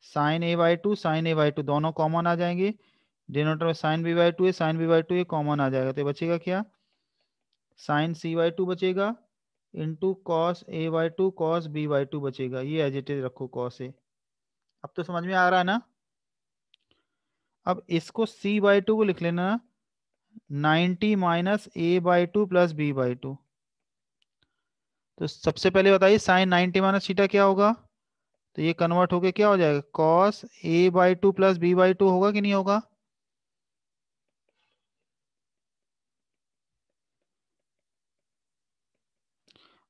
Sine A by two, sine A by two, दोनों कॉमन आ जाएँगे। डिनोटर में साइन बी बाई टू है, साइन बी बाई टू, ये कॉमन आ जाएगा। तो बचेगा क्या? साइन सी बाई टू बचेगा, into cos A by two, cos B by two बचेगा। ये एजिटेज रखो कॉस ए। अब तो समझ में आ रहा है ना? अब इसको सी बाई टू को लिख लेना। Ninety minus A by two plus B by two. तो सबसे पहले बताइए, साइन नाइन्टी माइनस सीटा क्या होगा? तो ये कन्वर्ट होके क्या हो जाएगा? Cos A by two plus B by two होगा कि नहीं होगा?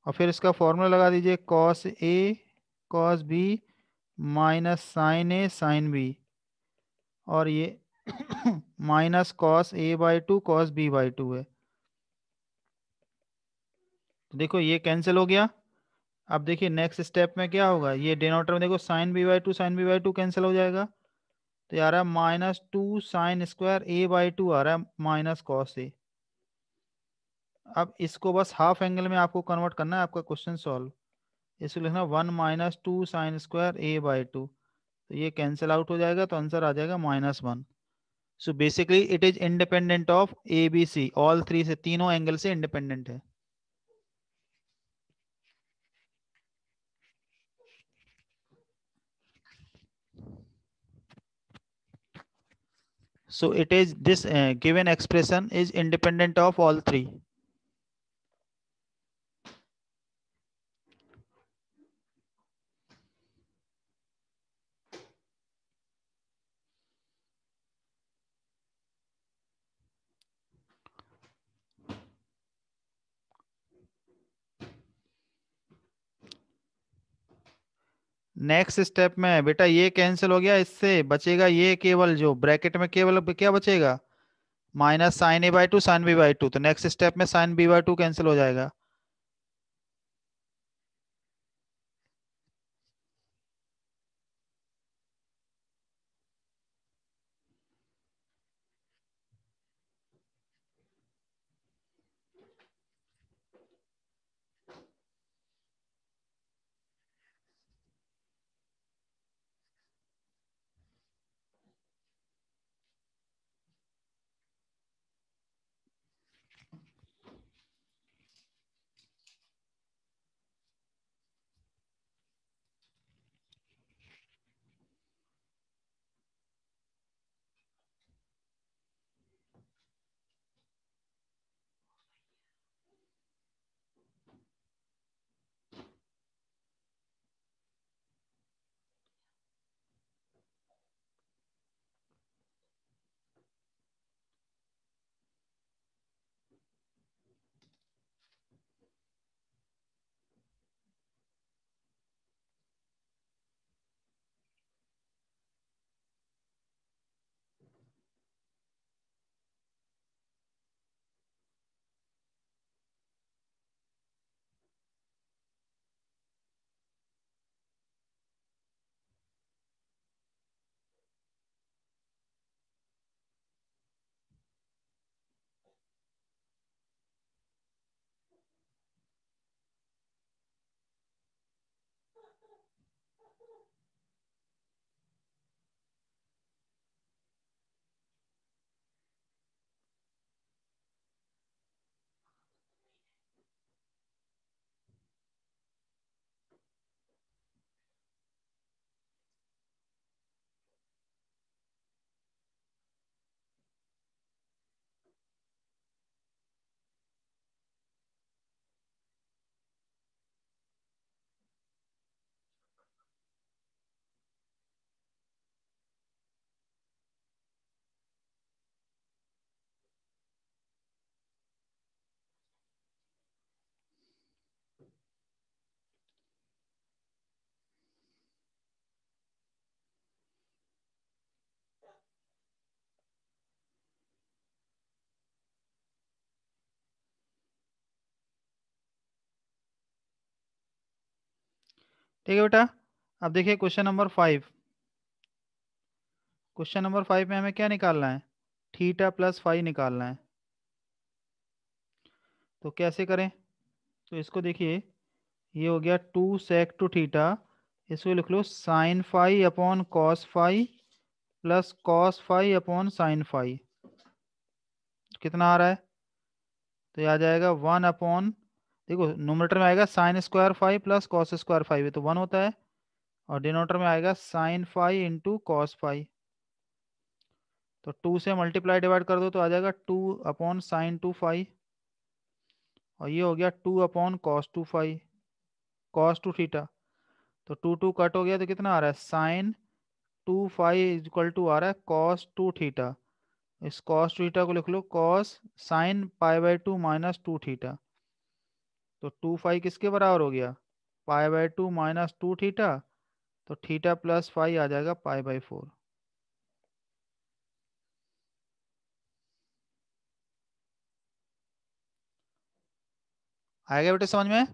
और फिर इसका फॉर्मूला लगा दीजिए cos A cos B minus sine A sine B और ये minus cos A by two cos B by two है। तो देखो ये कैंसिल हो गया। अब देखिए नेक्स्ट स्टेप में क्या होगा? ये डिनोटर में देखो sine B by two sine B by two cancel हो जाएगा। तो ये आ रहा है minus two sine square A by two आ रहा है माइनस कॉस ए अब इसको बस हाफ़ एंगल में आपको कन्वर्ट करना है आपका क्वेश्चन सॉल्व इसको लिखना one minus two sine square A by two तो ये कैंसिल आउट हो जाएगा तो आंसर आ जाएगा minus one so basically it is independent of A B C all three से तीनों एंगल से इंडिपेंडेंट है. So it is this uh, given expression is independent of all three. Next step में बेटा ये कैंसिल हो गया, इससे बचेगा ये केवल जो ब्रैकेट में केवल क्या बचेगा? Minus sine A by two sine B by two तो नेक्स्ट स्टेप में sine B by two cancel हो जाएगा। ठीक है बेटा? अब देखिए question number five question number five में हमें क्या निकालना है? थीटा प्लस फाइव निकालना है। तो कैसे करें? तो इसको देखिए, ये हो गया टू सेक टू थीटा इसको लिख लो sine five upon cos five plus cos five upon sine five कितना आ रहा है? तो ये आ जाएगा वन अपॉन देखो नोमीटर में आएगा sine square five plus cos square five तो वन होता है। और डिनोटर में आएगा sine five into cos five तो टू से मल्टीप्लाई डिवाइड कर दो तो आ जाएगा two upon sine two five और ये हो गया two upon cos two five cos two theta तो टू टू कट हो गया तो कितना आ रहा है? Sine two five equal to आ रहा है कॉस टू थीटा इस कॉस टू थीटा को लिख लो cos sine pi by two minus two theta तो टू फाइव किसके बराबर हो गया? Pi by two minus two theta तो थीटा प्लस फाइव आ जाएगा पाई बाई फोर। आएगा बेटे समझ में?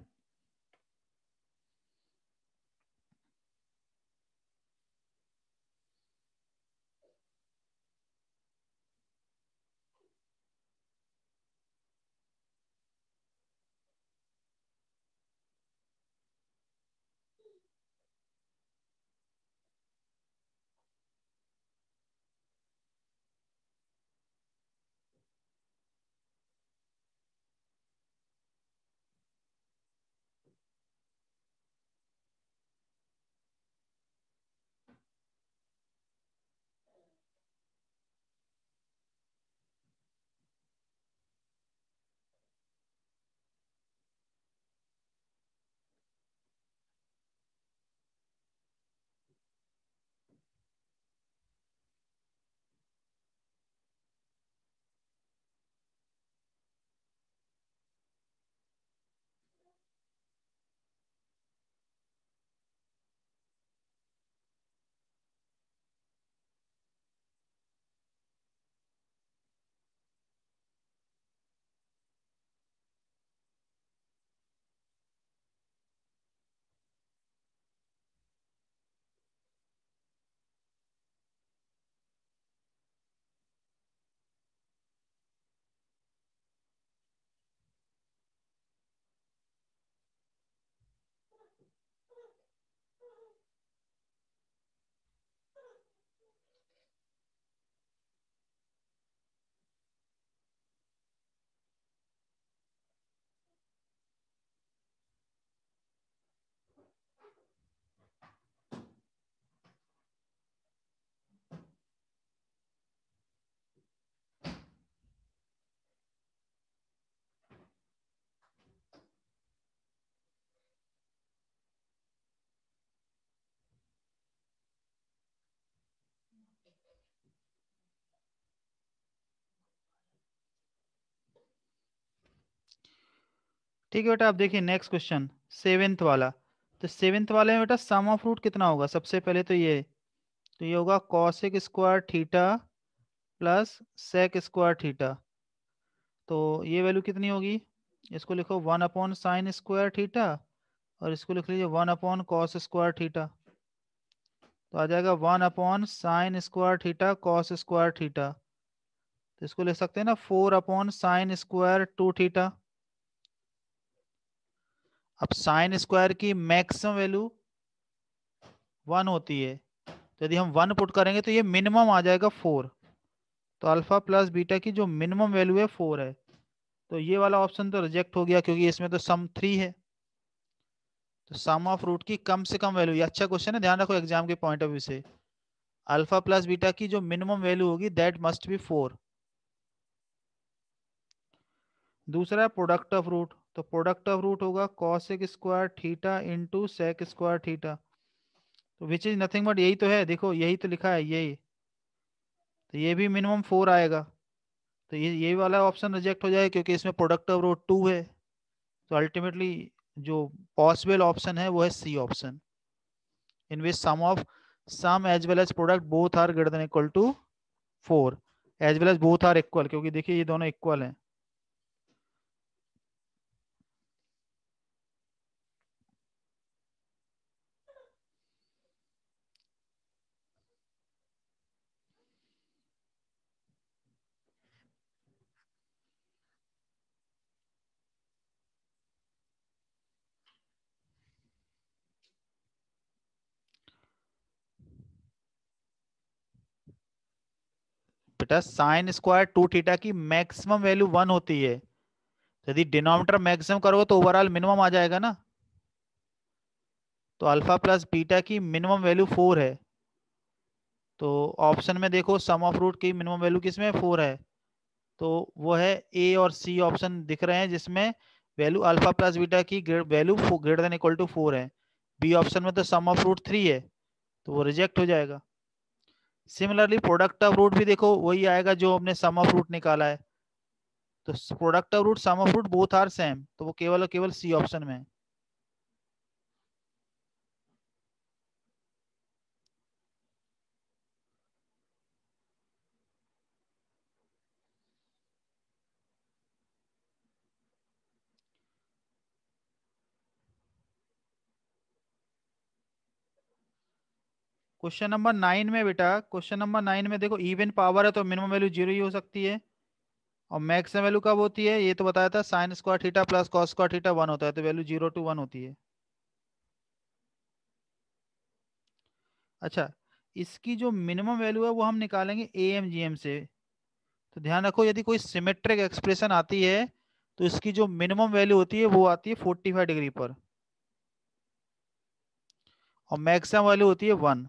ठीक है बेटा आप देखिए नेक्स्ट क्वेश्चन सेवेंथ वाला। तो सेवेंथ वाले में बेटा सम ऑफ़ रूट कितना होगा? सबसे पहले तो ये तो ये होगा cosec square theta plus sec square theta तो ये वैल्यू कितनी होगी? इसको लिखो one upon sine square theta और इसको लिख लीजिए one upon cos square theta तो आ जाएगा one upon sine square theta cos square theta तो इसको लिख सकते हैं ना four upon sine square two theta अब साइन स्क्वायर की मैक्सिमम वैल्यू वन होती है। तो यदि हम वन पुट करेंगे तो ये मिनिमम आ जाएगा फोर तो अल्फ़ा प्लस बीटा की जो मिनिमम वैल्यू है फोर है। तो ये वाला ऑप्शन तो रिजेक्ट हो गया क्योंकि इसमें तो सम थ्री है। तो सम ऑफ़ रूट की कम से कम वैल्यू ये अच्छा क्वेश्चन है, ध्यान रखो एग्ज़ाम के पॉइंट ऑफ़ व्यू से। अल्फ़ा प्लस बीटा की जो मिनिमम वैल्यू होगी दैट मस्ट बी फोर दूसरा प्रोडक्ट ऑफ़ रूट तो प्रोडक्ट ऑफ़ रूट होगा cosec square theta into sec square theta तो विच इज़ नथिंग बट यही तो है, देखो यही तो लिखा है, यही तो ये भी मिनिमम फोर आएगा तो ये यही वाला ऑप्शन रिजेक्ट हो जाएगा क्योंकि इसमें प्रोडक्ट ऑफ़ रूट टू है तो अल्टीमेटली जो पॉसिबल ऑप्शन है वो है C option in which sum of sum as well as product both are greater than equal to four as well as both are equal क्योंकि देखिए ये दोनों इक्वल हैं। बेटा साइन स्क्वायर टू थीटा की मैक्सिमम वैल्यू वन होती है। यदि डिनोमिनेटर मैक्सिमम करोगे तो ओवरऑल मिनिमम आ जाएगा ना। तो अल्फ़ा प्लस बीटा की मिनिमम वैल्यू फोर है। तो ऑप्शन में देखो सम ऑफ़ रूट की मिनिमम वैल्यू किसमें? फोर है। तो वो है ए और सी ऑप्शन दिख रहे हैं, जिसमें वैल्यू अल्फ़ा प्लस बीटा की value greater than equal to four है। बी ऑप्शन में तो सम ऑफ़ रूट थ्री है। तो वो रिजेक्ट हो जाएगा। सिमिलरली प्रोडक्ट ऑफ़ रूट भी देखो, वही आएगा जो हमने सम ऑफ़ रूट निकाला है। तो product of root sum of root both are same तो वो केवल और केवल सी ऑप्शन में है। क्वेश्चन नंबर नाइन में बेटा, क्वेश्चन नंबर नाइन में देखो इवन पावर है तो मिनिमम वैल्यू ज़ीरो ही हो सकती है। और मैक्सिमम वैल्यू कब होती है? ये तो बताया था sine square theta plus cos square theta one होता है तो वैल्यू ज़ीरो टू वन होती है। अच्छा इसकी जो मिनिमम वैल्यू है, वो हम निकालेंगे ए एम जी एम से। तो ध्यान रखो, यदि कोई सिमेट्रिक एक्सप्रेशन आती है तो इसकी जो मिनिमम वैल्यू होती है, वो आती है फोर्टी फाइव डिग्री पर। और मैक्सिमम वैल्यू होती है वन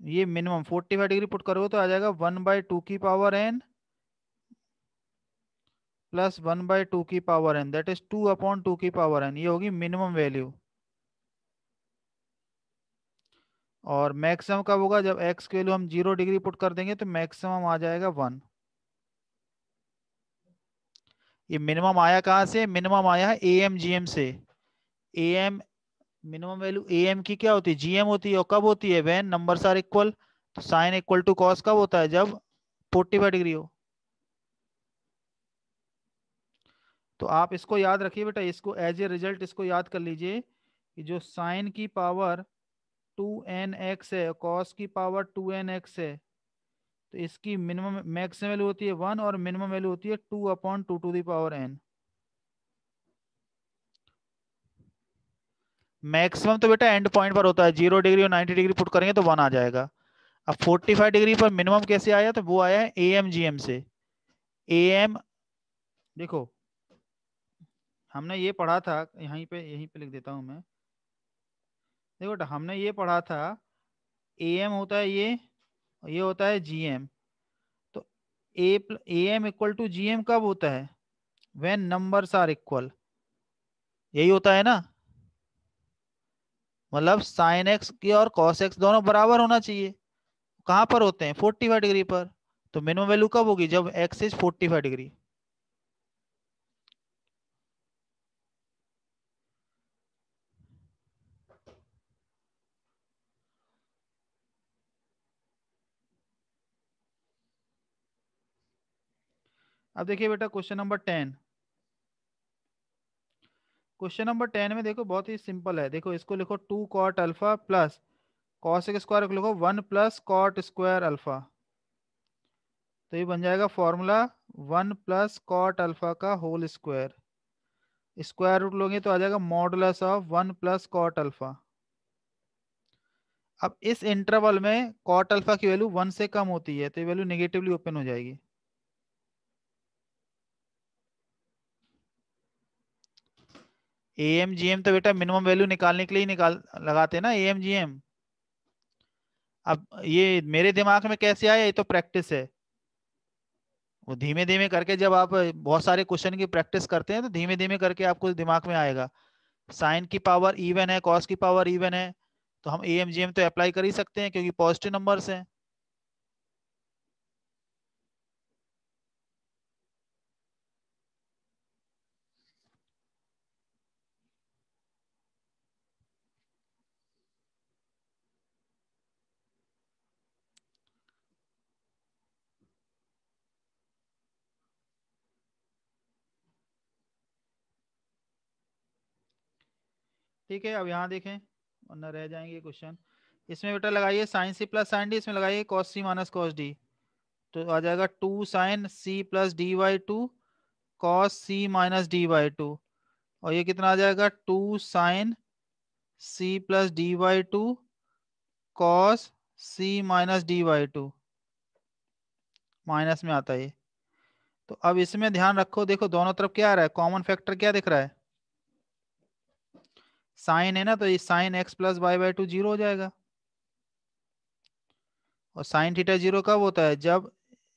ये मिनिमम 45 डिग्री पुट करोगे तो आ जाएगा वन बाई टू की power n plus one by two की power n that is two upon two की पावर एन ये होगी मिनिमम वैल्यू और मैक्सिमम कब होगा? जब एक्स की वैल्यू हम ज़ीरो डिग्री पुट कर देंगे तो मैक्सिमम आ जाएगा वन ये मिनिमम आया कहाँ से? मिनिमम आया है ए एम जी एम से. A M minimum value A M की क्या होती है? जीएम होती है और कब होती है? वैन नंबर आर इक्वल तो साइन इक्वल टू कॉस कब होता है? जब फोर्टी फाइव डिग्री हो। तो आप इसको याद रखिए बेटा, इसको एज ए रिज़ल्ट इसको याद कर लीजिए कि जो साइन की पावर टू एन एक्स है कॉस की पावर टू एन एक्स है तो इसकी मिनिमम मैक्सिमम वैल्यू होती है वन और मिनिमम वैल्यू होती है two upon two to the power n maximum तो बेटा एंड पॉइंट पर होता है। ज़ीरो डिग्री और नाइन्टी डिग्री पुट करेंगे तो वन आ जाएगा। अब फोर्टी फाइव डिग्री पर मिनिमम कैसे आया तो वो आया है ए एम जी एम से। ए एम देखो, हमने ये पढ़ा था, यहीं पे यहीं पे लिख देता हूँ मैं। देखो बेटा, हमने ये पढ़ा था ए एम होता है ये ये होता है जी एम तो A A M equal to G M कब होता है? वेन नंबर्स आर इक्वल यही होता है ना? मतलब साइन एक्स की और कॉस एक्स दोनों बराबर होना चाहिए। कहाँ पर होते हैं? फोर्टी फाइव डिग्री पर। तो मिनिमम वैल्यू कब होगी? जब x is forty five degree अब देखिए बेटा question number ten question number ten में देखो बहुत ही सिंपल है। देखो, इसको लिखो two cot alpha plus cos square को लिखो one plus cot square alpha. तो ये बन जाएगा formula one plus cot alpha का होल स्क्वायर। स्क्वायर रूट लोगे तो आ जाएगा modulus of one plus cot alpha. अब इस इंटरवल में कॉट अल्फ़ा की वैल्यू वन से कम होती है तो ये वैल्यू नेगेटिवली ओपन हो जाएगी। एम जी एम तो बेटा मिनिमम वैल्यू निकालने के लिए ही निकाल, लगाते हैं ना एम जी एम अब ये मेरे दिमाग में कैसे आया, ये तो प्रैक्टिस है। वो धीमे धीमे करके जब आप बहुत सारे क्वेश्चन की प्रैक्टिस करते हैं तो धीमे धीमे करके आपको दिमाग में आएगा। साइन की पावर इवन है कॉस की पावर इवन है तो हम ए एम जी एम तो अप्लाई कर ही सकते हैं, क्योंकि पॉजिटिव नंबर्स हैं। ठीक है, अब यहाँ देखें, वरना रह जाएँगे क्वेश्चन इसमें बेटा लगाइए sine C plus sine D इसमें लगाइए cos C minus cos D तो आ जाएगा two sine C plus D by two cos C minus D by two और ये कितना आ जाएगा? Two sine C plus D by two cos C minus D by two minus में आता है तो अब इसमें ध्यान रखो, देखो दोनों तरफ़ क्या आ रहा है? कॉमन फैक्टर क्या दिख रहा है? साइन है ना तो ये sine x plus y by two zero हो जाएगा। और साइन थीटा ज़ीरो कब होता है? जब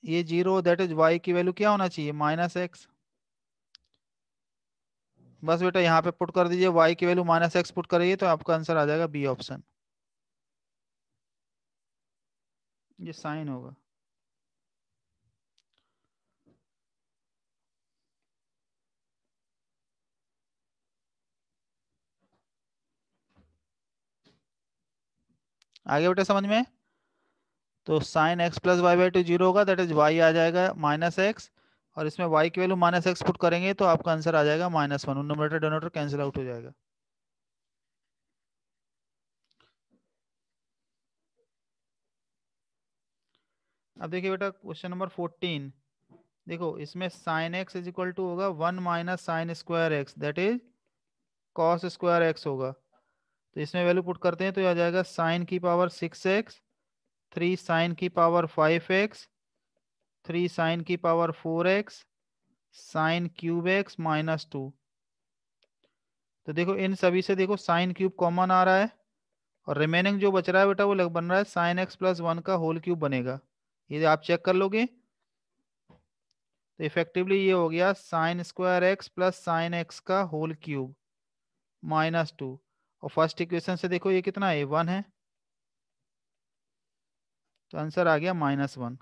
ये ज़ीरो दैट इज़ वाई की वैल्यू क्या होना चाहिए? Minus x. बस बेटा यहाँ पे पुट कर दीजिए वाई की वैल्यू माइनस एक्स पुट करिए तो आपका आंसर आ जाएगा बी ऑप्शन। ये साइन होगा। आगे बेटा समझ में? तो sine x plus y by two zero होगा दैट इज़ वाई आ जाएगा माइनस एक्स और इसमें वाई की वैल्यू माइनस एक्स पुट करेंगे तो आपका आंसर आ जाएगा minus one numerator denominator cancel out हो जाएगा। अब देखिए बेटा क्वेश्चन नंबर फोर्टीन देखो, इसमें sine x is equal to होगा one minus sine square x that is cos square x होगा। तो इसमें वैल्यू पुट करते हैं तो यह आ जाएगा साइन की power six x, three sine की power five x, three sine की power four x, sine cube x minus two. तो देखो, इन सभी से देखो, साइन क्यूब कॉमन आ रहा है और रिमेनिंग जो बच रहा है बेटा, वो लग बन रहा है साइन एक्स प्लस वन का होल क्यूब बनेगा। ये आप चेक कर लोगे। तो इफेक्टिवली ये हो गया sine square x plus sine x का होल क्यूब माइनस टू। और फ़र्स्ट इक्वेशन से देखो ये कितना है? वन है। तो आंसर आ गया माइनस वन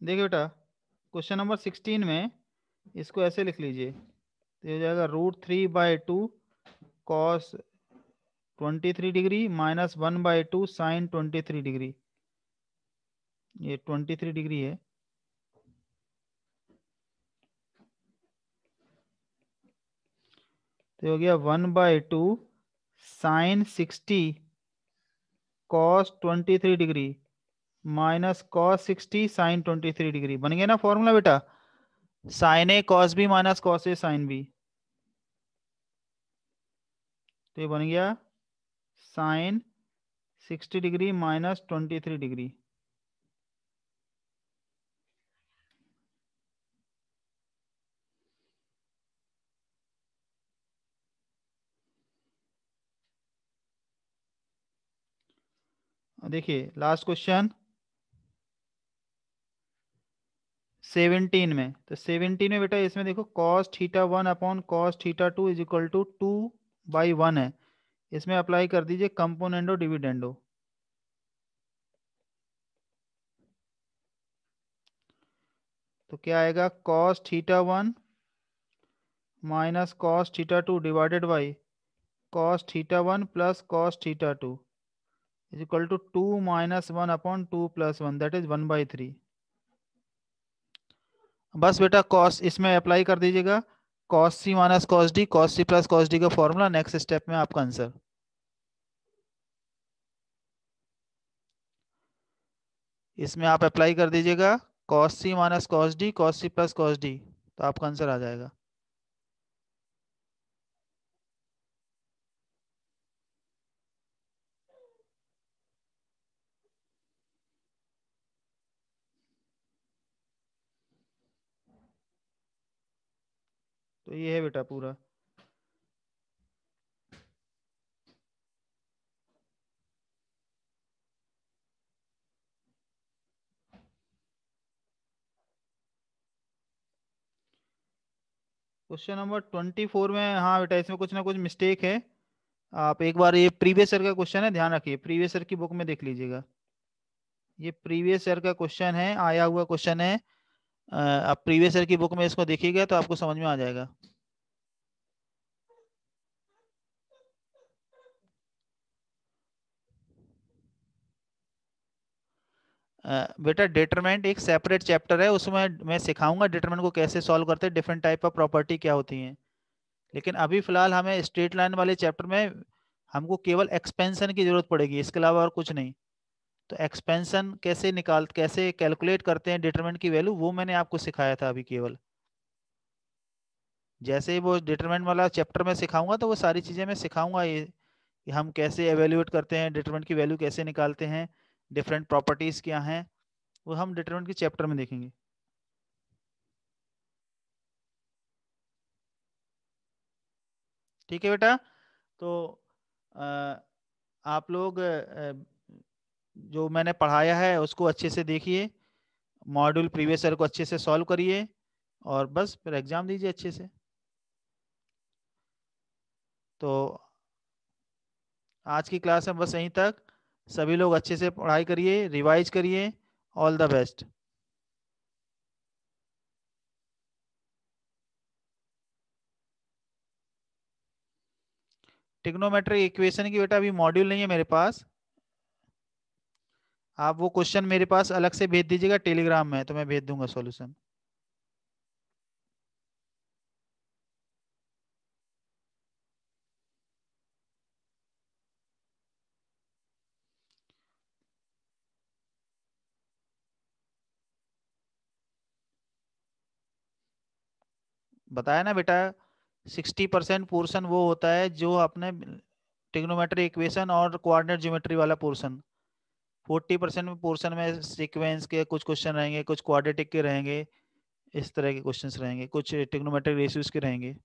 देखिए बेटा क्वेश्चन नंबर सिक्सटीन में इसको ऐसे लिख लीजिए। तो हो जाएगा root three by two cos twenty three degree minus one by two sine twenty three degree ये ट्वेंटी थ्री डिग्री है। तो हो गया one by two sine sixty cos twenty three degree minus cos sixty sine twenty three degree. बन गया ना फॉर्मूला बेटा? Sine A cos B minus cos A sine B तो ये बन गया sine sixty degree minus twenty three degree. देखिए लास्ट क्वेश्चन सेवनटीन में। तो सेवनटीन में बेटा इसमें देखो cos theta one upon cos theta two is equal to two by one है। इसमें अप्लाई कर दीजिए कंपोनेंडो डिविडेंडो तो क्या आएगा? Cos theta one minus cos theta two divided by cos theta one plus cos theta two is equal to two minus one upon two plus one that is one by three बस बेटा कॉस इसमें अप्लाई कर दीजिएगा। Cos C minus cos D cos C plus cos D का फॉर्मूला नेक्स्ट स्टेप में आपका आंसर इसमें आप अप्लाई कर दीजिएगा। Cos C minus cos D cos C plus cos D तो आपका आंसर आ जाएगा। तो ये है बेटा पूरा। क्वेश्चन नंबर ट्वेंटी फोर में हाँ बेटा, इसमें कुछ ना कुछ मिस्टेक है। आप एक बार ये प्रीवियस ईयर का क्वेश्चन है, ध्यान रखिए प्रीवियस ईयर की बुक में देख लीजिएगा। ये प्रीवियस ईयर का क्वेश्चन है, आया हुआ क्वेश्चन है। आप प्रीवियस ईयर की बुक में इसको देखिएगा तो आपको समझ में आ जाएगा। बेटा डिटरमेंट एक सेपरेट चैप्टर है, उसमें मैं सिखाऊँगा डिटरमेंट को कैसे सॉल्व करते हैं डिफरेंट टाइप ऑफ़ प्रॉपर्टी क्या होती हैं। लेकिन अभी फ़िलहाल हमें स्ट्रेट लाइन वाले चैप्टर में हमको केवल एक्सपेंशन की ज़रूरत पड़ेगी, इसके अलावा और कुछ नहीं। तो एक्सपेंशन कैसे निकाल कैसे कैलकुलेट करते हैं डिटरमेंट की वैल्यू वो मैंने आपको सिखाया था अभी केवल। जैसे ही वो डिटरमेंट वाला चैप्टर में सिखाऊँगा तो वो सारी चीज़ें मैं सिखाऊँगा ये कि हम कैसे एवेल्यूएट करते हैं डिटरमेंट की वैल्यू कैसे निकालते हैं डिफरेंट प्रॉपर्टीज़ क्या हैं वो हम डिटरमेंट के चैप्टर में देखेंगे। ठीक है बेटा? तो आ, आप लोग जो मैंने पढ़ाया है, उसको अच्छे से देखिए मॉड्यूल प्रीवियस ईयर को अच्छे से सॉल्व करिए, और बस फिर एग्ज़ाम दीजिए अच्छे से। तो आज की क्लास में बस यहीं तक। सभी लोग अच्छे से पढ़ाई करिए रिवाइज करिए all the best trigonometric equation की बेटा अभी मॉड्यूल नहीं है मेरे पास। आप वो क्वेश्चन मेरे पास अलग से भेज दीजिएगा टेलीग्राम में तो मैं भेज दूँगा सॉल्यूशन बताया ना बेटा सिक्सटी परसेंट पोर्सन वो होता है जो अपने टिग्नोमेट्री इक्वेशन और कोऑर्डिनेट ज्योमेट्री वाला पोर्सन फोर्टी परसेंट में पोर्सन में सीक्वेंस के कुछ क्वेश्चन रहेंगे, कुछ क्वाड्रेटिक के रहेंगे, इस तरह के क्वेश्चन रहेंगे, कुछ टिग्नोमेट्रिक रेशियोज के रहेंगे।